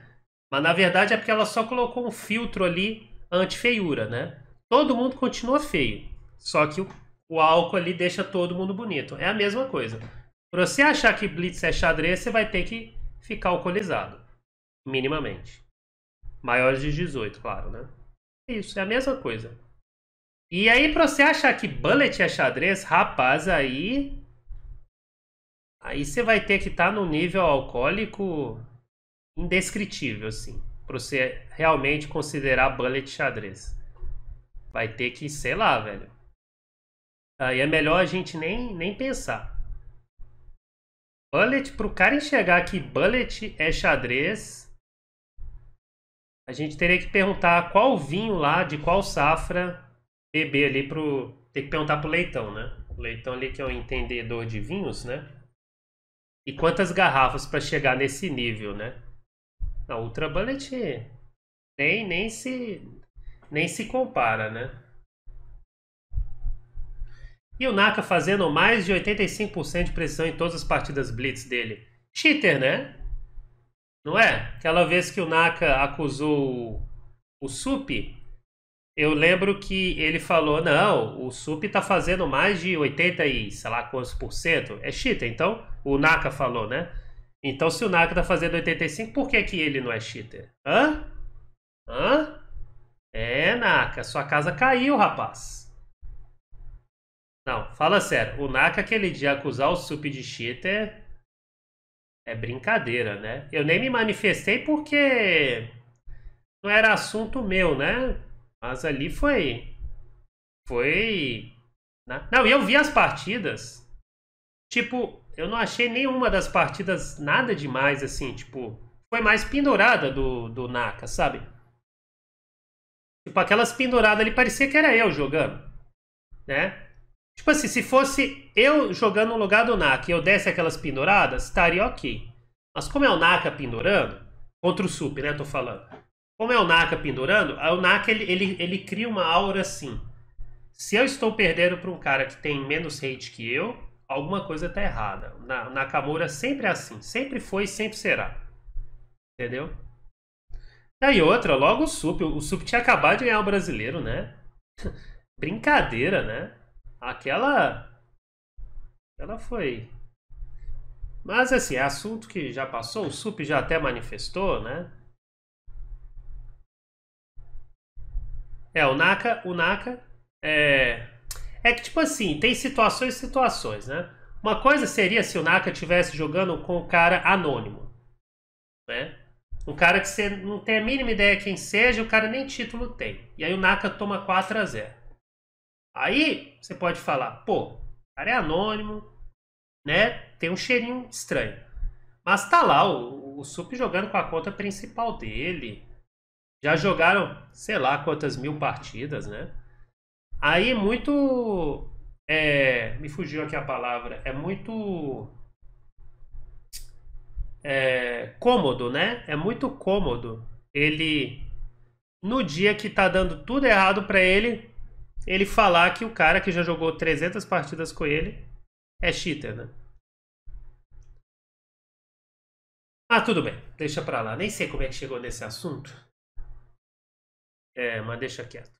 Mas na verdade é porque ela só colocou um filtro ali anti-feiura, né? Todo mundo continua feio. Só que o, o álcool ali deixa todo mundo bonito. É a mesma coisa. Pra você achar que Blitz é xadrez, você vai ter que ficar alcoolizado. Minimamente. Maiores de 18, claro, né? Isso, é a mesma coisa. E aí, pra você achar que Bullet é xadrez, rapaz, aí. Aí você vai ter que estar tá no nível alcoólico indescritível, assim. Pra você realmente considerar Bullet xadrez. Vai ter que, sei lá, velho. Aí é melhor a gente nem, nem pensar. Bullet, pro cara enxergar que Bullet é xadrez, a gente teria que perguntar qual vinho lá, de qual safra, beber ali pro. Tem que perguntar pro leitão, né? O leitão ali que é o entendedor de vinhos, né? E quantas garrafas para chegar nesse nível, né? A Ultra Bullet nem, nem se nem se compara, né? E o Naka fazendo mais de 85% de precisão em todas as partidas Blitz dele. Cheater, né? Não é? Aquela vez que o Naka acusou o Sup, eu lembro que ele falou: não, o Sup tá fazendo mais de 80 e sei lá quantos por cento. É cheater. Então, o Naka falou, né? Então, se o Naka tá fazendo 85, por que, que ele não é cheater? Hã? Hã? É, Naka, sua casa caiu, rapaz. Não, fala sério. O Naka, aquele dia, acusar o Sup de cheater é brincadeira, né? Eu nem me manifestei porque não era assunto meu, né? Mas ali foi. Foi. Não, e eu vi as partidas. Tipo, eu não achei nenhuma das partidas nada demais, assim. Tipo, foi mais pendurada do, do Naka, sabe? Tipo, aquelas penduradas ali parecia que era eu jogando. Né? Tipo assim, se fosse eu jogando no lugar do Naka e eu desse aquelas penduradas, estaria ok. Mas como é o Naka pendurando, contra o Sup, né, tô falando. Como é o Naka pendurando, o Naka ele, ele, ele cria uma aura assim. Se eu estou perdendo para um cara que tem menos hate que eu, alguma coisa tá errada. Na, Nakamura sempre é assim. Sempre foi e sempre será. Entendeu? Aí outra, logo o Sup. O Sup tinha acabado de ganhar o brasileiro, né? Brincadeira, né? Aquela. Ela foi. Mas assim, é assunto que já passou, o SUP já até manifestou, né? É, o Naka, o Naka é. É que, tipo assim, tem situações e situações, né? Uma coisa seria se o Naka estivesse jogando com o cara anônimo, né? Um cara que você não tem a mínima ideia quem seja, o cara nem título tem. E aí o Naka toma 4 a 0 Aí você pode falar, pô, o cara é anônimo, né? Tem um cheirinho estranho. Mas tá lá o, o Sup jogando com a conta principal dele. Já jogaram, sei lá quantas mil partidas, né? Aí muito. É, me fugiu aqui a palavra. É muito. É, cômodo, né? É muito cômodo ele. No dia que tá dando tudo errado para ele, ele falar que o cara que já jogou 300 partidas com ele é cheater, né? Ah, tudo bem. Deixa pra lá. Nem sei como é que chegou nesse assunto. É, mas deixa quieto.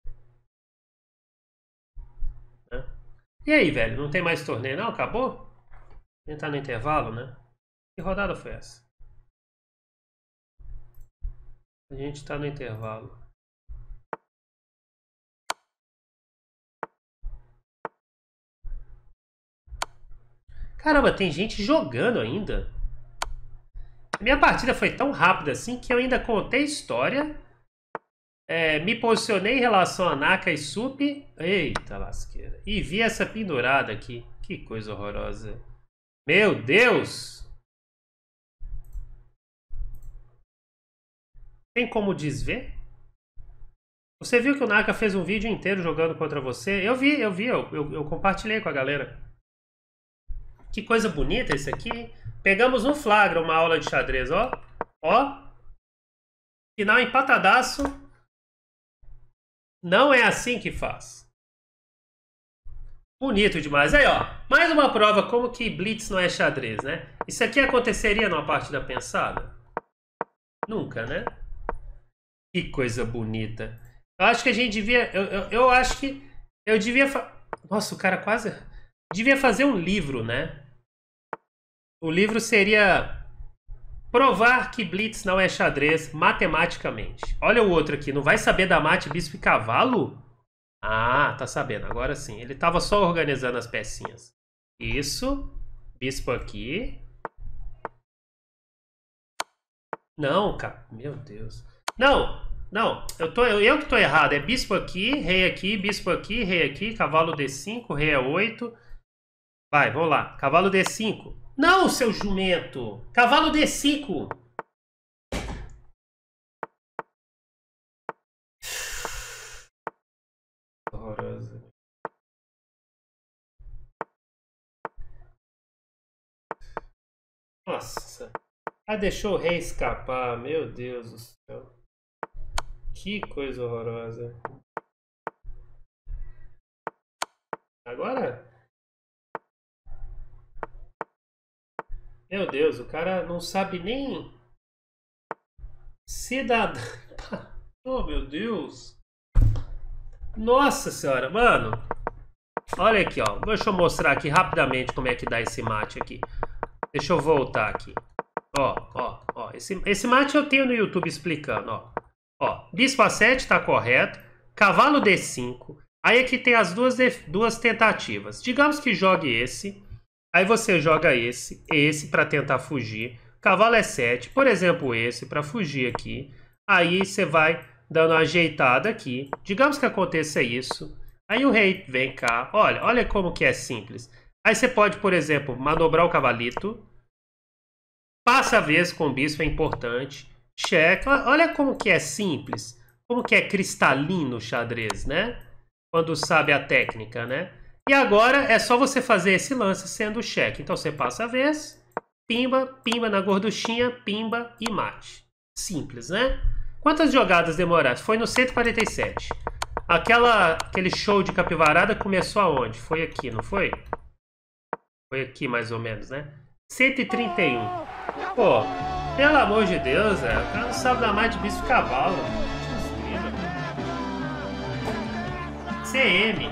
E aí, velho? Não tem mais torneio, não? Acabou? A gente tá no intervalo, né? Que rodada foi essa? A gente tá no intervalo. Caramba, tem gente jogando ainda. A minha partida foi tão rápida assim que eu ainda contei história. É, me posicionei em relação a Naka e Sup. Eita lasqueira. E vi essa pendurada aqui. Que coisa horrorosa. Meu Deus! Tem como desver? Você viu que o Naka fez um vídeo inteiro jogando contra você? Eu vi, eu vi, eu, eu, eu compartilhei com a galera. Que coisa bonita esse aqui. Pegamos no flagra uma aula de xadrez, ó. Ó. Final empatadaço. Não é assim que faz. Bonito demais. Aí, ó. Mais uma prova como que Blitz não é xadrez, né? Isso aqui aconteceria numa partida pensada? Nunca, né? Que coisa bonita. Eu acho que a gente devia. Eu, eu, eu acho que. Eu devia. Fa... Nossa, o cara quase. Devia fazer um livro, né? O livro seria. Provar que Blitz não é xadrez matematicamente. Olha o outro aqui. Não vai saber da mate, bispo e cavalo? Ah, tá sabendo. Agora sim. Ele tava só organizando as pecinhas. Isso. Bispo aqui. Não, cara. Meu Deus. Não, não. Eu, tô, eu, eu que tô errado. É bispo aqui, rei aqui, bispo aqui, rei aqui, cavalo D5, rei A8. Vai, vamos lá. Cavalo D5. Não, seu jumento. Cavalo D5. Horrorosa. Nossa. Ah, deixou o rei escapar. Meu Deus do céu. Que coisa horrorosa. Agora. Meu Deus, o cara não sabe nem. Cidadão. Oh, meu Deus. Nossa senhora, mano. Olha aqui, ó. Deixa eu mostrar aqui rapidamente como é que dá esse mate aqui. Deixa eu voltar aqui. Ó, ó, ó. Esse, esse mate eu tenho no YouTube explicando, ó. Ó, bispo A7 tá correto. Cavalo D5. Aí aqui tem as duas, duas tentativas. Digamos que jogue esse. Aí você joga esse, esse para tentar fugir. Cavalo E7, por exemplo, esse para fugir aqui. Aí você vai dando uma ajeitada aqui. Digamos que aconteça isso. Aí o rei vem cá. Olha, olha como que é simples. Aí você pode, por exemplo, manobrar o cavalito. Passa a vez com o bispo, é importante. Cheque. Olha como que é simples. Como que é cristalino o xadrez, né? Quando sabe a técnica, né? E agora é só você fazer esse lance sendo o cheque. Então você passa a vez, pimba, pimba na gorduchinha, pimba e mate. Simples, né? Quantas jogadas demoraram? Foi no 147. Aquela, aquele show de capivarada começou aonde? Foi aqui, não foi? Foi aqui mais ou menos, né? 131. Pô, pelo amor de Deus, é, o cara não sabe dar mais de bicho cavalo. CM.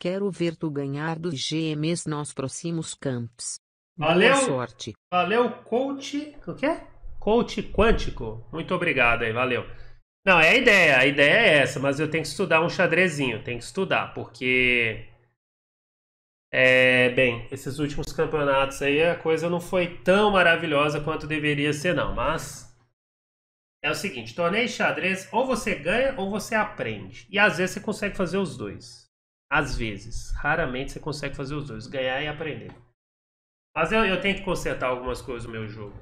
Quero ver tu ganhar dos GMs nos próximos campos. Valeu. Boa sorte. Valeu, coach. O que é? Coach quântico. Muito obrigado aí, valeu. Não, é a ideia. A ideia é essa, mas eu tenho que estudar um xadrezinho. Tenho que estudar, porque é, bem, esses últimos campeonatos aí a coisa não foi tão maravilhosa quanto deveria ser, não. Mas é o seguinte: torneio de xadrez, ou você ganha ou você aprende. E às vezes você consegue fazer os dois. Às vezes. Raramente você consegue fazer os dois: ganhar e aprender. Mas eu, eu tenho que consertar algumas coisas no meu jogo.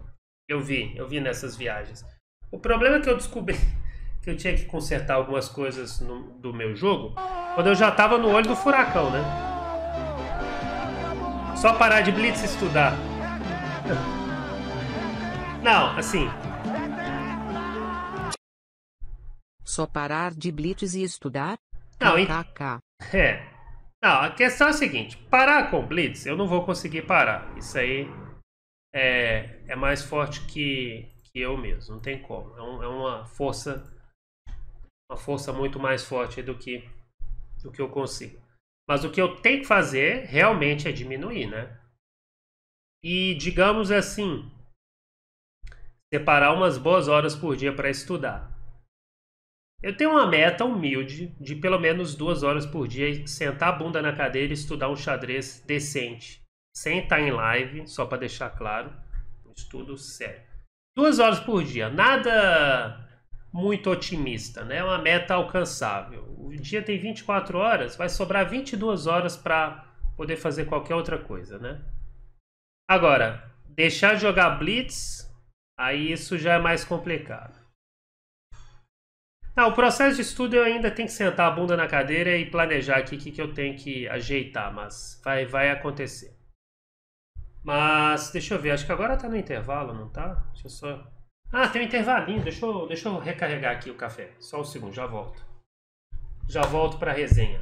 Eu vi, eu vi nessas viagens. O problema é que eu descobri que eu tinha que consertar algumas coisas no, do meu jogo quando eu já estava no olho do furacão, né? Só parar de blitz e estudar. Não, assim. Só parar de blitz e estudar? Não, KKK. É. Não, a questão é a seguinte: parar com blitz, eu não vou conseguir parar. Isso aí é, é mais forte que, que eu mesmo. Não tem como. É, um, é uma força. Uma força muito mais forte do que, do que eu consigo. Mas o que eu tenho que fazer realmente é diminuir, né? E digamos assim, separar umas boas horas por dia para estudar. Eu tenho uma meta humilde de pelo menos duas horas por dia sentar a bunda na cadeira e estudar um xadrez decente, sem estar em live, só para deixar claro, um estudo sério. Duas horas por dia, nada muito otimista, né? É uma meta alcançável. O dia tem 24 horas, vai sobrar 22 horas para poder fazer qualquer outra coisa, né? Agora, deixar de jogar Blitz, aí isso já é mais complicado. Não, o processo de estudo eu ainda tenho que sentar a bunda na cadeira e planejar aqui o que, que eu tenho que ajeitar, mas vai, vai acontecer. Mas, deixa eu ver, acho que agora tá no intervalo, não tá? Deixa eu só ah, tem um intervalinho. Deixa eu, deixa eu recarregar aqui o café. Só um segundo, já volto. Já volto para a resenha.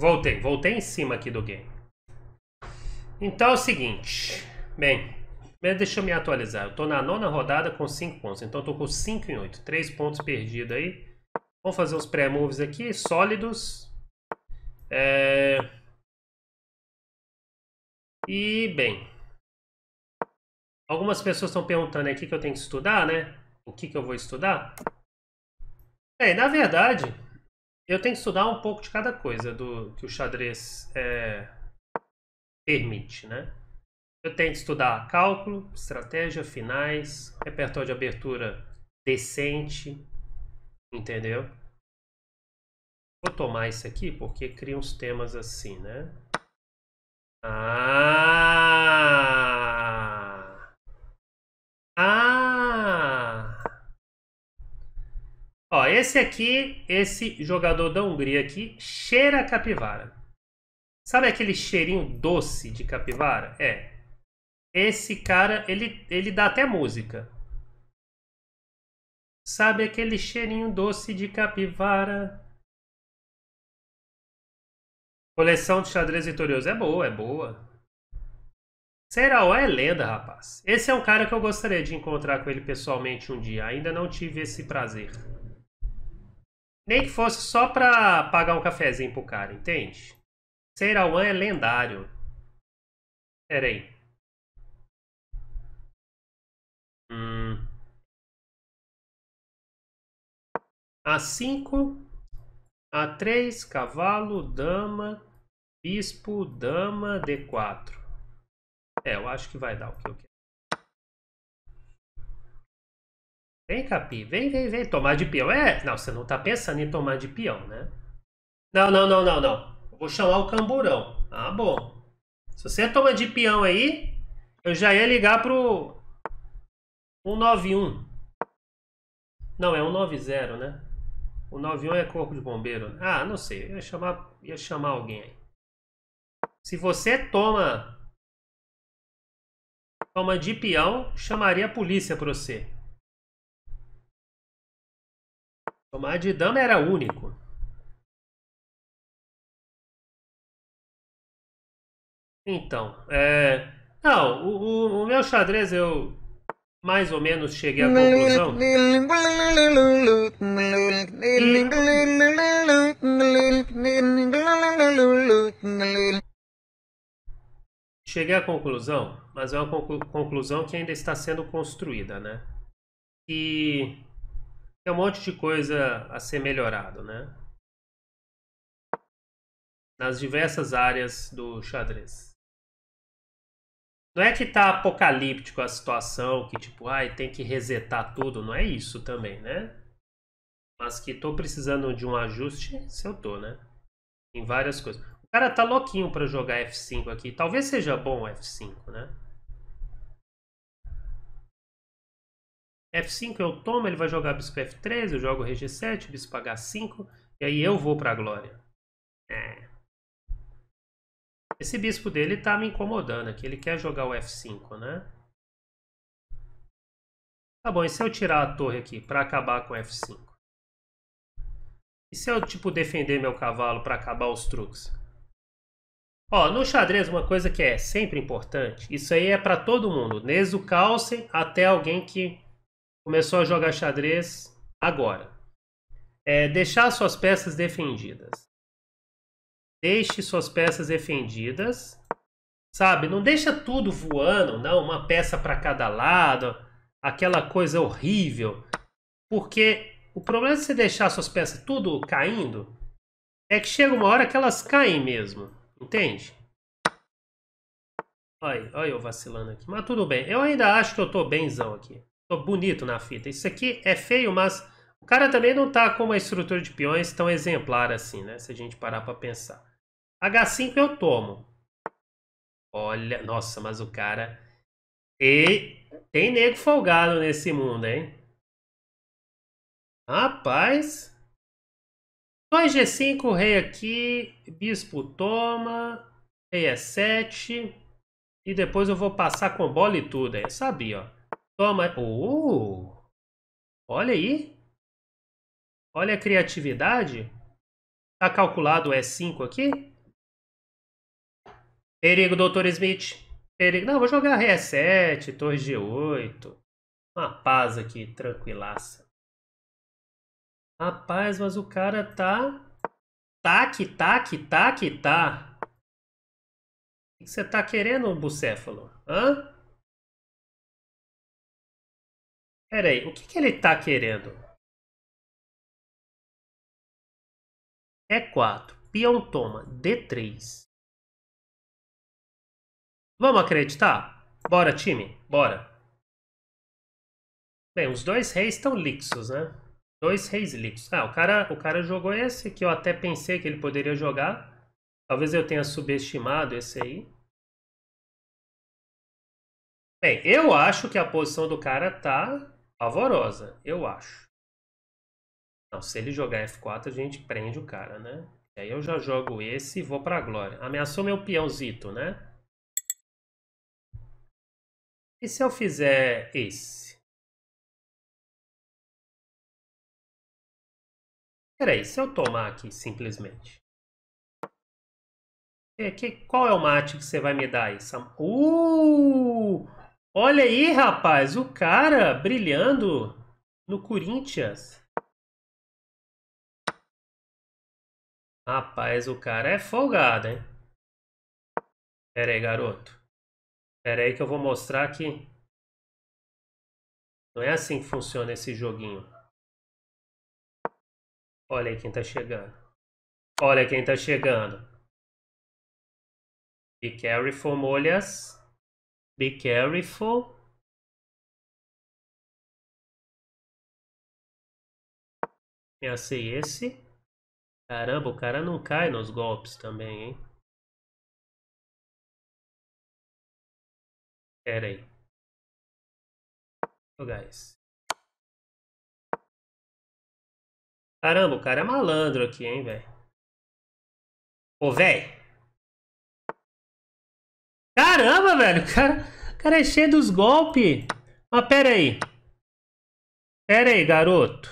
Voltei, voltei em cima aqui do game. Então é o seguinte. Bem, deixa eu me atualizar. Eu tô na nona rodada com 5 pontos. Então eu tô com 5 em 8. 3 pontos perdidos aí. Vamos fazer os pré-moves aqui, sólidos. É... E, bem... Algumas pessoas estão perguntando aqui que eu tenho que estudar, né? O que, que eu vou estudar? Bem, na verdade, eu tenho que estudar um pouco de cada coisa do que o xadrez é, permite, né? Eu tenho que estudar cálculo, estratégia, finais, repertório de abertura decente, entendeu? Vou tomar isso aqui porque cria uns temas assim, né? Ah! Ah! Ó, esse aqui, esse jogador da Hungria aqui, cheira capivara. Sabe aquele cheirinho doce de capivara? É. Esse cara, ele, ele dá até música. Sabe aquele cheirinho doce de capivara? Coleção de xadrez vitorioso. É boa, é boa. Seraó é lenda, rapaz. Esse é um cara que eu gostaria de encontrar com ele pessoalmente um dia. Ainda não tive esse prazer. Nem que fosse só pra pagar um cafezinho pro cara, entende? Seirawan é lendário. Pera aí. Hum. A5, A3, cavalo, dama, bispo, dama, D4. É, eu acho que vai dar o que eu quero. Vem, Capi. Vem, vem, vem. Tomar de peão. É, não, você não tá pensando em tomar de peão, né? Não, não, não, não, não. vou chamar o camburão. Ah, bom. Se você toma de peão aí, eu já ia ligar pro 191. Não, é 190, né? O 91 é corpo de bombeiro. Ah, não sei. Eu ia chamar, ia chamar alguém aí. Se você toma toma de peão, chamaria a polícia para você. Tomar de dama era único. Então, é... Não, o, o, o meu xadrez eu mais ou menos cheguei à conclusão. Cheguei à conclusão, mas é uma conclusão que ainda está sendo construída, né? E tem um monte de coisa a ser melhorado, né? Nas diversas áreas do xadrez. Não é que tá apocalíptico a situação, que tipo, ai, tem que resetar tudo, não é isso também, né? Mas que tô precisando de um ajuste, se eu tô, né? Em várias coisas. O cara tá louquinho para jogar F5 aqui. Talvez seja bom F5, né? F5 eu tomo, ele vai jogar bispo F3, eu jogo Reg 7 bispo H5, e aí eu vou pra glória. É. Esse bispo dele tá me incomodando aqui, ele quer jogar o F5, né? Tá bom, e se eu tirar a torre aqui para acabar com o F5? E se eu, tipo, defender meu cavalo para acabar os truques? Ó, no xadrez, uma coisa que é sempre importante, isso aí é para todo mundo, desde o Carlsen até alguém que começou a jogar xadrez agora. É deixar suas peças defendidas. Deixe suas peças defendidas. Sabe? Não deixa tudo voando, não, uma peça para cada lado, aquela coisa horrível. Porque o problema de você deixar suas peças tudo caindo é que chega uma hora que elas caem mesmo. Entende? Olha, olha eu vacilando aqui. Mas tudo bem. Eu ainda acho que eu tô benzão aqui. Bonito na fita. Isso aqui é feio, mas o cara também não tá com uma estrutura de peões tão exemplar assim, né? Se a gente parar pra pensar. H5 eu tomo. Olha, nossa, mas o cara... E tem nego folgado nesse mundo, hein? Rapaz... 2G5, rei aqui, bispo toma, rei é 7, e depois eu vou passar com bola e tudo, hein? Sabia, ó. Toma. Uh, olha aí. Olha a criatividade. Tá calculado o E5 aqui? Perigo, Dr. Smith. Perigo. Não, vou jogar R7, Torre G8. Uma paz aqui, tranquilaça. Rapaz, mas o cara tá. Que tá que tá. O que você tá querendo, bucéfalo? Hã? Pera aí, o que, que ele tá querendo? E4, peão toma, D3. Vamos acreditar? Bora, time, bora. Bem, os dois reis estão lixos, né? Dois reis lixos. Ah, o cara, o cara jogou esse que eu até pensei que ele poderia jogar. Talvez eu tenha subestimado esse aí. Bem, eu acho que a posição do cara tá pavorosa, eu acho. Não, se ele jogar F4, a gente prende o cara, né? E aí eu já jogo esse e vou pra glória. Ameaçou meu peãozito, né? E se eu fizer esse? Peraí, se eu tomar aqui simplesmente. Que, que, qual é o mate que você vai me dar aí? Uh! Olha aí, rapaz, o cara brilhando no Corinthians. Rapaz, o cara é folgado, hein? Pera aí, garoto. Pera aí que eu vou mostrar que não é assim que funciona esse joguinho. Olha aí quem tá chegando. Olha quem tá chegando. Be careful, molhas. Be careful. Pensei esse. Caramba, o cara não cai nos golpes também, hein? Pera aí. Oh, guys. Caramba, o cara é malandro aqui, hein, velho. Ô, velho. Caramba, velho. O cara, o cara é cheio dos golpes. Mas pera aí. Pera aí, garoto.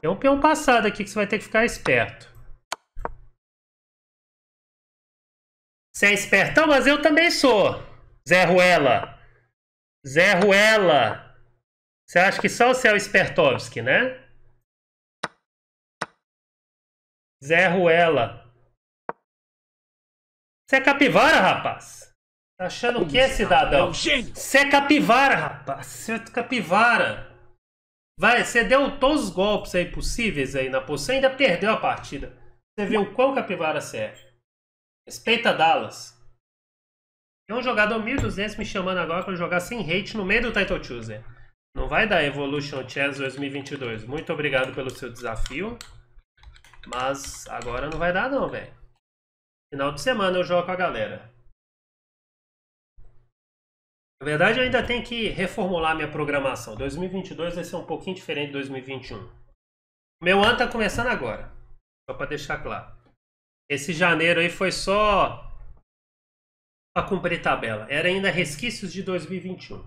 Tem um peão passado aqui que você vai ter que ficar esperto. Você é espertão, mas eu também sou. Zé Ruela. Zé Ruela. Você acha que só o Céu Espertovski, né? Zé Ruela. Você é capivara, rapaz? Tá achando o que, cidadão? Você é capivara, rapaz. Você é capivara. Vai, você deu todos os golpes aí possíveis aí na posição e ainda perdeu a partida. Você viu o quão capivara você é. Respeita Dallas. Tem um jogador 1200 me chamando agora para jogar sem hate no meio do Title Chooser. Não vai dar Evolution Chess 2022. Muito obrigado pelo seu desafio. Mas agora não vai dar não, velho. Final de semana eu jogo com a galera. Na verdade, eu ainda tenho que reformular minha programação. 2022 vai ser um pouquinho diferente de 2021. Meu ano tá começando agora. Só para deixar claro. Esse janeiro aí foi só para cumprir tabela. Era ainda resquícios de 2021.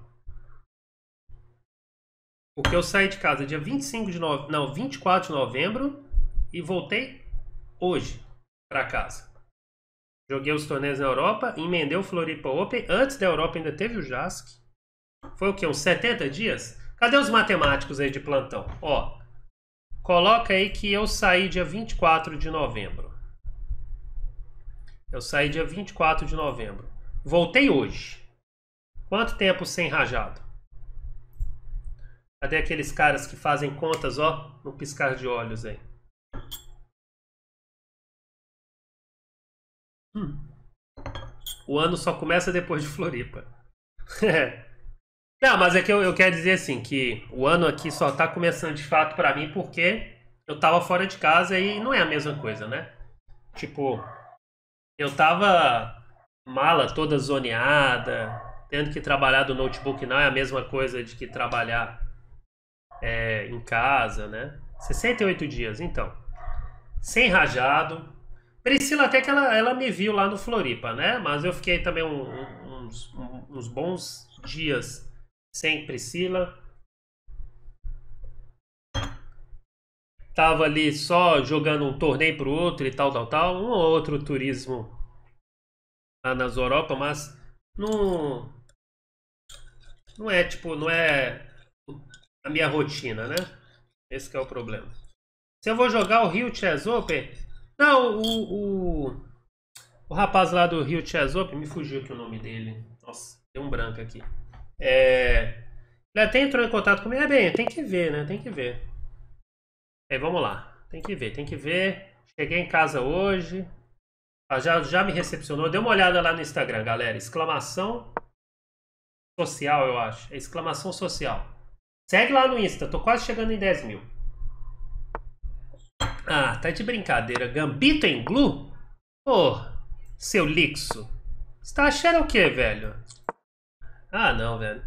Porque eu saí de casa dia 25 de novembro, não, 24 de novembro e voltei hoje para casa. Joguei os torneios na Europa, emendei o Floripa Open. Antes da Europa ainda teve o JASC. Foi o que? Uns 70 dias? Cadê os matemáticos aí de plantão? Ó, coloca aí que eu saí dia 24 de novembro. Eu saí dia 24 de novembro. Voltei hoje. Quanto tempo sem rajado? Cadê aqueles caras que fazem contas, ó, no piscar de olhos aí? Hum. O ano só começa depois de Floripa. Não, mas é que eu, eu, quero dizer assim, que o ano aqui só tá começando de fato para mim porque eu tava fora de casa e não é a mesma coisa, né? Tipo, eu tava mala toda zoneada, tendo que trabalhar do notebook não é a mesma coisa de que trabalhar é, em casa, né? 68 dias, então. Sem rajado. Priscila até que ela, ela me viu lá no Floripa, né? Mas eu fiquei também um, um, uns, uns bons dias sem Priscila. tava ali só jogando um torneio pro outro e tal, tal, tal. Um ou outro turismo lá nas Europa, mas não. Não é tipo, não é a minha rotina, né? Esse é o problema. Se eu vou jogar o Rio Chess Open. Não, o, o, o rapaz lá do Rio Chess Open, me fugiu aqui o nome dele. Nossa, deu um branco aqui. É, ele até entrou em contato comigo. É bem, tem que ver, né? Tem que ver. É, vamos lá. Tem que ver, tem que ver. Cheguei em casa hoje. Ah, já, já me recepcionou. Dê uma olhada lá no Instagram, galera. Exclamação social, eu acho. É exclamação social. Segue lá no Insta. Tô quase chegando em 10 mil. Ah, tá de brincadeira. Gambito em glue? Pô, seu lixo. Você tá achando o que, velho? Ah, não, velho.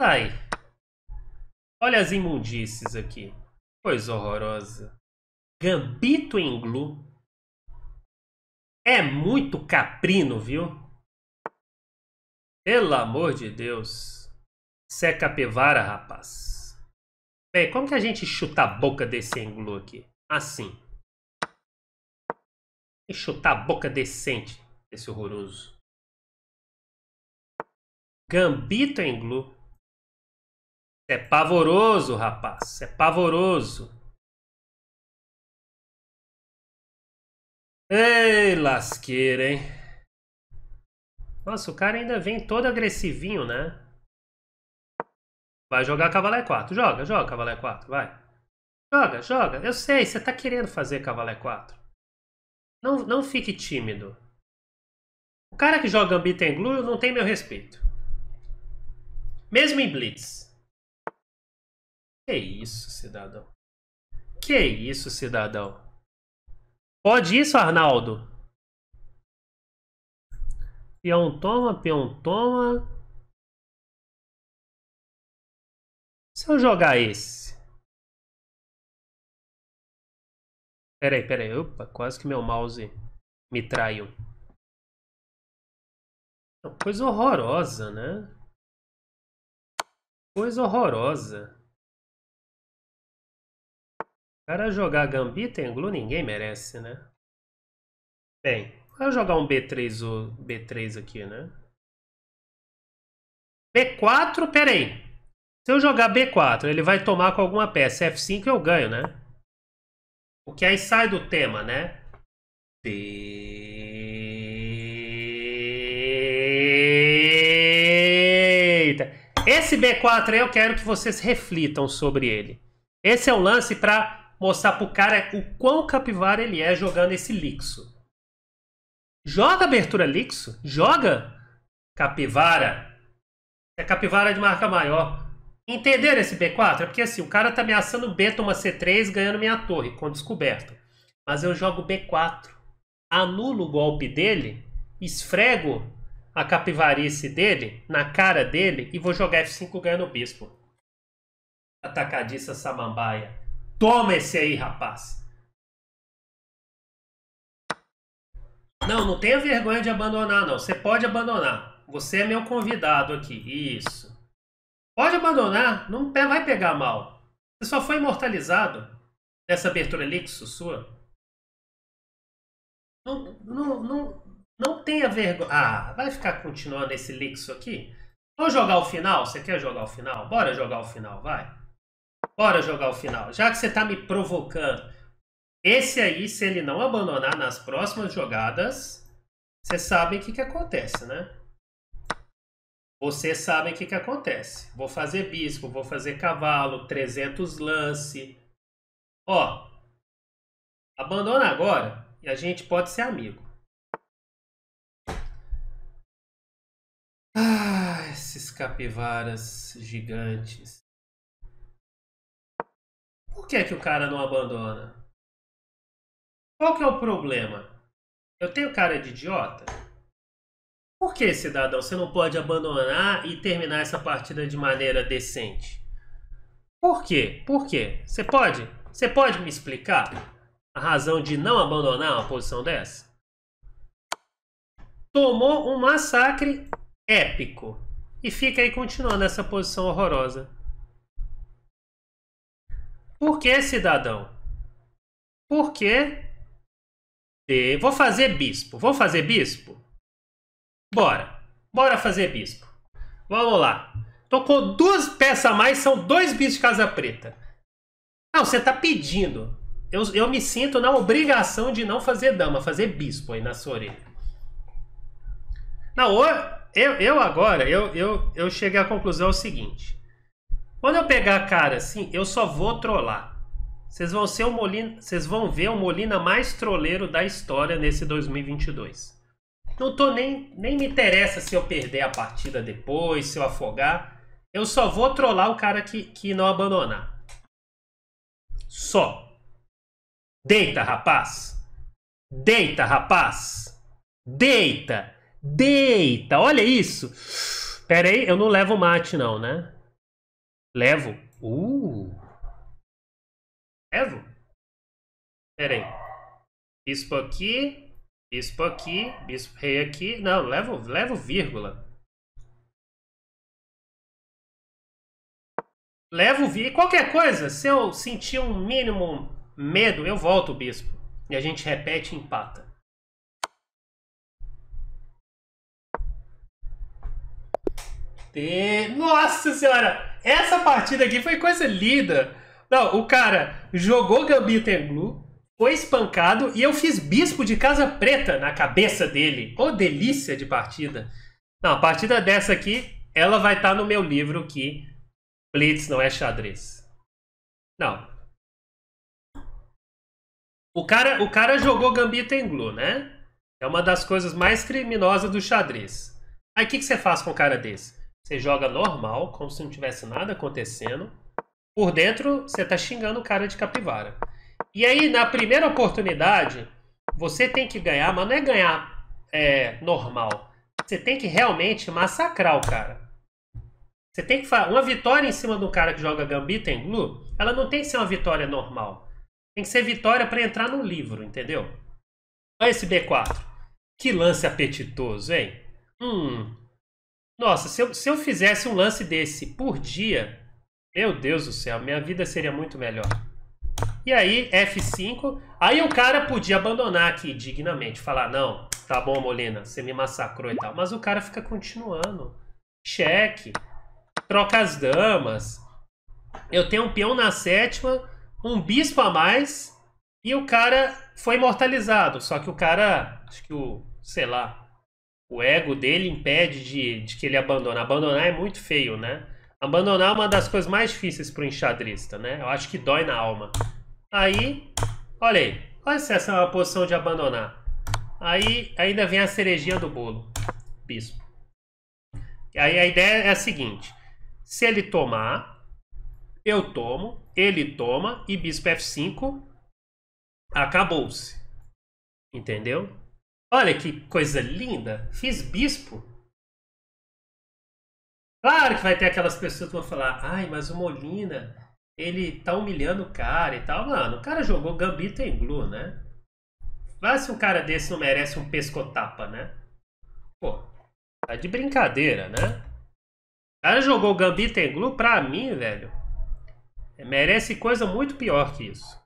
Aí. Olha as imundícies aqui. Coisa horrorosa. Gambito em glue. É muito caprino, viu? Pelo amor de Deus. Isso é capivara, rapaz. Bem, como que a gente chuta a boca desse englu aqui? Assim. E chutar a boca decente desse horroroso. Gambito englu. É pavoroso, rapaz. É pavoroso. Ei, lasqueira, hein? Nossa, o cara ainda vem todo agressivinho, né? Vai jogar Cavalo 4. Joga, joga Cavalo 4, vai. Joga, joga. Eu sei, você tá querendo fazer Cavalo 4. Não, não fique tímido. O cara que joga Gambit em Glue não tem meu respeito. Mesmo em Blitz. Que isso, cidadão? Que isso, cidadão? Pode isso, Arnaldo? Peão toma, peão toma. Se eu jogar esse. Peraí, peraí. Opa, quase que meu mouse me traiu. Coisa horrorosa, né? Coisa horrorosa. O cara jogar Gambita em Glue ninguém merece, né? Bem, vou jogar um B3 ou B3 aqui, né? B4, peraí. Se eu jogar B4, ele vai tomar com alguma peça. F5 eu ganho, né? O que aí sai do tema, né? Eita. Esse B4 aí eu quero que vocês reflitam sobre ele. Esse é o lance para mostrar pro cara o quão capivara ele é jogando esse lixo. Joga abertura lixo, joga capivara. É capivara de marca maior. Entenderam esse B4? É porque assim, o cara tá ameaçando B toma C3 ganhando minha torre com descoberto. Mas eu jogo B4. Anulo o golpe dele, esfrego a capivarice dele na cara dele e vou jogar F5 ganhando o bispo. Atacadiça samambaia. Toma esse aí, rapaz. Não, não tenha vergonha de abandonar, não. Você pode abandonar. Você é meu convidado aqui. Isso. Pode abandonar. Não vai pegar mal. Você só foi imortalizado nessa abertura elixo sua. Não, não, não, não tenha vergonha. Ah, vai ficar continuando esse elixo aqui? Vamos jogar o final? Você quer jogar o final? Bora jogar o final, vai. Bora jogar o final. Já que você está me provocando. Esse aí, se ele não abandonar nas próximas jogadas, vocês sabem o que, que acontece, né? Vocês sabem o que, que acontece. Vou fazer bispo, vou fazer cavalo, 300 lance. Ó, abandona agora e a gente pode ser amigo. Ah, esses capivaras gigantes. Por que, que o cara não abandona? Qual que é o problema? Eu tenho cara de idiota? Por que, cidadão, você não pode abandonar e terminar essa partida de maneira decente? Por quê? Por quê? Você pode? Você pode me explicar a razão de não abandonar uma posição dessa? Tomou um massacre épico e fica aí continuando essa posição horrorosa. Por que, cidadão? Porque vou fazer bispo. Vou fazer bispo? Bora. Bora fazer bispo. Vamos lá. Tô com duas peças a mais, são dois bispos de casa preta. Não, você tá pedindo. Eu, eu me sinto na obrigação de não fazer dama, fazer bispo aí na sua orelha. Não, eu, eu agora, eu, eu, eu cheguei à conclusão seguinte. Quando eu pegar a cara assim, eu só vou trollar. Vocês vão ser o Molina, vocês vão ver o Molina mais troleiro da história nesse 2022. Não tô nem nem me interessa se eu perder a partida depois, se eu afogar. Eu só vou trollar o cara que, que não abandonar. Só. Deita, rapaz. Deita, rapaz. Deita. Deita. Olha isso. Pera aí, eu não levo mate não, né? Levo. Uh. Levo? Pera aí. Bispo aqui. Bispo aqui. Bispo rei aqui. Não, levo, levo vírgula. Levo vírgula. Qualquer coisa, se eu sentir um mínimo medo, eu volto o bispo. E a gente repete e empata. Nossa senhora! Essa partida aqui foi coisa linda. Não, o cara jogou Gambito Blue, foi espancado e eu fiz bispo de casa preta na cabeça dele. Ô, oh, delícia de partida. Não, a partida dessa aqui, ela vai estar tá no meu livro que Blitz não é xadrez. Não. O cara, o cara jogou Gambito em Glue, né? É uma das coisas mais criminosas do xadrez. Aí o que, que você faz com um cara desse? Você joga normal, como se não tivesse nada acontecendo. Por dentro, você tá xingando o cara de capivara. E aí, na primeira oportunidade, você tem que ganhar, mas não é ganhar é, normal. Você tem que realmente massacrar o cara. Você tem que fazer uma vitória em cima do cara que joga Gambito em Glue, ela não tem que ser uma vitória normal. Tem que ser vitória para entrar no livro, entendeu? Olha esse B4. Que lance apetitoso, hein? Hum, nossa, se eu, se eu fizesse um lance desse por dia, meu Deus do céu, minha vida seria muito melhor. E aí, F5, aí o cara podia abandonar aqui dignamente, falar, não, tá bom, Molina, você me massacrou e tal. Mas o cara fica continuando. Cheque, troca as damas. Eu tenho um peão na sétima, um bispo a mais, e o cara foi imortalizado. Só que o cara, acho que o, sei lá, o ego dele impede de, de que ele abandone. Abandonar é muito feio, né? Abandonar é uma das coisas mais difíceis para o enxadrista, né? Eu acho que dói na alma. Aí, olha aí. Olha se essa é uma posição de abandonar. Aí ainda vem a cerejinha do bolo. Bispo. Aí a ideia é a seguinte. Se ele tomar, eu tomo, ele toma e bispo F5 acabou-se. Entendeu? Olha que coisa linda. Fiz bispo. Claro que vai ter aquelas pessoas que vão falar, ai, mas o Molina, ele tá humilhando o cara e tal. Mano, o cara jogou Gambito em Blue, né? Mas se um cara desse não merece um pescotapa, né? Pô, tá de brincadeira, né? O cara jogou Gambito em Blue, pra mim, velho, merece coisa muito pior que isso.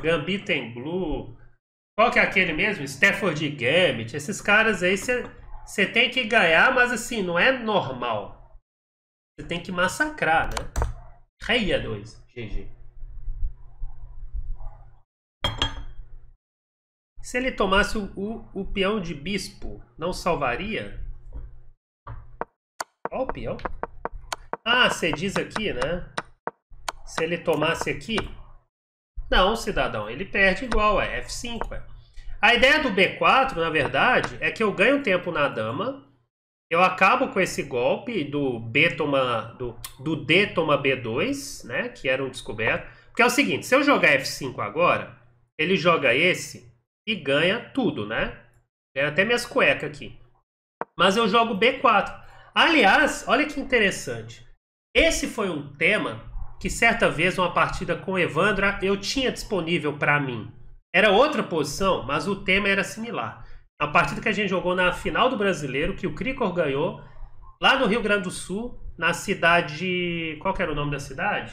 Gambito em Blue, qual que é aquele mesmo? Stafford Gambit. Esses caras aí você tem que ganhar, mas assim, não é normal. Você tem que massacrar, né? Rei a 2. GG. Se ele tomasse o, o, o, peão de bispo, não salvaria? Qual o peão? Ah, você diz aqui, né? Se ele tomasse aqui, não, cidadão, ele perde igual, é F5. É. A ideia do B4, na verdade, é que eu ganho tempo na dama, eu acabo com esse golpe do B toma do, do D toma B2, né, que era um descoberto. Porque é o seguinte, se eu jogar F5 agora, ele joga esse e ganha tudo, né? Ganha até minhas cuecas aqui. Mas eu jogo B4. Aliás, olha que interessante. Esse foi um tema que certa vez uma partida com Evandra eu tinha disponível para mim. Era outra posição, mas o tema era similar. A partida que a gente jogou na final do Brasileiro, que o Cricor ganhou, lá no Rio Grande do Sul, na cidade. Qual que era o nome da cidade?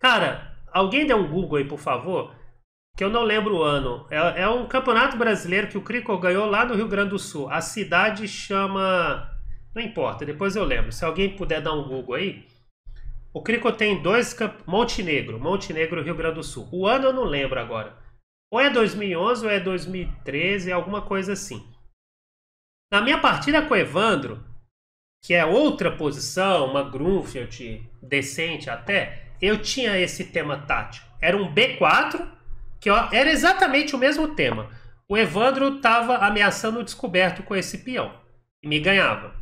Cara, alguém dê um Google aí, por favor, que eu não lembro o ano. É, é um campeonato brasileiro que o Crico ganhou lá no Rio Grande do Sul. A cidade chama. Não importa, depois eu lembro. Se alguém puder dar um Google aí. O Crico tem dois Montenegro, Montenegro, Rio Grande do Sul. O ano eu não lembro agora. Ou é 2011 ou é 2013, alguma coisa assim. Na minha partida com o Evandro, que é outra posição, uma Grunfeld decente até, eu tinha esse tema tático. Era um B4, que era exatamente o mesmo tema. O Evandro estava ameaçando o descoberto com esse peão e me ganhava.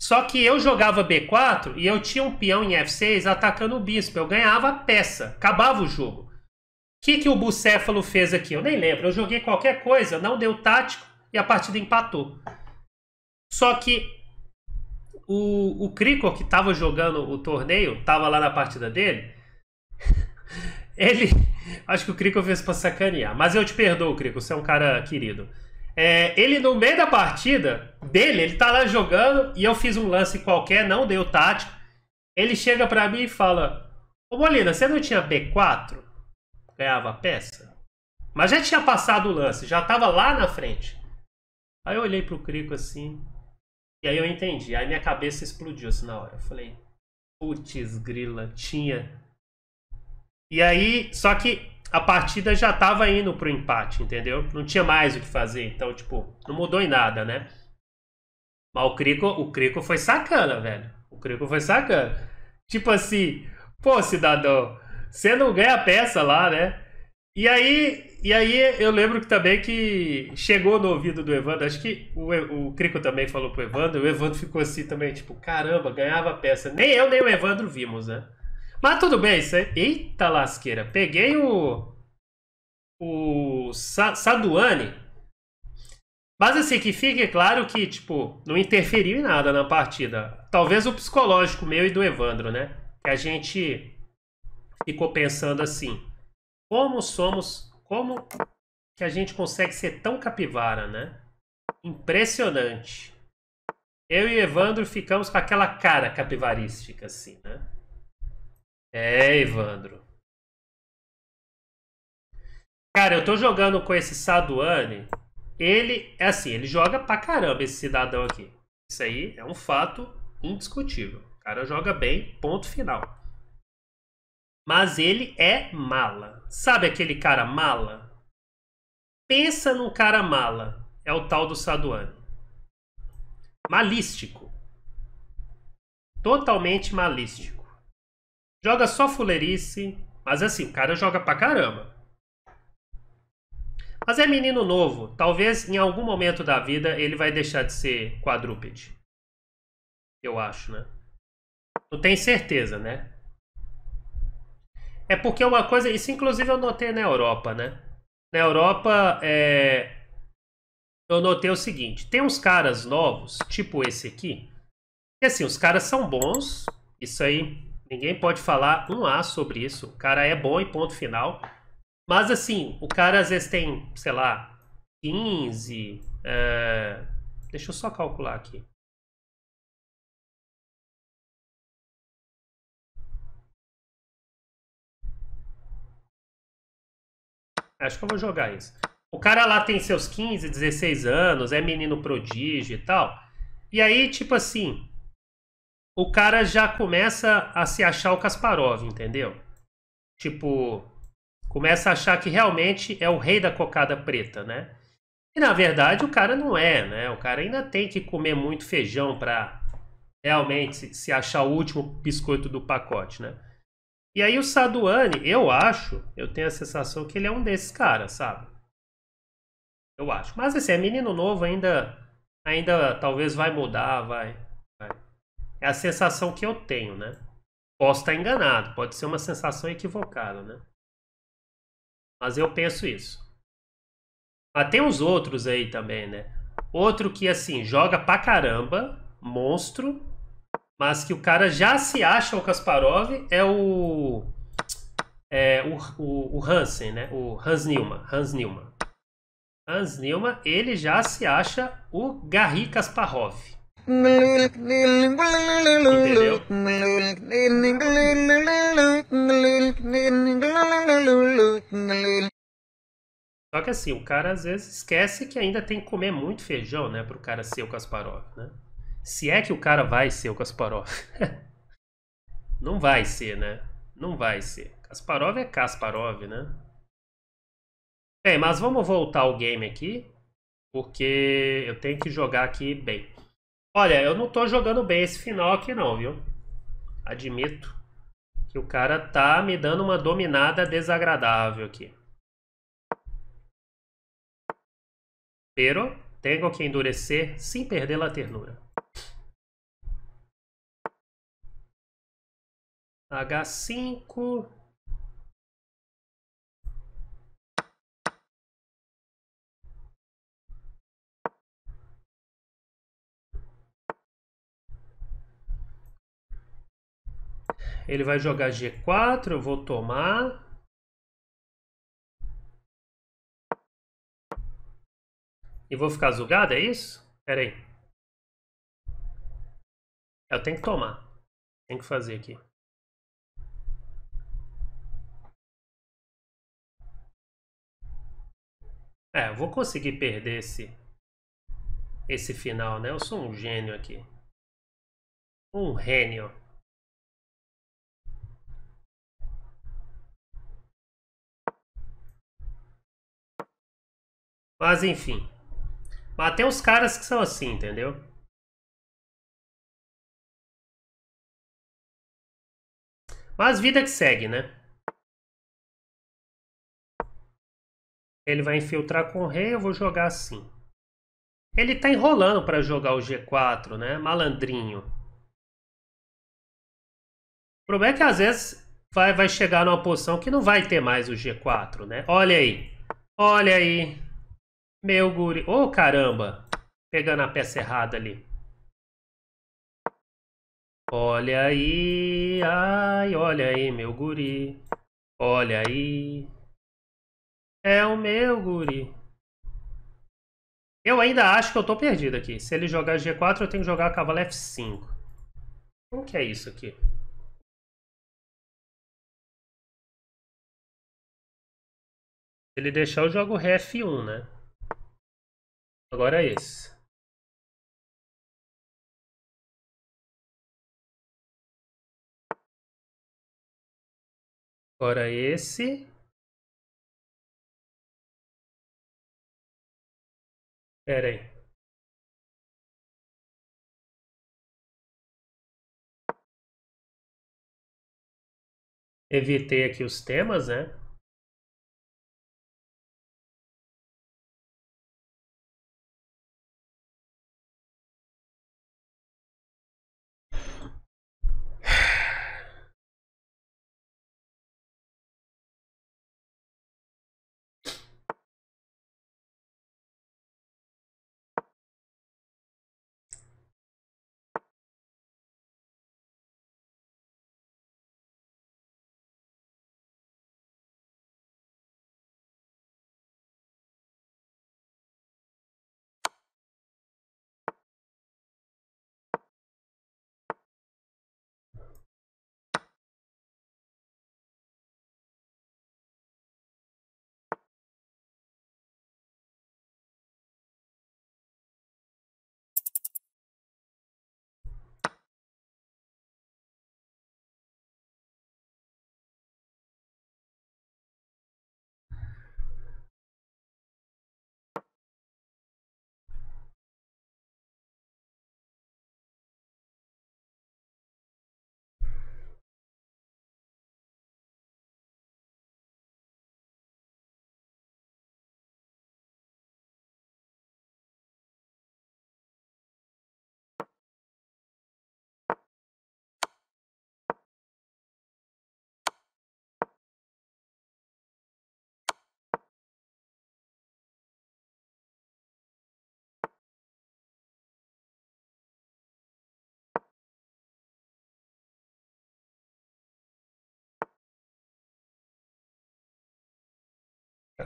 Só que eu jogava B4 e eu tinha um peão em F6 atacando o bispo. Eu ganhava a peça, acabava o jogo. Que, que o Bucéfalo fez aqui? Eu nem lembro. Eu joguei qualquer coisa, não deu tático e a partida empatou. Só que o, o que estava jogando o torneio, estava lá na partida dele. ele. Acho que o Crico fez para sacanear. Mas eu te perdoo, Crico, você é um cara querido. É, ele, no meio da partida dele, ele tá lá jogando e eu fiz um lance qualquer, não deu tático. Ele chega para mim e fala: Ô Molina, você não tinha B4? Ganhava a peça? Mas já tinha passado o lance, já tava lá na frente. Aí eu olhei pro Crico assim, e aí eu entendi. Aí minha cabeça explodiu assim na hora. Eu falei: Putz, grila, tinha. E aí, só que a partida já tava indo pro empate, entendeu? Não tinha mais o que fazer. Então, tipo, não mudou em nada, né? Mas o Crico, o Crico foi sacana, velho. O Crico foi sacana. Tipo assim, pô, cidadão, você não ganha peça lá, né? E aí, e aí eu lembro que também que chegou no ouvido do Evandro, acho que o, o Crico também falou pro Evandro, o Evandro ficou assim também, tipo, caramba, ganhava peça. Nem eu, nem o Evandro vimos, né? Mas tudo bem, isso aí. Eita lasqueira. Peguei o. O Sa Saduane. Mas assim, que fique claro que, tipo, não interferiu em nada na partida. Talvez o psicológico meu e do Evandro, né? Que a gente ficou pensando assim. Como somos. Como que a gente consegue ser tão capivara, né? Impressionante. Eu e Evandro ficamos com aquela cara capivarística, assim, né? É, Evandro. Cara, eu tô jogando com esse Saduane. Ele, é assim, ele joga pra caramba esse cidadão aqui. Isso aí é um fato indiscutível. O cara joga bem, ponto final. Mas ele é mala. Sabe aquele cara mala? Pensa num cara mala. É o tal do Saduane. Malístico. Totalmente malístico. Joga só fuleirice, mas assim, o cara joga pra caramba. Mas é menino novo. Talvez em algum momento da vida ele vai deixar de ser quadrúpede. Eu acho, né? Não tenho certeza, né? É porque uma coisa. Isso inclusive eu notei na Europa, né? Na Europa, é, eu notei o seguinte: tem uns caras novos, tipo esse aqui. E assim, os caras são bons. Isso aí Ninguém pode falar um A sobre isso. O cara é bom e ponto final. Mas assim, o cara às vezes tem, sei lá, 15. É... Deixa eu só calcular aqui. Acho que eu vou jogar isso. O cara lá tem seus 15, 16 anos, é menino prodígio e tal. E aí, tipo assim, o cara já começa a se achar o Kasparov, entendeu? Tipo, começa a achar que realmente é o rei da cocada preta, né? E na verdade o cara não é, né? O cara ainda tem que comer muito feijão para realmente se achar o último biscoito do pacote, né? E aí o Saduane, eu acho, eu tenho a sensação que ele é um desses caras, sabe? Eu acho. Mas assim, é menino novo ainda, ainda talvez vai mudar, vai. É a sensação que eu tenho, né? Posso estar enganado, pode ser uma sensação equivocada, né? Mas eu penso isso. Mas tem uns outros aí também, né? Outro que, assim, joga pra caramba, monstro, mas que o cara já se acha o Kasparov, é o. É, o, o, o Hansen, né? O Hans Nilma. Hans Nilma. Hans Nilma, ele já se acha o Garry Kasparov. Entendeu? Só que assim, o cara às vezes esquece que ainda tem que comer muito feijão, né? Para o cara ser o Kasparov, né? Se é que o cara vai ser o Kasparov. Não vai ser, né? Não vai ser. Kasparov é Kasparov, né? Bem, mas vamos voltar ao game aqui. Porque eu tenho que jogar aqui bem. Olha, eu não tô jogando bem esse final aqui não, viu? Admito que o cara tá me dando uma dominada desagradável aqui. Pero tenho que endurecer sem perder a ternura. H5. Ele vai jogar G4, eu vou tomar. E vou ficar zugado, é isso? Pera aí. Eu tenho que tomar. Tem que fazer aqui. É, vou conseguir perder esse esse final, né? Eu sou um gênio aqui. Um gênio. Mas enfim. Mas tem uns caras que são assim, entendeu? Mas vida que segue, né? Ele vai infiltrar com o rei, eu vou jogar assim. Ele tá enrolando para jogar o G4, né? Malandrinho. O problema é que às vezes vai, vai chegar numa posição que não vai ter mais o G4, né? Olha aí. Olha aí. Meu guri. Ô, oh, caramba. Pegando a peça errada ali. Olha aí. Ai, olha aí, meu guri. Olha aí. É o meu guri. Eu ainda acho que eu tô perdido aqui. Se ele jogar G4, eu tenho que jogar cavalo F5. Como que é isso aqui? Se ele deixar, eu jogo Ré F1, né? Agora é esse. Agora esse. Pera aí. Evitei aqui os temas, né?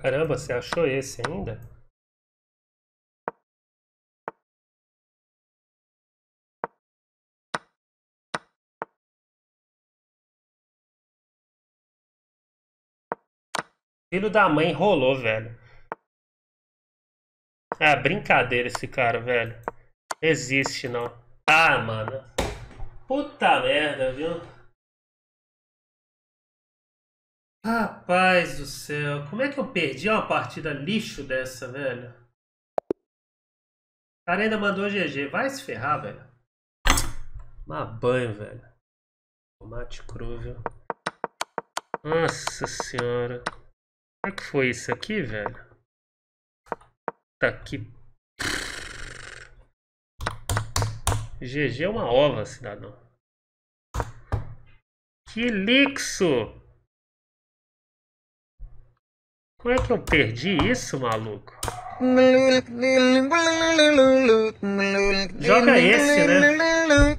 Caramba, você achou esse ainda? Filho da mãe rolou, velho. Ah, brincadeira esse cara, velho. Existe, não. Ah, mano. Puta merda, viu? Rapaz do céu, como é que eu perdi uma partida lixo dessa, velho? O cara ainda mandou GG. Vai se ferrar, velho. Tomar banho, velho. Tomate cru, viu? Nossa senhora. Como é que foi isso aqui, velho? Tá aqui. GG é uma ova, cidadão. Que lixo! Como é que eu perdi isso, maluco? Joga esse, né?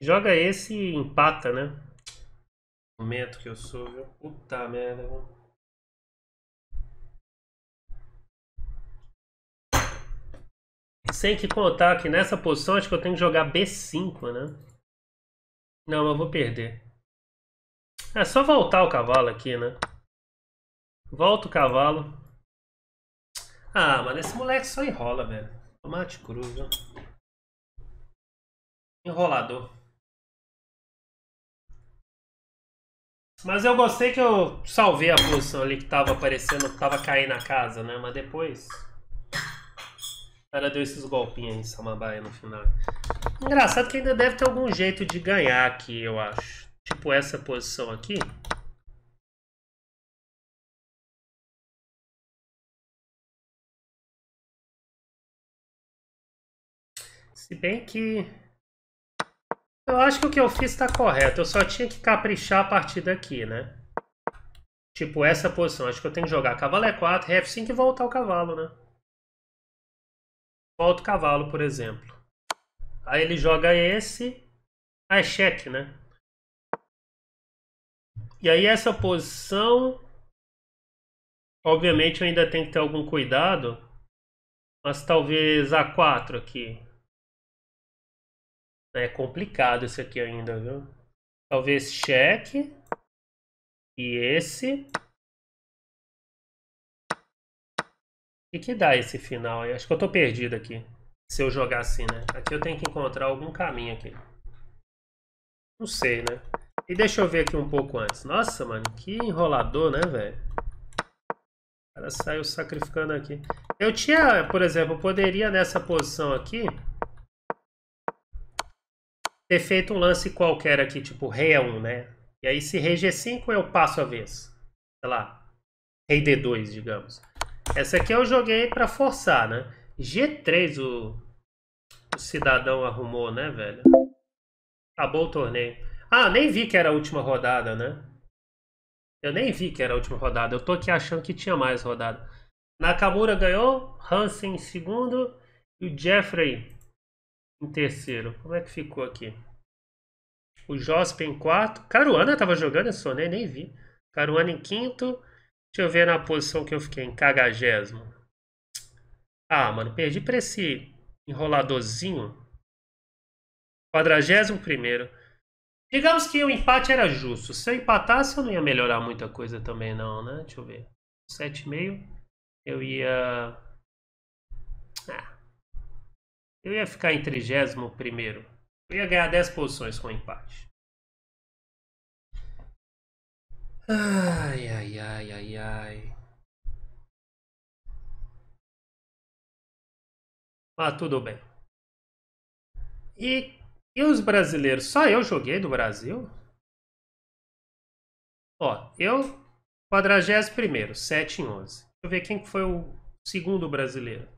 Joga esse e empata, né? Momento que eu sou, viu? Puta merda, viu? Sem que contar que nessa posição acho que eu tenho que jogar B5, né? Não, eu vou perder. É só voltar o cavalo aqui, né? Volta o cavalo. Ah, mano, esse moleque só enrola, velho. Tomate cru, viu? Enrolador. Mas eu gostei que eu salvei a posição ali que tava aparecendo, que tava caindo a casa, né? Mas depois. Ela deu esses golpinhos em Samambaia no final. Engraçado que ainda deve ter algum jeito de ganhar aqui, eu acho. Tipo essa posição aqui. Se bem que... Eu acho que o que eu fiz está correto. Eu só tinha que caprichar a partir daqui, né? Tipo, essa posição. Acho que eu tenho que jogar cavalo E4, F5 e voltar o cavalo, né? Volta o cavalo, por exemplo. Aí ele joga esse. Ah, é cheque, né? E aí essa posição... Obviamente eu ainda tenho que ter algum cuidado. Mas talvez A4 aqui. É complicado esse aqui ainda, viu? Talvez cheque. E esse. O que, que dá esse final aí? Acho que eu tô perdido aqui. Se eu jogar assim, né? Aqui eu tenho que encontrar algum caminho aqui. Não sei, né? E deixa eu ver aqui um pouco antes. Nossa, mano, que enrolador, né, velho? O cara saiu sacrificando aqui. Eu tinha, por exemplo, poderia nessa posição aqui ter feito um lance qualquer aqui, tipo rei A1, né? E aí se rei G5 eu passo a vez. Sei lá, rei D2, digamos. Essa aqui eu joguei para forçar, né? G3 o, o cidadão arrumou, né, velho? Acabou o torneio. Ah, nem vi que era a última rodada, né? Eu nem vi que era a última rodada. Eu tô aqui achando que tinha mais rodada. Nakamura ganhou, Hansen em segundo e o Jeffrey em terceiro. Como é que ficou aqui? O Jospe em quarto. Caruana tava jogando esse torneio, nem vi. Caruana em quinto. Deixa eu ver na posição que eu fiquei, em cagagésimo. Ah, mano, perdi pra esse enroladorzinho. Quadragésimo primeiro. Digamos que o empate era justo. Se eu empatasse, eu não ia melhorar muita coisa também, não, né? Deixa eu ver. 7,5. Eu ia... Ah, eu ia ficar em 31 primeiro. Eu ia ganhar 10 posições com o empate. Ai, ai, ai, ai, ai. Ah, tudo bem. E, e os brasileiros? Só eu joguei do Brasil? Ó, eu, 41 7 em 11. Deixa eu ver quem foi o segundo brasileiro.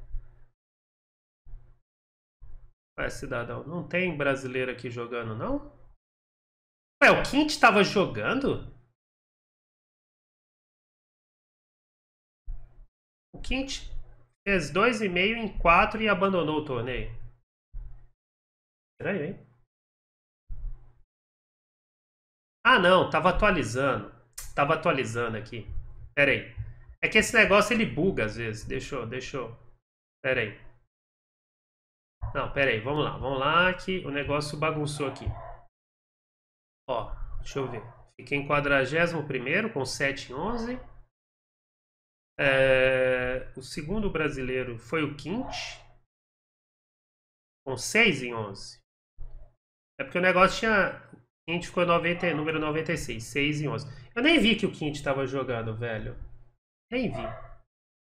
Ué, cidadão, não tem brasileiro aqui jogando, não? Ué, o Quint estava jogando? O Quint fez 2,5 em 4 e abandonou o torneio. Estranho, hein? Ah, não, tava atualizando. Tava atualizando aqui. Pera aí. É que esse negócio ele buga às vezes. Deixa eu, deixa eu... Pera aí. Não, pera aí, vamos lá. Vamos lá que o negócio bagunçou aqui. Ó, deixa eu ver. Fiquei em 41 com 7 em 11. É, o segundo brasileiro foi o Quint, com 6 em 11. É porque o negócio tinha. Quint ficou 90, número 96, 6 em 11. Eu nem vi que o Quint estava jogando, velho. Nem vi.